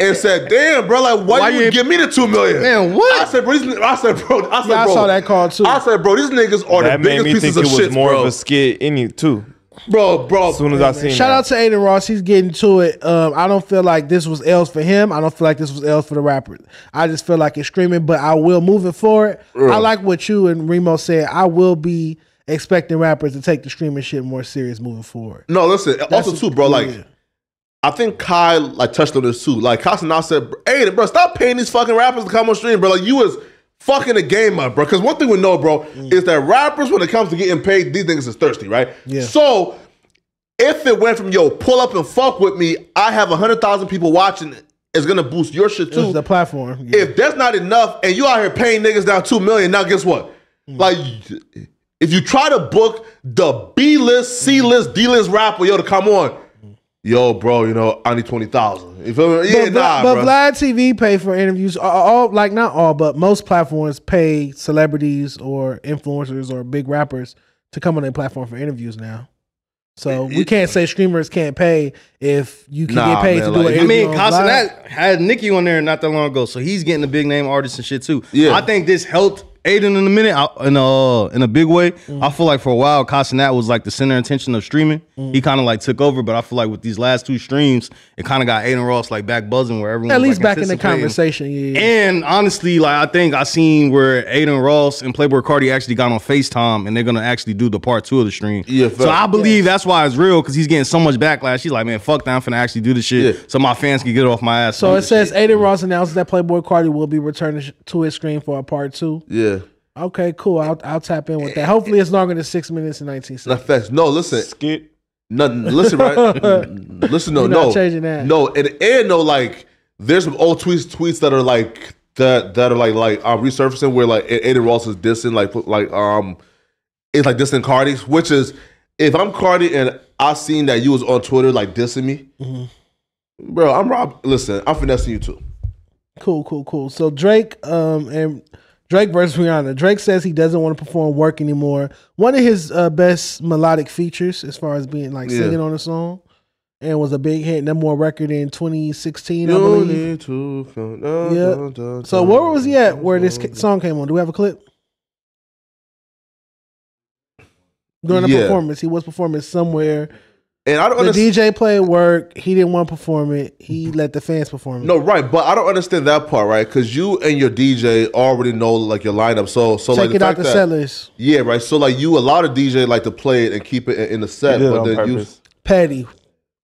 and said, damn, bro, like, why, Why you you- ain't give me the two million? Man, what? I said, bro, these, I said, bro, I said, Yeah, I bro. saw that call too. I said, bro, these niggas are That the made biggest me pieces think of it was shit, more bro. of a skit in you too. bro, bro. As soon as I seen Shout that. out to Adin Ross. He's getting to it. Um, I don't feel like this was L's for him. I don't feel like this was L's for the rapper. I just feel like it's screaming, but I will move it forward. I like what you and Remo said. I will be expecting rappers to take the streaming shit more serious moving forward. No, listen. also, That's- too, bro. Like, yeah. I think Kai like touched on this too. Like, Casa said, "Hey, bro, stop paying these fucking rappers to come on stream, bro. Like, you was fucking the game up, bro. Because one thing we know, bro, mm. is that rappers, when it comes to getting paid, these niggas is thirsty, right? Yeah. So, if it went from yo pull up and fuck with me, I have a hundred thousand people watching. it. It's gonna boost your shit too. the platform. Yeah. if that's not enough, and you out here paying niggas down two million, now guess what? Mm. Like, if you try to book the B list, C list, D list rapper, yo, to come on, yo, bro, you know, I need twenty thousand. You feel me? Yeah, but, nah, but bro. Vlad TV pay for interviews. All, like not all, but most platforms pay celebrities or influencers or big rappers to come on their platform for interviews now. So we can't say streamers can't pay if you can Nah, get paid man, to do like- an I mean, on Kai Cenat had Nicki on there not that long ago, so he's getting a big name artist and shit too. Yeah. I think this helped Adin in a minute, I- in a in a big way. Mm. I feel like for a while, Kai Cenat was like the center intention of streaming. Mm. He kind of like took over, but I feel like with these last two streams, it kind of got Adin Ross like back buzzing where everyone At was, least like, back in the conversation, yeah. And honestly, like I think I seen where Adin Ross and Playboi Carti actually got on FaceTime and they're gonna actually do the part two of the stream. Yeah, so. I believe that's why it's real because he's getting so much backlash. He's like, man, fuck that, I'm finna actually do this shit Yeah. so my fans can get off my ass. So it says Adin Ross announced that Playboi Carti will be returning to his screen for a part two. yeah, Okay, cool. I'll I'll tap in with that. Hopefully, it's longer than six minutes and nineteen Not seconds. facts. No, listen. Skit. No, listen, right? <laughs> Listen, no, You're not no, changing that. no, and and no, like there's some old tweets, tweets that are like that that are like like um, resurfacing where like A- Adin Ross is dissing like put- like um it's like dissing Carti, which is if I'm Carti and I seen that you was on Twitter like dissing me, Mm-hmm. bro, I'm Rob. Listen, I'm finessing you too. Cool, cool, cool. So Drake, um, and Drake versus Rihanna. Drake says he doesn't want to perform work anymore. One of his uh, best melodic features, as far as being like Yeah. singing on a song, and was a big hit, number one record in 2016, I believe. come Yeah. down, down, So where was he at where this song came on? Do we have a clip? During the Yeah. performance, he was performing somewhere. And I don't The understand. DJ played work. He didn't want to perform it. He let the fans perform it. No, right, but I don't understand that part, right? Because you and your DJ already know like your lineup. So, so Check like the it out fact the that, sellers. Yeah, right. So like you allow the DJ like to play it and keep it in, in the set, He did it but on then you purpose. Petty.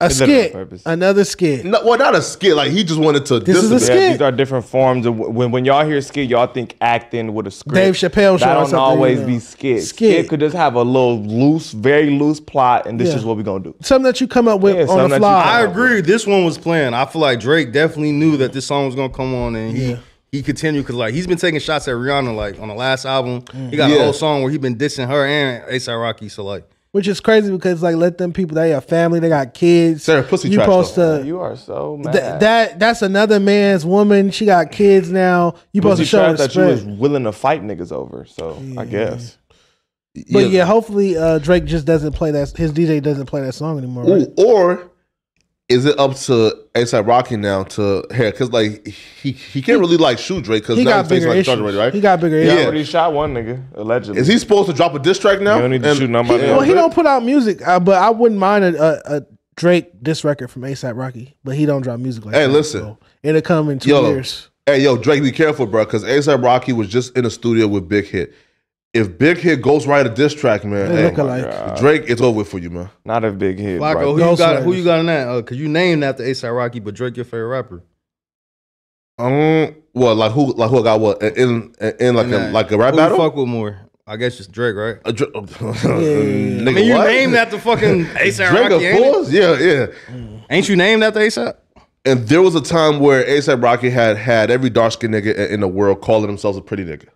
A it skit. purpose. Another skit. no, well, not a skit. Like he just wanted to. This is a it. Yeah, skit. these are different forms of when when y'all hear skit, y'all think acting with a script. Dave Chappelle show That don't always you know. be skit. Skit. skit. could just have a little loose, very loose plot, and this Yeah. is what we're gonna do. Something that you come up with Yeah, on the fly. I up agree. This one was planned. I feel like Drake definitely knew that this song was gonna come on, and he he continued because like he's been taking shots at Rihanna like on the last album. He got Yeah. a whole song where he been dissing her and ASAP Rocky. So like, Which is crazy because like let them people they have family, they got kids. Sarah, pussy you trash, supposed though. to You are so mad. th- that that's another man's woman. She got kids now. You supposed to show trash that you was willing to fight niggas over. So I guess. But yeah, hopefully uh, Drake just doesn't play that. His DJ doesn't play that song anymore. Right? Ooh, or is it up to ASAP Rocky now to hair? Because like he he can't really like shoot Drake because He now got he's facing bigger like issues. charge already, right? He got bigger He. Yeah. already shot one nigga allegedly. Is he supposed to drop a diss track now? You don't need to And- shoot nobody Well, else. he don't put out music, uh, but I wouldn't mind a, a, a Drake diss record from ASAP Rocky. But he don't drop music like Hey, that. listen. so it'll come in two Yo, years. Hey, yo, Drake, be careful, bro, because ASAP Rocky was just in the studio with Big Hit. If Big Hit goes right a diss track, man, They hey, look alike. God. Drake, it's over for you, man. Not a big hit. Flakko, right? who you got? Who you got in that? Uh, Cause you named after ASAP Rocky, but Drake your favorite rapper. Um, what like who like who got what in in, in like a Nah. like a rap Who you battle? fuck with more? I guess just Drake, right? A Dra- <laughs> Nigga, I mean, you what? named after fucking <laughs> ASAP Drake, Rocky, of ain't, it? course, yeah, yeah. ain't you named after ASAP? And there was a time where ASAP Rocky had had every dark skinned nigga in- in the world calling themselves a pretty nigga.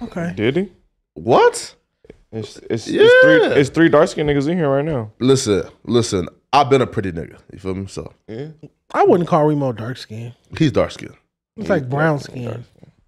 Okay. Did he? What? It's it's, Yeah. it's three it's three dark skinned niggas in here right now. Listen, listen. I've been a pretty nigga. You feel me? So yeah. I wouldn't call Remo dark skin. he's dark skinned. It's like brown skin.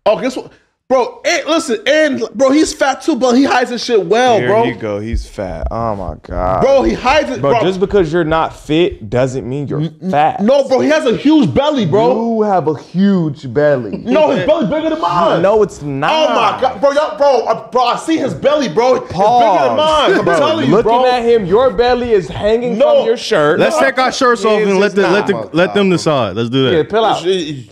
Oh, guess what? Bro, and listen, and bro, he's fat too, but he hides his shit well, Here bro. you go. He's fat. Oh my god. Bro, he hides it, Bro, bro. just because you're not fit doesn't mean you're fat. no, bro, he has a huge belly, bro. You have a huge belly. <laughs> No, his belly bigger than mine. No, it's not. Oh my god, bro, y'all, bro, uh, bro, I see his belly, bro. It's bigger than mine. I'm Bro, telling you, looking bro. at him, your belly is hanging No. from your shirt. Let's take our shirts off and let it's the let the not. let them decide. Let's do yeah, that. pill out.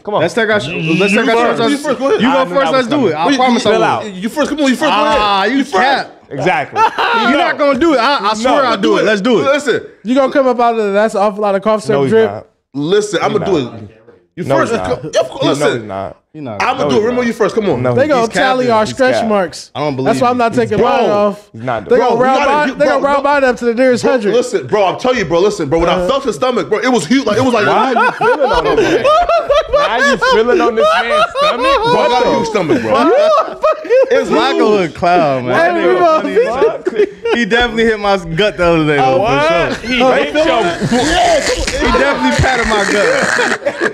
Come on. Let's take our let's take our shirts off. You go ahead. You I go knew first. Let's was do it. coming. I promise I Fill will. out. You first, come on, you first. go ahead. Ah, you cap. exactly. <laughs> You're not gonna do it. I, I swear I'll do it. Let's do it. Listen, You gonna come up out of that's an awful lot of cough syrup no, he's drip. not. listen, I'm gonna do it. You No, first. he's not. Of course, No, he's listen, not. You're not. I'm gonna do it. he's Remember you first. Come on. No, They gonna tally our He's stretch capping. marks. I don't believe That's why I'm not taking Bro. mine off. He's not They doing gonna round gotta- by, you- they gonna round bro. by up to the nearest Bro, hundred. listen, bro, I'm telling you, bro. Listen, bro. When I uh, felt his stomach, bro, it was huge. Like it was like. Why are you feeling on this man? Now you feeling on this man's stomach? Bro, I What got a the huge stomach, bro. It's Flakko a clown, man. Hey, That nigga Remo, funny as fuck. he definitely hit my gut the other day. though, for What? sure. He hit your He definitely patted my gut.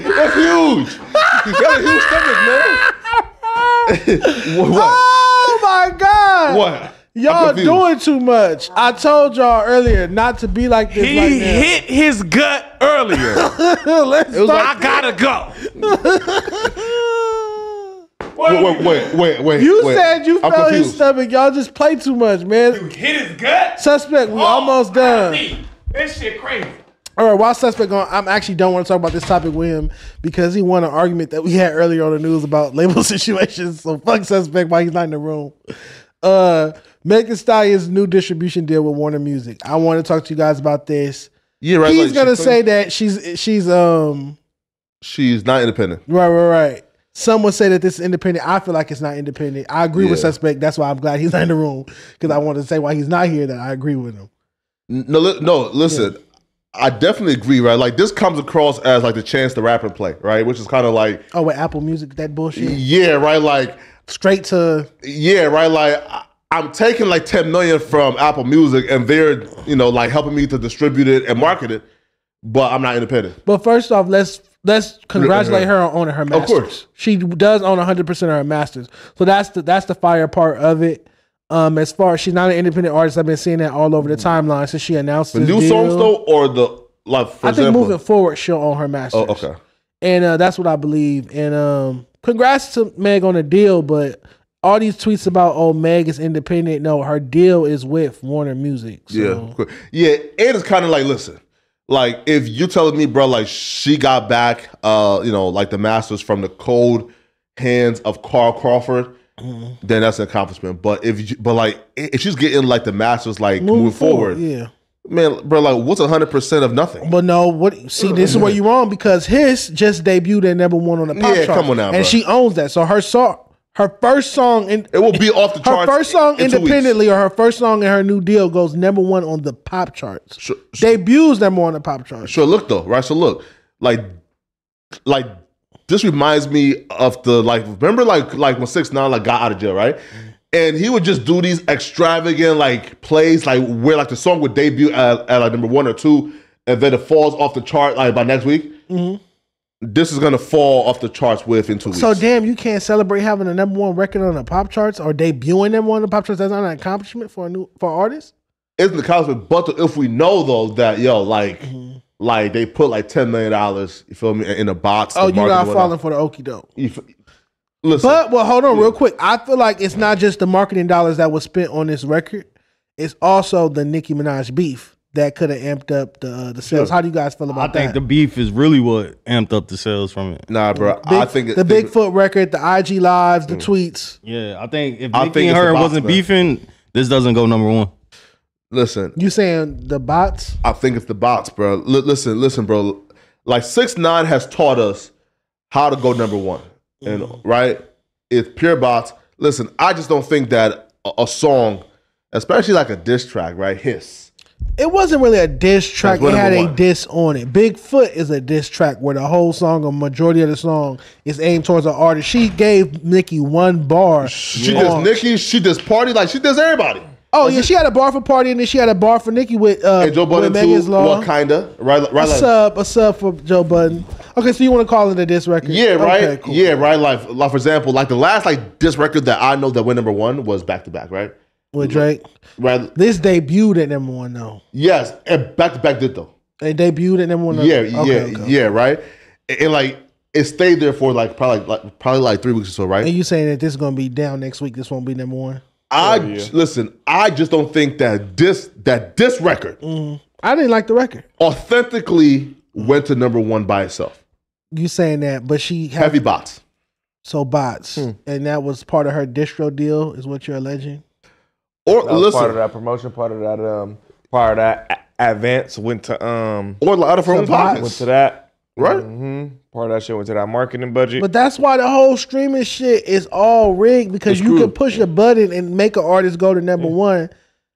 That's huge. You got a huge stomach, man. what? <laughs> What? Oh my god! What? Y'all doing too much. I told y'all earlier not to be like this. He right now. hit his gut earlier. <laughs> Let's I gotta go. <laughs> Wait, wait, wait, wait, wait. you wait. said you I'm felt his stomach. Y'all just play too much, man. You Hit his gut. Suspect, we oh, almost done. This shit crazy. All right, while suspect going, I'm actually don't want to talk about this topic with him because he won an argument that we had earlier on the news about label <laughs> situations. So fuck suspect while he's not in the room. Uh, Megan Stallion's new distribution deal with Warner Music. I want to talk to you guys about this. Yeah, right. he's like, gonna say that she's she's um she's not independent. right right right. Some would say that this is independent. I feel like it's not independent. I agree with suspect. That's why I'm glad he's not in the room because I want to say why he's not here. That I agree with him. No, no. Listen, I definitely agree. Right, like this comes across as like the chance to rap and play, right? Which is kind of like, Oh, with Apple Music, that bullshit. yeah, right. Like, Straight to yeah, right. Like, I'm taking like 10 million from Apple Music, and they're you know like helping me to distribute it and market it, but I'm not independent. But first off, let's let's congratulate her on owning her masters. Of course. she does own 100 percent of her masters. So that's the that's the fire part of it. Um, as far as she's not an independent artist, I've been seeing that all over the timeline since she announced The new deal. songs though, or the like for I think example. moving forward, she'll own her masters. oh, okay. and uh, that's what I believe. And um, congrats to Meg on the deal, but all these tweets about oh Meg is independent. No, her deal is with Warner Music. So. Yeah, yeah. It's kind of like, listen, like if you telling me, bro, like she got back, uh, you know, like the masters from the cold hands of Carl Crawford, Mm-hmm. then that's an accomplishment. But if, you, but like if she's getting like the masters, like moving, forward, yeah. man, bro, like what's hundred percent of nothing? But no, what? See, this is where you're wrong because his just debuted at number one on the pop Yeah, chart. come on now, and bro. she owns that. So her song, her first song, in, It will be off the her first song in independently or her first song in her new deal goes number one on the pop charts. Sure, sure, Debuts number one on the pop charts. sure, look though, right? So look, like, like this reminds me of the like remember like like when six nine like got out of jail, right? And he would just do these extravagant like plays, like where like the song would debut at, at like number one or two, and then it falls off the chart like by next week. Mm-hmm. This is gonna fall off the charts within two weeks. So damn, you can't celebrate having a number one record on the pop charts or debuting number one on the pop charts. That's not an accomplishment for a new for artists. it's the accomplishment. But if we know though that yo like mm-hmm. Like they put like ten million dollars, you feel me, in a box. Oh, you're not falling for the okey doke. F- Listen, But well, hold on real quick. I feel like it's not just the marketing dollars that was spent on this record. It's also the Nicki Minaj beef that could have amped up the uh, the sales. How do you guys feel about I about think the beef is really what amped up the sales from it. nah, bro. Big- I think it- the think- Bigfoot record, the IG lives, the tweets. Yeah, I think if I Nicki think and her box, wasn't man. beefing, this doesn't go number one. Listen, You saying the bots? I think it's the bots, bro. L- listen, listen, bro. Like six nine has taught us how to go number one, and mm-hmm. right, it's pure bots. Listen, I just don't think that a, a song, especially like a diss track, right, hiss. It wasn't really a diss track. It had a one. diss on it. Bigfoot is a diss track where the whole song, a majority of the song, is aimed towards an artist. She gave Nicki one bar. She on- does Nicki, she does party like she does everybody. Oh yeah, she had a bar for party, and then she had a bar for Nicki with uh, And Joe with Budden Megan's too. Law. What kinda right? Right? a sub, a sub for Joe Budden. Okay, so you want to call it a diss record? yeah, right. Okay, cool. Yeah, right. Like, like for example, like the last like diss record that I know that went number one was back to back, right? With Drake, Right. this debuted at number one though. Yes, and back to back did though. It debuted at number one. Yeah, Okay, yeah, okay. yeah, right. And, and, like it stayed there for like probably like probably like three weeks or so, right? And you saying that this is gonna be down next week? This won't be number one. I listen. I just don't think that this that this record I didn't like the record. authentically went to number one by itself. You saying that, but she had Heavy bots. so bots, Hmm. and that was part of her distro deal, is what you're alleging. Or That was listen, part of that promotion, part of that um, part of that a- advance went to um or out of her own Some bots. went to that. Right? hmm Part of that shit went to that marketing budget. But that's why the whole streaming shit is all rigged because It's you can push a button and make an artist go to number one.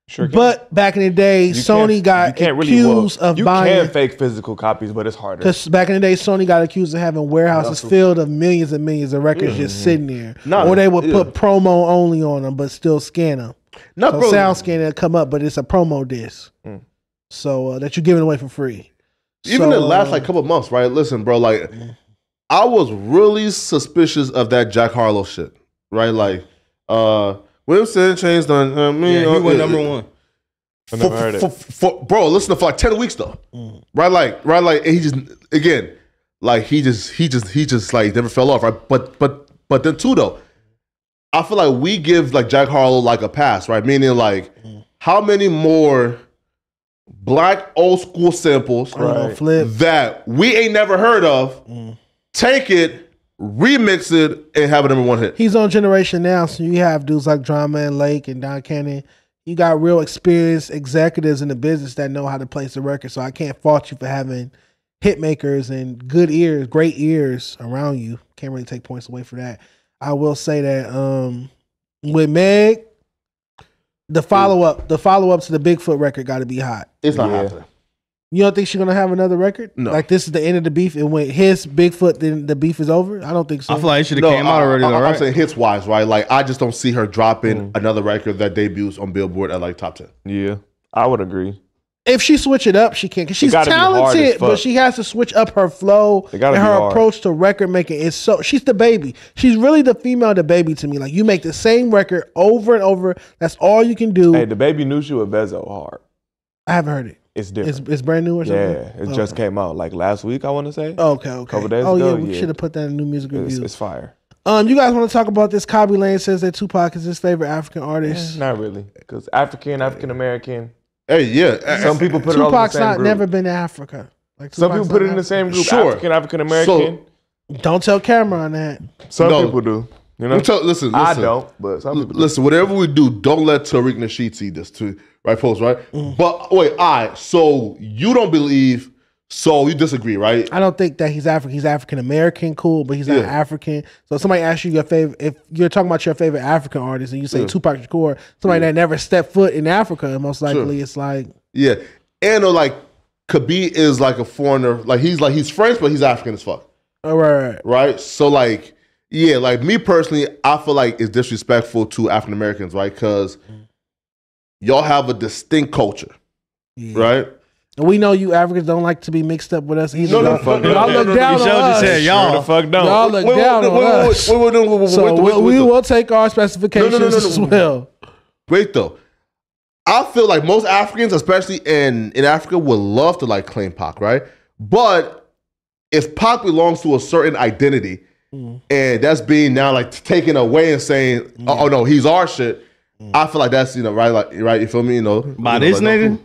sure can. But back in the day, You Sony got you can't really, well, accused of you buying. can fake physical copies, but it's harder. Because back in the day, Sony got accused of having warehouses filled of millions and millions of records just sitting there. Nah, or they would yeah. put promo only on them, but still scan them. Not So sound scanning will come up, but it's a promo disc. So uh, that you're giving away for free. Even So, the last like couple months, right? Listen, bro. Like, I was really suspicious of that Jack Harlow shit, right? Like, uh, Wilson changed on uh, me. Yeah, he went uh, number uh, one. I for, never heard it. for, for- bro, listen for like ten weeks though, Mm. right? Like, right? Like, and he just again, like he just he just he just like never fell off, right? But but but then too though, I feel like we give like Jack Harlow like a pass, right? Meaning like, Mm. how many more black old school samples I don't know, flip. that we ain't never heard of? Mm. Take it, remix it, and have a number one hit. He's on Generation now, so you have dudes like Drama and Lake and Don Cannon. You got real experienced executives in the business that know how to place the record. So I can't fault you for having hit makers and good ears, great ears around you. Can't really take points away for that. I will say that um with Meg, the follow up, the follow up to the Bigfoot record got to be hot. It's not Yeah. happening. You don't think she's gonna have another record? No. Like this is the end of the beef, and when his Bigfoot, then the beef is over. I don't think so. I feel like it should have No, came out already. I, though, I'm right? saying hits wise, right? Like I just don't see her dropping mm. another record that debuts on Billboard at like top ten. Yeah, I would agree. If she switch it up, she can because she's gotta be hard as talented, but she has to switch up her flow and her approach to record making. Is so she's the baby. She's really the female the baby to me. Like you make the same record over and over. That's all you can do. Hey, the baby knew she was Bezo hard. I haven't heard it. It's It's, different. it's brand new or something. yeah, it just came out like last week. I want to say. Okay, okay. Couple days oh ago, yeah, we yeah. should have put that in new music it's, review. it's fire. Um, you guys want to talk about this? Khaby Lame says that Tupac is his favorite African artist. Not really, because African, African American. Hey, yeah. Some people put it all in the Tupac's same not group. never been to Africa. Like Some Tupac's people put it not in the Af- same group. Sure. African, African American. Don't tell Cameron that. Some No. people do. You know, I'm tell- listen, I listen. don't, but some people do. Listen, whatever we do, don't let Tariq Nasheed see this too. Right, post, right? Mm. But wait, all right. So you don't believe, so you disagree, right? I don't think that he's African. He's African American, cool, but he's not Yeah. African. So if somebody asks you your favorite, if you're talking about your favorite African artist, and you say Yeah. Tupac Shakur, somebody that never stepped foot in Africa, most likely it's like, Yeah. And uh, like Khabib is like a foreigner. Like he's like he's French, but he's African as fuck. all right, Right? So like, yeah, like me personally, I feel like it's disrespectful to African Americans, right? Because y'all have a distinct culture, yeah. right? And we know you Africans don't like to be mixed up with us either. No, no, y'all, no, no, y'all look no, no, down you on us. just said y'all. the fuck don't. Y'all look Wait, wait, down wait, on wait, us. so wait, we, we will take our specifications No, no, no, no, as well. Wait though. I feel like most Africans, especially in in Africa, would love to like claim Pac, right? But if Pac belongs to a certain identity, Mm. and that's being now like taken away and saying, "Oh, oh, no, he's our shit," I feel like that's you know right, like right. You feel me? You know, By you know, this like, nigga?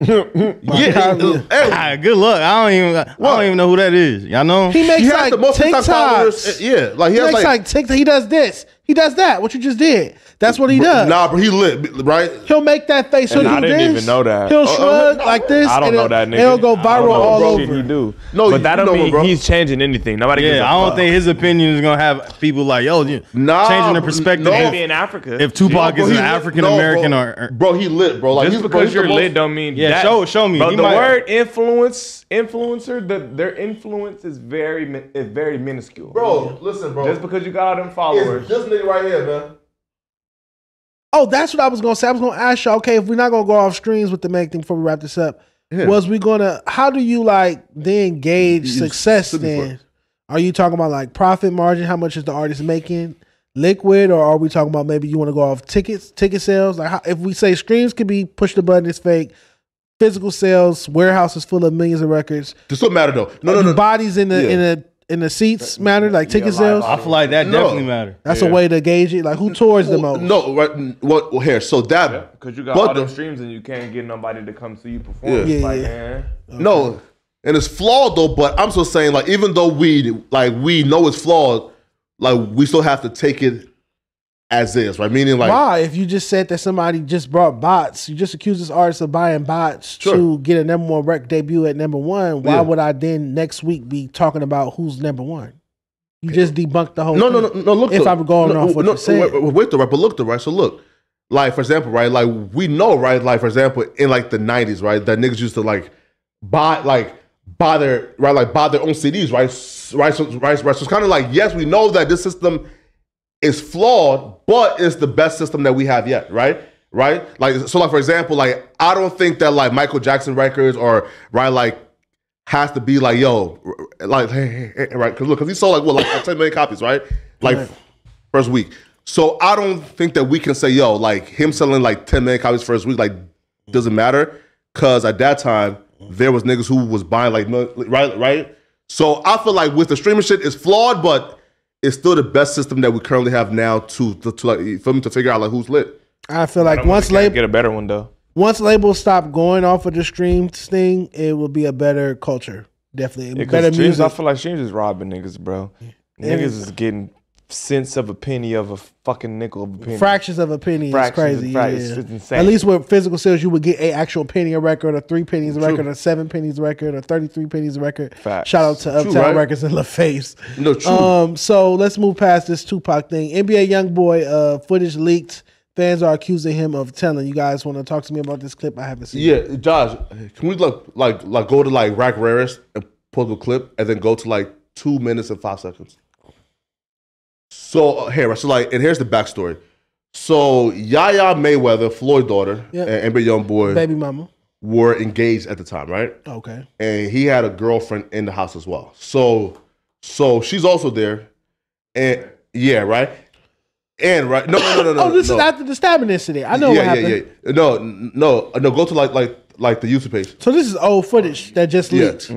<laughs> Yeah, hey, good luck. I don't even. I don't even know who that is. Y'all know? He makes he like the most TikTok followers. TikToks. Yeah, like he He has makes like, like TikTok. He does this. He does that. What you just did. That's what he does. Nah, but he lit, right? He'll make that face. He'll And do I didn't this. even know that. He'll Oh, shrug no, like this. I don't and know that nigga. He'll go I don't viral know all what shit over. He do. No, but that you don't know mean bro. he's changing anything. Nobody. gives yeah, a I don't fuck. think his opinion is gonna have people like, yo, you Nah, changing their bro, perspective. no. Maybe If, in Africa. if Tupac Bro, is an African American no, or, bro. he lit, bro. Like just he's bro, because you're lit don't mean Yeah, that- show- show me. Bro, He the word influence influencer the, their influence is very is very minuscule. bro. Listen, bro. just because you got all them followers. Nigga right here, man. Oh, that's what I was gonna say. I was gonna ask y'all. Okay, if we're not gonna go off streams with the main thing before we wrap this up, Yeah. was we gonna? How do you like then gauge You- success? Then are you talking about like profit margin? How much is the artist making? Liquid, or are we talking about maybe you want to go off tickets, ticket sales? Like, how, if we say streams could be push the button, it's fake. Physical sales, warehouses full of millions of records. This don't matter though. No, no, no. Bodies in the Yeah. in the in the seats matter, like ticket sales. I feel like that No. definitely matter. That's a way to gauge it. Like, who tours the most? No, right. What? Well, here. So that. Because you got But all them the- streams and you can't get nobody to come see you perform. Yeah. Yeah, like, yeah. man, No, and it's flawed though. But I'm still saying, like, even though we like we know it's flawed, like we still have to take it as is, right? Meaning, like, Why? If you just said that somebody just brought bots, you just accused this artist of buying bots Sure. to get a number one record debut at number one. Why Yeah. would I then next week be talking about who's number one? You just debunked the whole. no, no, thing. no, no. Look, If though. I'm going no, off what no, you said. Wait, though, right? But look, the right? So look, like for example, right? Like we know, right? Like for example, in like the '90s, right? That niggas used to like buy, like buy their right, like buy their own CDs, right? Right, so, right, right. So it's kind of like yes, we know that this system is flawed, but it's the best system that we have yet, right? Right? Like so, like for example, like I don't think that like Michael Jackson records or right, like has to be like yo, like hey, hey, hey, right? Because look, because he sold like what, like 10 million copies, right? Like Right. first week. So I don't think that we can say yo, like him selling like 10 million copies first week, like doesn't matter, because at that time there was niggas who was buying like right, right. So I feel like with the streaming shit, it's flawed, but it's still the best system that we currently have now to to, to like for me to figure out like who's lit. I feel like I once label get a better one though. once labels stop going off of the stream thing, it will be a better culture. Definitely Yeah, better Cause streams, music. I feel like streams is robbing niggas, bro. Niggas is getting cents of a penny of a fucking nickel of a penny. Fractions of a penny Fractions is crazy. of yeah. it's insane. At least with physical sales, you would get a actual penny a record, or three pennies a record, or seven pennies a record, or thirty-three pennies a record. Facts. Shout out to Uptown right? Records and LaFace. No, true. Um, so let's move past this Tupac thing. NBA YoungBoy uh, footage leaked. Fans are accusing him of telling. You guys want to talk to me about this clip? I haven't seen. it. Yeah, Josh, can we like like like go to like Rack Rarest and pull the clip and then go to like two minutes and five seconds? So uh, here, so like, and here's the backstory. So Yaya Mayweather, Floyd daughter, Yep. and NBA young boy Baby mama. were engaged at the time, right? Okay. And he had a girlfriend in the house as well. So so she's also there, and yeah, right. And right, no, no, no, no, <coughs> oh, this no. is after the stabbing incident. I know yeah, what happened. yeah, yeah. No, no, no. Go to like like like the YouTube page. So this is old footage that just Yeah, leaked.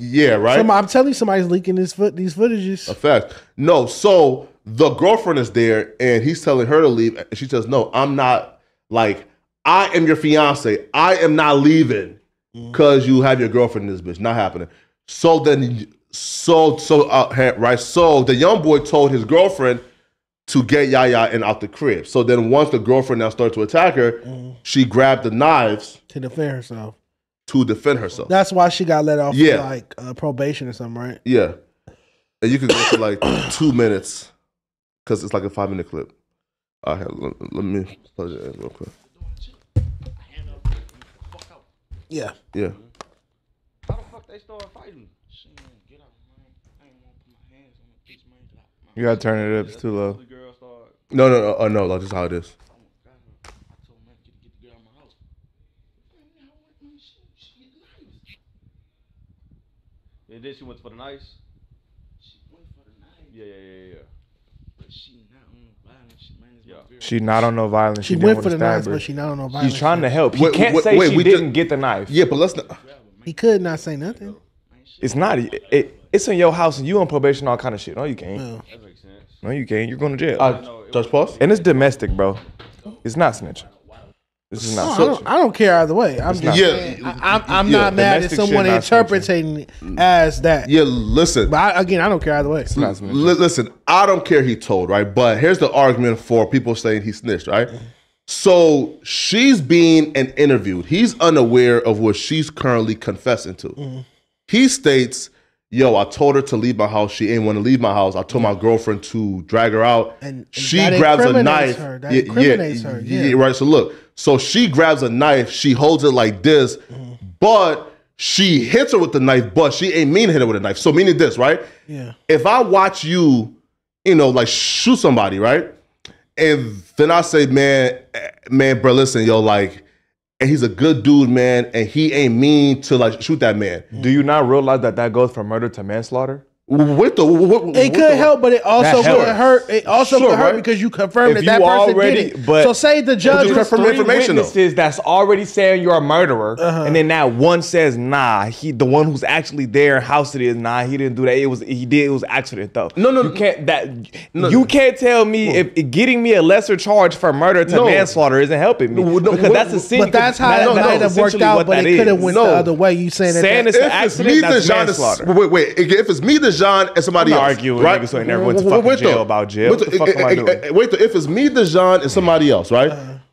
yeah, right. Some- I'm telling you, somebody's leaking this foot these footages. A fact. No, so the girlfriend is there and he's telling her to leave. And she says, No, I'm not like, I am your fiance. I am not leaving because you have your girlfriend in this bitch. Not happening. So then, so, so, uh, right. So the young boy told his girlfriend to get Yaya and out the crib. So then, once the girlfriend now started to attack her, she grabbed the knives to defend herself. to defend herself. That's why she got let off Yeah. like uh, probation or something, right? Yeah. And you can go for like <coughs> two minutes because it's like a five minute clip. All right, let, let me plug it in real quick. Yeah. Yeah. How the fuck they start fighting? Get out, man. I ain't want to put my hands on the bitch, man. You gotta turn it up. It's too low. The girl started. No, no, no, oh, no, like this is how it is. I told man get get the girl out of my house. Man, I went man, she, she get knives. And then she went for the knives. She went for the knife, Yeah, yeah, yeah, yeah. But she not on violence. She man is Yeah. my very. She not on no violence. She, didn't went for the knife, her. but she not on no violence. He's trying to help. He Wait, can't wait, say wait, she we didn't just- get the knife. Yeah, but let's not. He could not say nothing. It's not. It, it- it's in your house and you on probation, all kind of shit. No, you can't. Yeah. That makes sense. No, you can't. You're going to jail. Uh, Judge Pause? and it's domestic, bro. It's not snitching. This is No, oh, I, don't, I don't care either way. I'm just not- Yeah, I, I'm, I'm yeah, not mad at someone shit interpreting it as that. Yeah, listen. But I, again, I don't care either way. It's not snitching. Listen, I don't care he told, right? But here's the argument for people saying he snitched, right? So she's being an interviewed. He's unaware of what she's currently confessing to. Mm-hmm. He states, Yo, I told her to leave my house. She ain't want to leave my house. I told my girlfriend to drag her out. And- and she that grabs a incriminates knife. her. That incriminates her, yeah. right. So look, so she grabs a knife. She holds it like this, but she hits her with the knife, but she ain't mean to hit her with a knife. So meaning this, right? Yeah. if I watch you, you know, like shoot somebody, right? And then I say, man, eh, man, bro, listen, yo, like, and he's a good dude, man, and he ain't mean to like shoot that man. Do you not realize that that goes from murder to manslaughter? With the, what, It could help, but it also could hurt. It also Sure, could hurt right? because you confirmed If that that person already- did it. but- so say the judge you was confirm Three information, though. witnesses that's already saying you're a murderer, Uh-huh. and then that one says, "Nah, he the one who's actually there, in house it is. Nah, he didn't do that. It was he did. It was accident though. No, no, you can't that. you can't tell me if, if getting me a lesser charge for murder to No. manslaughter isn't helping me No, no, because what- that's essentially. but that's how that- it that's might have worked out, but it could have went the other way. You saying that? Saying that it's an If <laughs> it's accident, me, that's Dejon, manslaughter. wait, wait. If it's me, Dejon, and somebody I'm not else, arguing with right? niggas who ain't never went to Wait, fucking wait, jail though. about jail. Wait, What the though. fuck am I Eh, eh, doing? eh, Wait, though. if it's me, Dejon, and somebody else, right?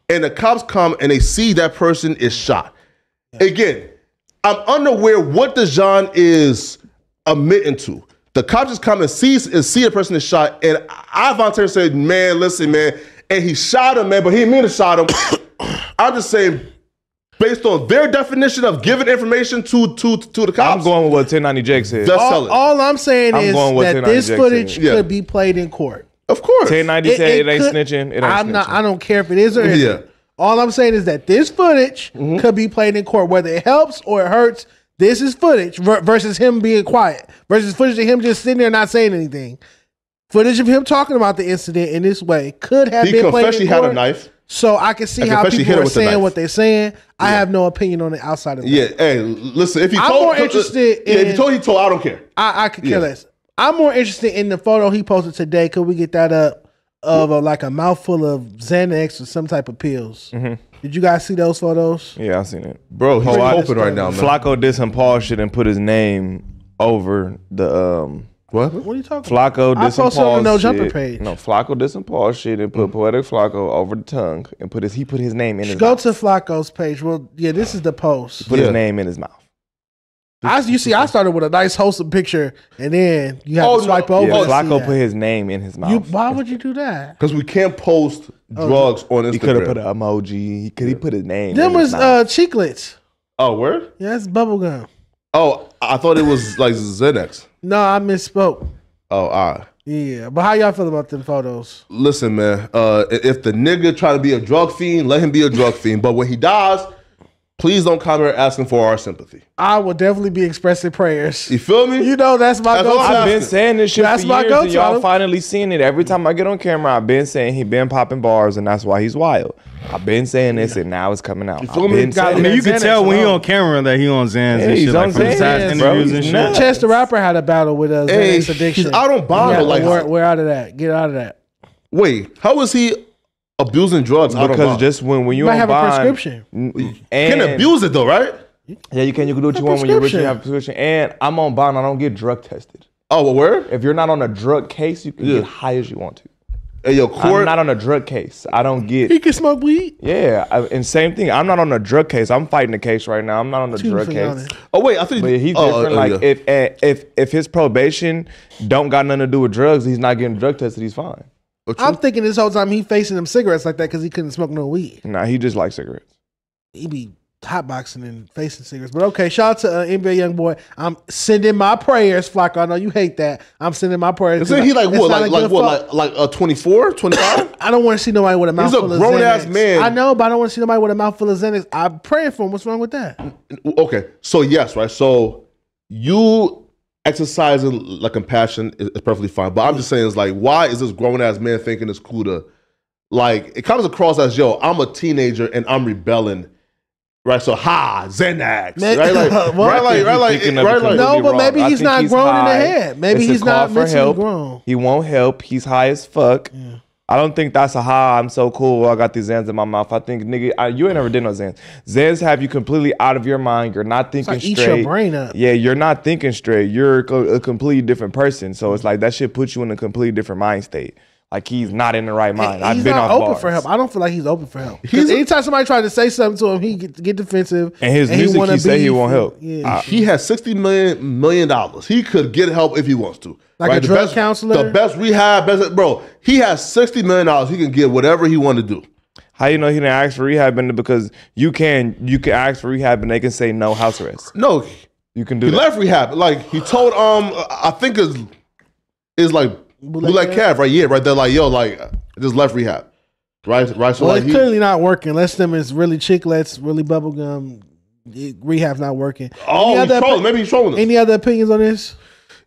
And the cops come and they see that person is shot. Again, I'm unaware what Dejon is admitting to. The cops just come and see and see a person is shot, and I voluntarily said, "Man, listen, man," and he shot him, man, but he didn't mean to shot him. <coughs> I'm just saying, based on their definition of giving information to to to the cops, I'm going with what 1090 Jake said. That's all, all I'm saying I'm is going with that this Jake footage said. Yeah. could be played in court. of course. 1090 said it, ain't could- snitching. It ain't I'm not. I don't care if it is or isn't. Yeah. Mm-hmm. All I'm saying is that this footage could be played in court, whether it helps or it hurts. This is footage versus him being quiet versus footage of him just sitting there not saying anything. Footage of him talking about the incident in this way could have He been played confessed in he had a knife. So I can see I how confess people are saying what they're saying. I have no opinion on it outside of that. Yeah, hey, listen. If he I'm told, more interested yeah, if in- he told, he told. I don't care. I, I could care Yeah. less. I'm more interested in the photo he posted today. Could we get that up of a, like a mouthful of Xanax or some type of pills? Did you guys see those photos? Yeah, I seen it. Bro, he's Pretty hoping right now, man. Flakko did some Paul shit and put his name over the um What? What are you talking about? Flakko I did some posted on the Paul No shit. Jumper page. No, Flakko did some Paul shit and put Poetik Flakko over the tongue and put his he put his name in his Go mouth. to Flakko's page. Well, yeah, this is the post. put Yeah. his name in his mouth. I, you see, I started with a nice wholesome picture, and then you have Oh, to swipe no. over. Yeah, to see Flakko that. put his name in his mouth. You, why would you do that? Because we can't post drugs on Instagram. he could have put an emoji. He could he put his name. Them in his was mouth. uh, chiclets. oh, where? Yeah, it's bubble gum. Oh, I thought it was like Xanax. No, I misspoke. Oh, all right. Yeah, but how y'all feel about them photos? Listen, man. Uh, if the nigga try to be a drug fiend, let him be a drug fiend. But when he dies, please don't come here asking for our sympathy. I will definitely be expressing prayers. You feel me? You know that's my That's go-to. I'm I've been saying this shit That's for my years, go-to. and y'all finally seeing it. Every time I get on camera, I've been saying he been popping bars, and that's why he's wild. I've been saying this, and now it's coming out. You feel I've me? been I mean, you can Xanax tell when he alone. on camera that he on Xans Yeah, and he's shit, like on from his Xans, past bro. interviews and shit. nuts. Chance the rapper had a battle with uh, us. Hey, Xanax addiction. he's out on bond, Yeah, like- we're, we're out of that. Get out of that. Wait, how was he abusing drugs? out of because bond? just when when you might on have a prescription. you and can abuse it though, right? Yeah, you can. You can do what you want when you're rich and prescription. you have a prescription. And I'm on bond. I don't get drug tested. Oh, well, where? If you're not on a drug case, you can Yeah. get high as you want to. Hey, yo, court. I'm court. not on a drug case. I don't get. He can smoke weed. Yeah, I, and same thing. I'm not on a drug case. I'm fighting a case right now. I'm not on a Two drug case. oh wait, I think. But he's oh, different. oh, like yeah. if eh, if if his probation don't got nothing to do with drugs, he's not getting drug tested. He's fine. I'm thinking this whole time he facing them cigarettes like that because he couldn't smoke no weed. Nah, he just likes cigarettes. He be hotboxing and facing cigarettes. But okay, shout out to uh, NBA young boy. I'm sending my prayers, Flakko. I know you hate that. I'm sending my prayers. Isn't he like what? Like like what? fuck. Like like uh, 24, 25? <coughs> I don't want to see nobody with a He's mouthful a of grown-ass man. I know, but I don't want to see nobody with a mouthful of Xanax. I'm praying for him. What's wrong with that? okay, so yes, right. So you exercising like compassion is, is perfectly fine, but I'm just saying, it's like, why is this grown ass man thinking it's cool to, like, it comes across as, yo, I'm a teenager and I'm rebelling. Right, so ha, Xanax, Man- right, like, <laughs> Well, right, like, right, like, Thinking it right, like, No, but wrong. maybe he's think not grown in the head. Maybe It's he's not for mentally help. grown. He won't help. He's high as fuck. I don't think that's a ha. I'm so cool. I got these Zans in my mouth. I think nigga, I, you ain't never did no Zans. Zans have you completely out of your mind. You're not thinking like eat straight. your brain up. Yeah, you're not thinking straight. You're a completely different person. So it's like that shit puts you in a completely different mind state. Like he's not in the right mind. I've he's been not off open bars. for help. I don't feel like he's open for help. 'Cause He's anytime somebody tries to say something to him, he get, get defensive. And his he music, wanna he say he won't help. Yeah. he has 60 million million dollars. He could get help if he wants to. Like a The drug best, counselor? The best rehab, best, bro. He has 60 million dollars. He can get whatever he want to do. How you know he didn't ask for rehab? And because you can, you can ask for rehab, and they can say no house arrest. No, You can do he that. left rehab. Like he told um I think is is like Bootleg Bootleg Kev? Kev, right? Yeah, right. They're like, yo, like I just left rehab. Right? Right. So Well, like it's he, clearly not working. Unless them is really chiclets, really bubblegum. it- Rehab's not working. Oh, Any he's other trolling. opi- Maybe he's trolling us. Any other opinions on this?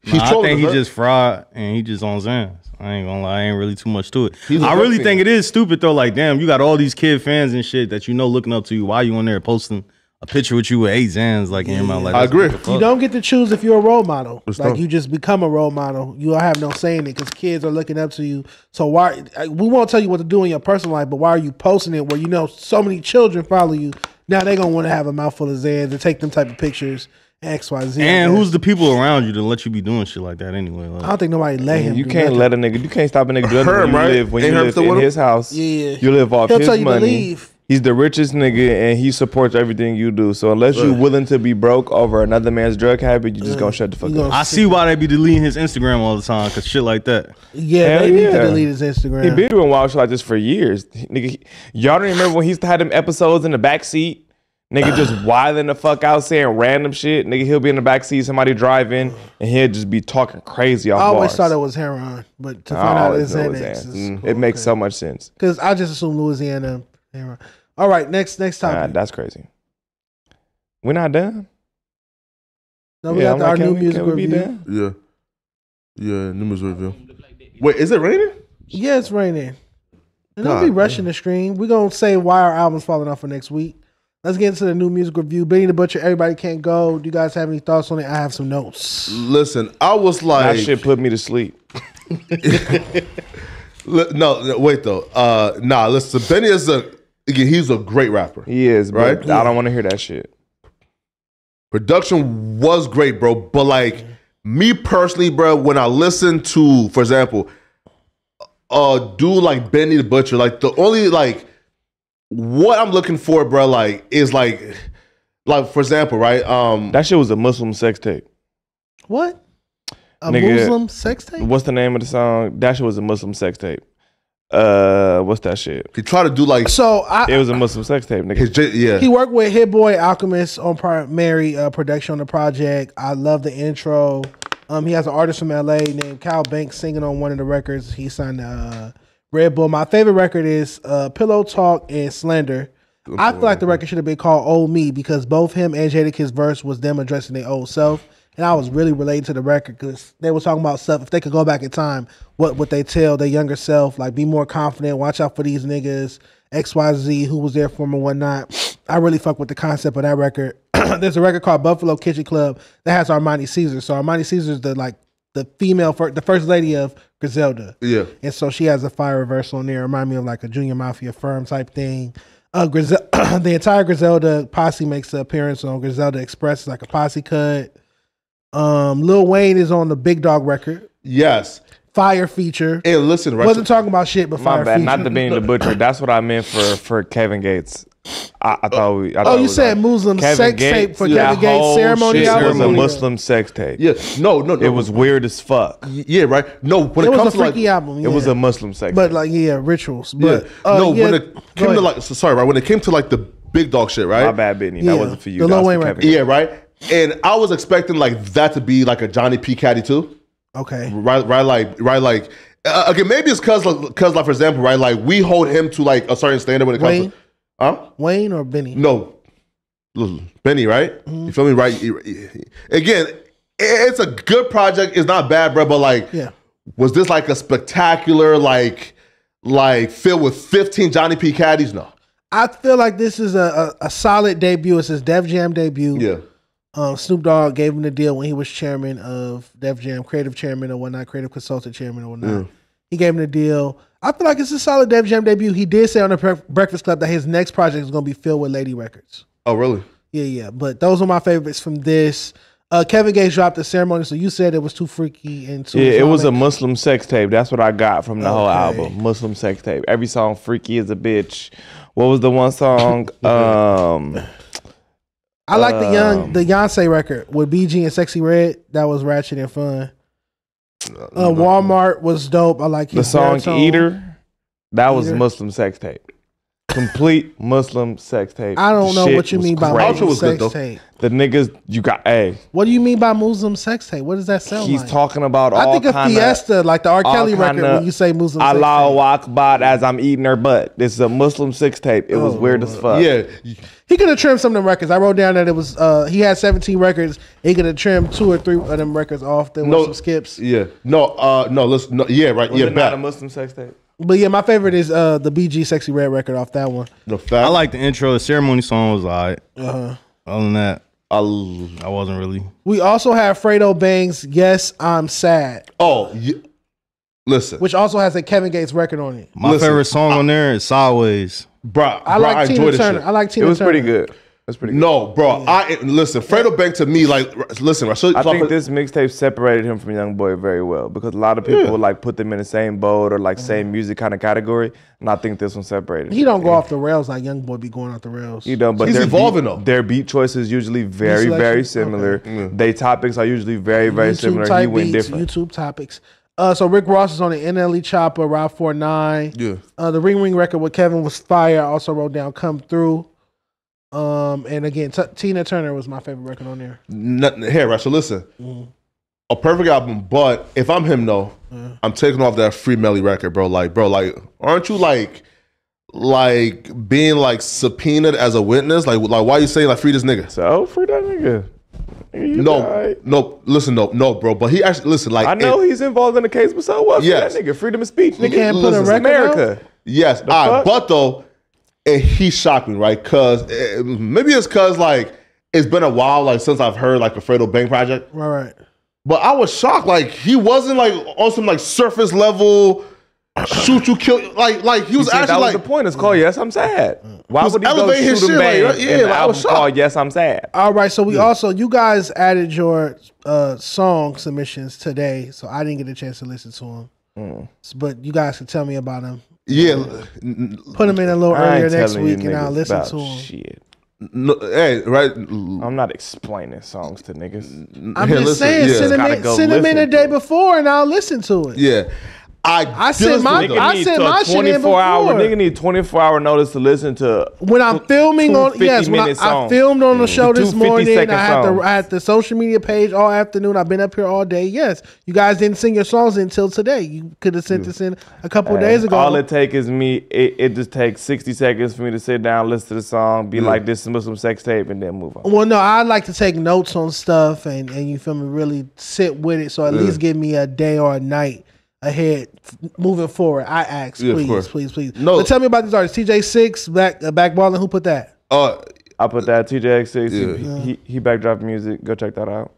He's Nah, I think us, he right? just fraud and he just on Zans. I ain't gonna lie, I ain't really too much to it. He's a I drug really fiend. think it is stupid though. Like, damn, you got all these kid fans and shit that you know looking up to you. Why you on there posting a picture with you with eight Zans like in my life. I agree. what You? You don't get to choose if you're a role model. It's like tough. you just become a role model. You don't have no saying it because kids are looking up to you. So why? We won't tell you what to do in your personal life, but why are you posting it where you know so many children follow you? Now they're gonna want to have a mouthful of Zans and take them type of pictures. X, Y, Z. And who's the people around you to let you be doing shit like that anyway? Like, I don't think nobody let him. You do can't nothing. let a nigga. You can't stop a nigga doing Herm, when you right? live when Ain't you live still in him? his house. Yeah. you live off He'll his tell you to money. Leave. He's the richest nigga, and he supports everything you do. So unless you're willing to be broke over another man's drug habit, you just gonna shut the fuck up. I see why they be deleting his Instagram all the time because shit like that. Yeah, Hell they need yeah. to delete his Instagram. He been doing wild shit like this for years. Nigga, he- y'all don't remember when he used to have them episodes in the back seat? Nigga just <sighs> wilding the fuck out saying random shit. Nigga, he'll be in the back seat, somebody driving, and he'll just be talking crazy off I always bars. thought it was heroin, but to I find out it's know it's Xanax, Xanax. is Mm, It makes so much sense. because I just assume Louisiana heroin. All right, next next Nah, topic. that's crazy. We're not done. no, we Yeah, got I'm the- like, our new we- music we review. Yeah. Yeah, new music review. Wait, is it raining? Yeah, it's raining. And don't be rushing the stream. We're gonna say why our album's falling off for next week. Let's get into the new music review. Benny the Butcher, everybody can't go. Do you guys have any thoughts on it? I have some notes. Listen, I was like That shit put me to sleep. <laughs> No, no, wait though. Uh nah, listen, Benny is a again, he's a great rapper. He is, Right? right? I don't want to hear that shit. Production was great, bro, but like me personally, bro, when I listen to, for example, a dude like Benny the Butcher, like the only like what I'm looking for, bro, like is like like for example, right? Um That shit was a Muslim sex tape. What? A Nigga, Muslim sex tape? What's the name of the song? That shit was a Muslim sex tape. Uh, what's that shit? he tried to do like So I, It was a Muslim sex tape, nigga. his J- yeah. He worked with Hit Boy Alchemist on primary uh, production on the project. I love the intro. Um, he has an artist from LA named Cal Banks singing on one of the records. He signed uh, Red Bull. My favorite record is uh, Pillow Talk and Slender. I feel like the record should have been called Old Me because both him and Jadakiss verse was them addressing their old self. And I was really relating to the record because they were talking about stuff. If they could go back in time, what would they tell their younger self? Like, be more confident, watch out for these niggas, XYZ, who was there for them and whatnot. I really fuck with the concept of that record. <clears throat> There's a record called Buffalo Kitchen Club that has Armani Caesar. So Armani Caesar is the like the female, fir- the first lady of Griselda. Yeah. And so she has a fire reversal on there. Remind me of like a Junior Mafia firm type thing. Uh, Grizel- <clears throat> the entire Griselda posse makes an appearance on Griselda Express, like a posse cut. Um, Lil Wayne is on the Big Dog record, Yes. fire feature. And listen, right? Wasn't talking about shit, but My fire bad, feature. not the Benny the Butcher. That's what I meant for for Kevin Gates. I, I thought we. I Oh, thought you was said like- Muslim Kevin sex Gates, tape for that Kevin Gates whole ceremony shit album? was a Muslim sex tape. yeah. No, no, no. It was weird as fuck. yeah, right? No, when It it, was a comes to like freaky album. It was a Muslim sex but tape. like yeah, rituals. yeah. But uh, no, yeah, when it came to like so sorry, right? When it came to like the big dog shit, right? My bad, Benny. Yeah. That wasn't for you. The That Lil Wayne for record. Kevin. Yeah, right. And I was expecting like that to be like a Johnny P. Caddy too. okay, right right like right like uh, again maybe it's because because like for example right like we hold him to like a certain standard when it comes Wayne? to huh Wayne or Benny? no Benny right Mm-hmm. you feel me right again it's a good project it's not bad bro but like Yeah. was this like a spectacular like like filled with 15 Johnny P. Caddies no I feel like this is a, a, a solid debut. It's his Def Jam debut. yeah Um, Snoop Dogg gave him the deal when he was chairman of Def Jam, creative chairman or whatnot, creative consultant chairman or whatnot. He gave him the deal. I feel like it's a solid Def Jam debut. He did say on the Bre- Breakfast Club that his next project is going to be filled with Lady Records. oh really Yeah, yeah. But those are my favorites from this. Uh, Kevin Gates dropped the ceremony, so you said it was too freaky and too. Yeah, it was a Muslim sex tape. That's what I got from the whole album. Muslim sex tape. Every song freaky as a bitch. What was the one song? <laughs> um I like the young um, the Beyonce record with BG and Sexyy Red. That was ratchet and fun. Uh, Walmart was dope. I like the song baritone. Eater. That was Eater. Muslim sex tape. Complete Muslim sex tape. I don't know Shit what you was mean by crazy. Ultra Muslim was good, sex though. tape. The niggas you got a. What do you mean by Muslim sex tape? What does that sound he's like? talking about all I think of kinda, Fiesta, like the R. all Kelly record, kinda when you say Muslim sex Allahu tape. Akbar as I'm eating her butt. This is a Muslim sex tape. It was weird as fuck. yeah He could have trimmed some of them records. I wrote down that it was uh he had 17 records. He could have trimmed two or three of them records off. There were No. some skips. yeah no uh no listen no yeah right Was yeah it not a back Muslim sex tape? But yeah, my favorite is uh the BG Sexyy Red record off that one. The fact I like the intro. The ceremony song was alright. Uh-huh. Other than that, I, I wasn't really. We also have Fredo Bangs, Yes, I'm Sad, oh yeah. listen which also has a Kevin Gates record on it. My Listen, favorite song on there is Sideways. bro I bro, like Tina enjoyed Turner. shit. I like Tina. It was Turner. pretty good. It was pretty good. No, bro. I listen. Fredo Bang to me, like, listen. I, should, I think this mixtape separated him from Young Boy very well because a lot of people would like put them in the same boat or like same music kind of category, and I think this one separated. He don't go off the rails like Young Boy be going off the rails. You know, but He's their evolving, beat, though. Their beat choices usually very, very similar. They topics are usually very, very similar. He type went beats, different. YouTube topics. Uh, so Rick Ross is on the NLE Choppa, Route 49. Yeah. Uh, the Ring Ring record with Kevin was fire. I also wrote down Come Through. Um, and again, T- Tina Turner was my favorite record on there. N- here, right? So listen, Mm-hmm. a perfect album. But if I'm him, though, I'm taking off that Free Melly record, bro. Like, bro, like, aren't you like, like being like subpoenaed as a witness? Like, like why you saying like free this nigga? So free that nigga. Nigga, you No, alright. no. Listen, no, no, bro. But he actually listen. Like, I know it- he's involved in the case, but so what? Yes. Yes. That nigga, freedom of speech. Nigga, can't put a Listen, it's record out? America. Yes, all right, fuck? but though, and he shocked me, right? Cause eh, maybe it's cause like it's been a while, like since I've heard like a Fredo Bang project. Right, right. But I was shocked, like he wasn't like on some like surface level, shoot you, kill like like he was He said actually that was like the point. is called Yes, I'm Sad. Why would he go elevating his shoot a shit, like, yeah, like, I was shocked. called Yes, I'm Sad? All right, so we also you guys added your uh song submissions today, so I didn't get a chance to listen to them. Mm. But you guys can tell me about them. Yeah. Put them in a little I earlier ain't next telling you week, and I'll niggas listen about to them. Shit. No, hey, right? I'm not explaining songs to niggas. I'm Here, just listen, saying, yeah. send them Gotta in, go send them in listen a day to it. before, and I'll listen to it. Yeah, I I sent my- diligently- I sent my shit in 24 hour. Nigga need 24 hour notice to listen to. When I'm filming on, yes, when I, I filmed on the show Two this morning, I had the songs. I had the social media page all afternoon. I've been up here all day. Yes, you guys didn't sing your songs until today. You could have sent this in a couple Hey, days ago. All it take is me. It, it just takes 60 seconds for me to sit down, listen to the song, be like, "This is Muslim sex tape," and then move on. Well, no, I like to take notes on stuff and, and you feel me, really sit with it. So at least give me a day or a night ahead moving forward. I ask, Yeah, of please, please, please. No. So tell me about these artists. TJ Six, back uh, backballing. Who put that? Uh, I put that TJX6. Yeah. He, he he backdrop music. Go check that out.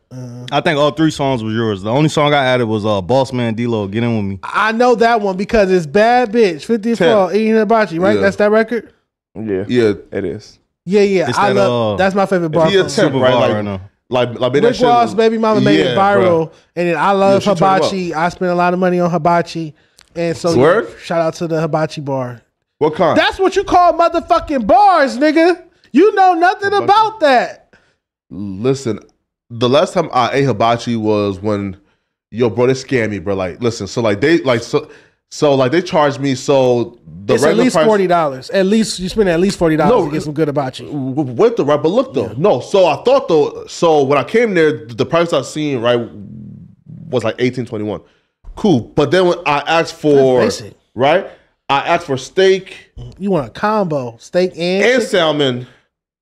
I think all three songs was yours. The only song I added was uh, BossMan Dlow, Get In With Me. I know that one because it's Bad Bitch, 50 Ten. Fall, Eating Hibachi, right? Yeah. That's that record? Yeah, yeah, it is. Yeah, yeah. It's I that, love uh, that's my favorite bar. he a from- temp, right? viral Like, right now. Like, like, that Rick shit- Ross, Baby Mama made it viral, bruh. and then I love Yeah, hibachi. I spent a lot of money on hibachi, and so Swear? shout out to the hibachi bar. What kind? That's what you call motherfucking bars, nigga. You know nothing about that. Listen, the last time I ate hibachi was when, yo, bro, they scammed me, bro. Like, listen, so like they like so so like they charged me so the it's at least price- forty dollars. At least you spend at least forty dollars No, to get some good hibachi. with the right, but look though, no. So I thought though, so when I came there, the price I seen right was like eighteen twenty one. Cool, but then when I asked for right, I asked for steak You want a combo, steak and, and chicken? salmon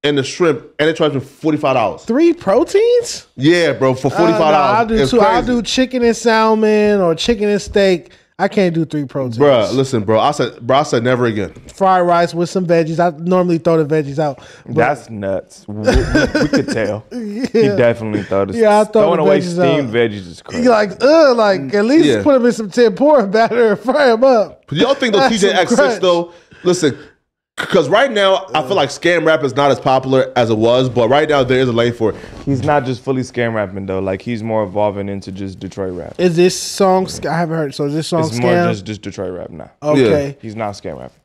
and the shrimp, and it charged me forty five dollars. three proteins. Yeah, bro, for Uh, forty no, I'll do two. I'll do chicken and salmon or chicken and steak. I can't do three proteins. Bruh, listen, bro. I said, bro, I said never again. Fried rice with some veggies. I normally throw the veggies out. But That's nuts. We, we- we could tell. <laughs> He definitely thought this. Yeah, I throw throwing the away veggies steamed out. veggies is crazy. you like, ugh, like at least Yeah. put them in some tempura batter and fry them up. But y'all think though <laughs> That's some TJ. X6 though? Listen, because right now I feel like scam rap is not as popular as it was, but right now there is a lane for it. He's not just fully scam rapping though. Like he's more evolving into just Detroit rap. Is this song? I haven't heard. So is this song It's more just just Detroit rap now. okay. He's not scam rapping.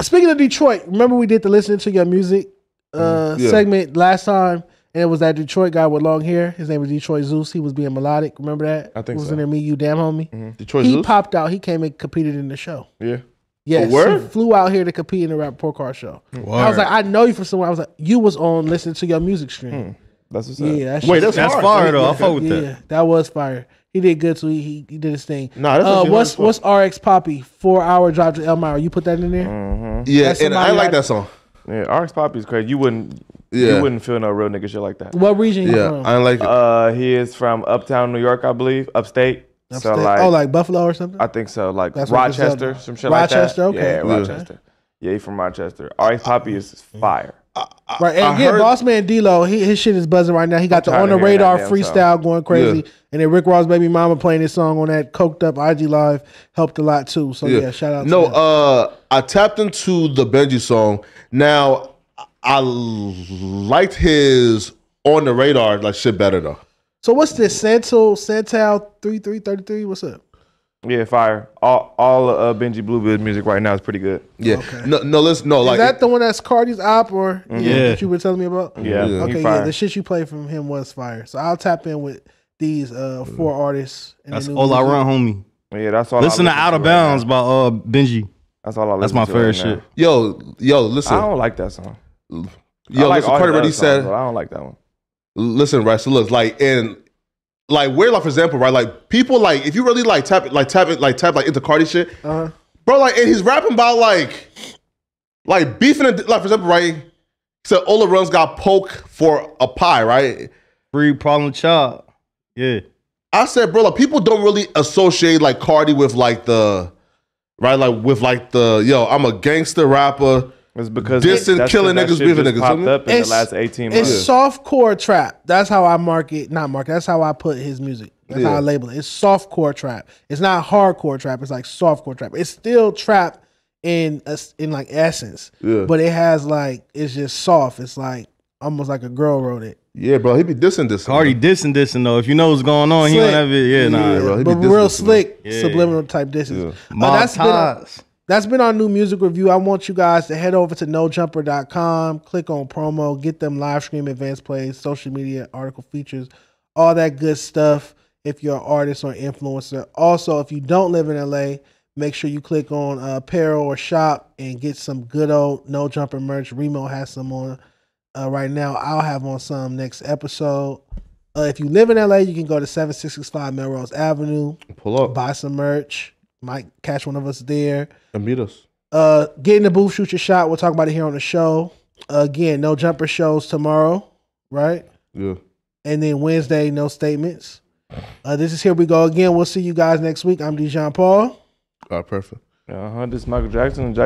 Speaking of Detroit, remember we did the listening to your music uh, Yeah. segment last time, and it was that Detroit guy with long hair. His name was Detroit Zeus. He was being melodic. Remember that? I think it was so. in there. Me, you, damn homie. Detroit Zeus. He Zeus? popped out. He came and competed in the show. Yeah. Yes, word? he flew out here to compete in the rap report card show. I was like, I know you from somewhere. I was like, you was on listening to your music stream. That's what's up. Yeah, that's Wait, that's That's fire though. I fuck with that. yeah, that. that. was fire. He did good too. He he, he did his thing. Nah, that's uh, actually what's hard as what's RX Papi four hour drive to Elmira? You put that in there. Yeah, That's and I like that song. Yeah, RX Papi is crazy. You wouldn't Yeah. you wouldn't feel no real nigga shit like that. What region you Yeah, from? I like it. Uh he is from uptown New York, I believe. Upstate. So like oh, like Buffalo or something. I think so. Like That's Rochester, some shit Rochester, like that. Rochester, okay. Yeah, Yeah. Rochester. Yeah, he from Rochester. RX Papi is fire. right, and I again, heard- BossMan Dlow, he, his shit is buzzing right now. He got the on the radar damn freestyle going crazy, Yeah. and then Rick Ross' baby mama playing his song on that coked up IG live helped a lot too. So yeah, shout out. No, to him. uh, I tapped into the Benji song. Now, I liked his on the radar like shit better though. So what's this? Santal Santal three three thirty three. What's up? Yeah, fire. All all uh, Benji Bluebeard music right now is pretty good. Yeah. No, no, listen, no, Is like that the one that's Cardi's op or Yeah. that you were telling me about? Yeah, Yeah. he Okay, yeah, the shit you played from him was fire. So I'll tap in with these uh four artists. and That's their new all I run, homie. yeah, that's all. Listen I to Out of Bounds now. by uh Benji. That's all I listen That's my to favorite right shit. yo, yo, listen, I don't like that song. yo, I like listen. all his Cardi already other songs, said, I don't like that one. Listen, right? So look, like, and like, where, like, for example, right? Like, people, like, if you really like tap, like, tap it, like, tap, like, into Cardi shit, Uh-huh. bro, like, and he's rapping about like, like beefing, it, like, for example, right? So said Ola Runs got poke for a pie, right? Free problem child. Yeah. I said, bro, like, people don't really associate like Cardi with like the, right, like with like the, yo, I'm a gangster rapper. It's because Dissing, that's killing niggas, shit beefing just niggas, popped up in It's- the last eighteen It's months. soft core trap. That's how I market, not market. That's how I put his music. That's how I label it. It's soft core trap. It's not hardcore trap. It's like soft core trap. It's still trap in a, in like essence, Yeah. but it has like it's just soft. It's like almost like a girl wrote it. Yeah, bro, he be dissing this. Cardi dissing dissing though. If you know what's going on, he don't have it. Yeah, nah. Yeah, bro. he but be dissing real slick Yeah. subliminal type disses. Yeah. Uh, Mob that's been our, ties. That's been our new music review. I want you guys to head over to nojumper.com, click on promo, get them live stream advanced plays, social media, article features, all that good stuff if you're an artist or influencer. Also, if you don't live in LA, make sure you click on uh, apparel or shop and get some good old No Jumper merch. Remo has some on uh, right now. I'll have on some next episode. Uh, if you live in LA, you can go to 7665 Melrose Avenue, Pull up buy some merch. Might catch one of us there. and meet us. Uh, get in the booth, shoot your shot. We'll talk about it here on the show. Uh, again, no jumper shows tomorrow, right? Yeah. And then Wednesday, no statements. Uh, this is here we go again. We'll see you guys next week. I'm Dejon Paul. All right, perfect. Uh huh. This is Michael Jackson.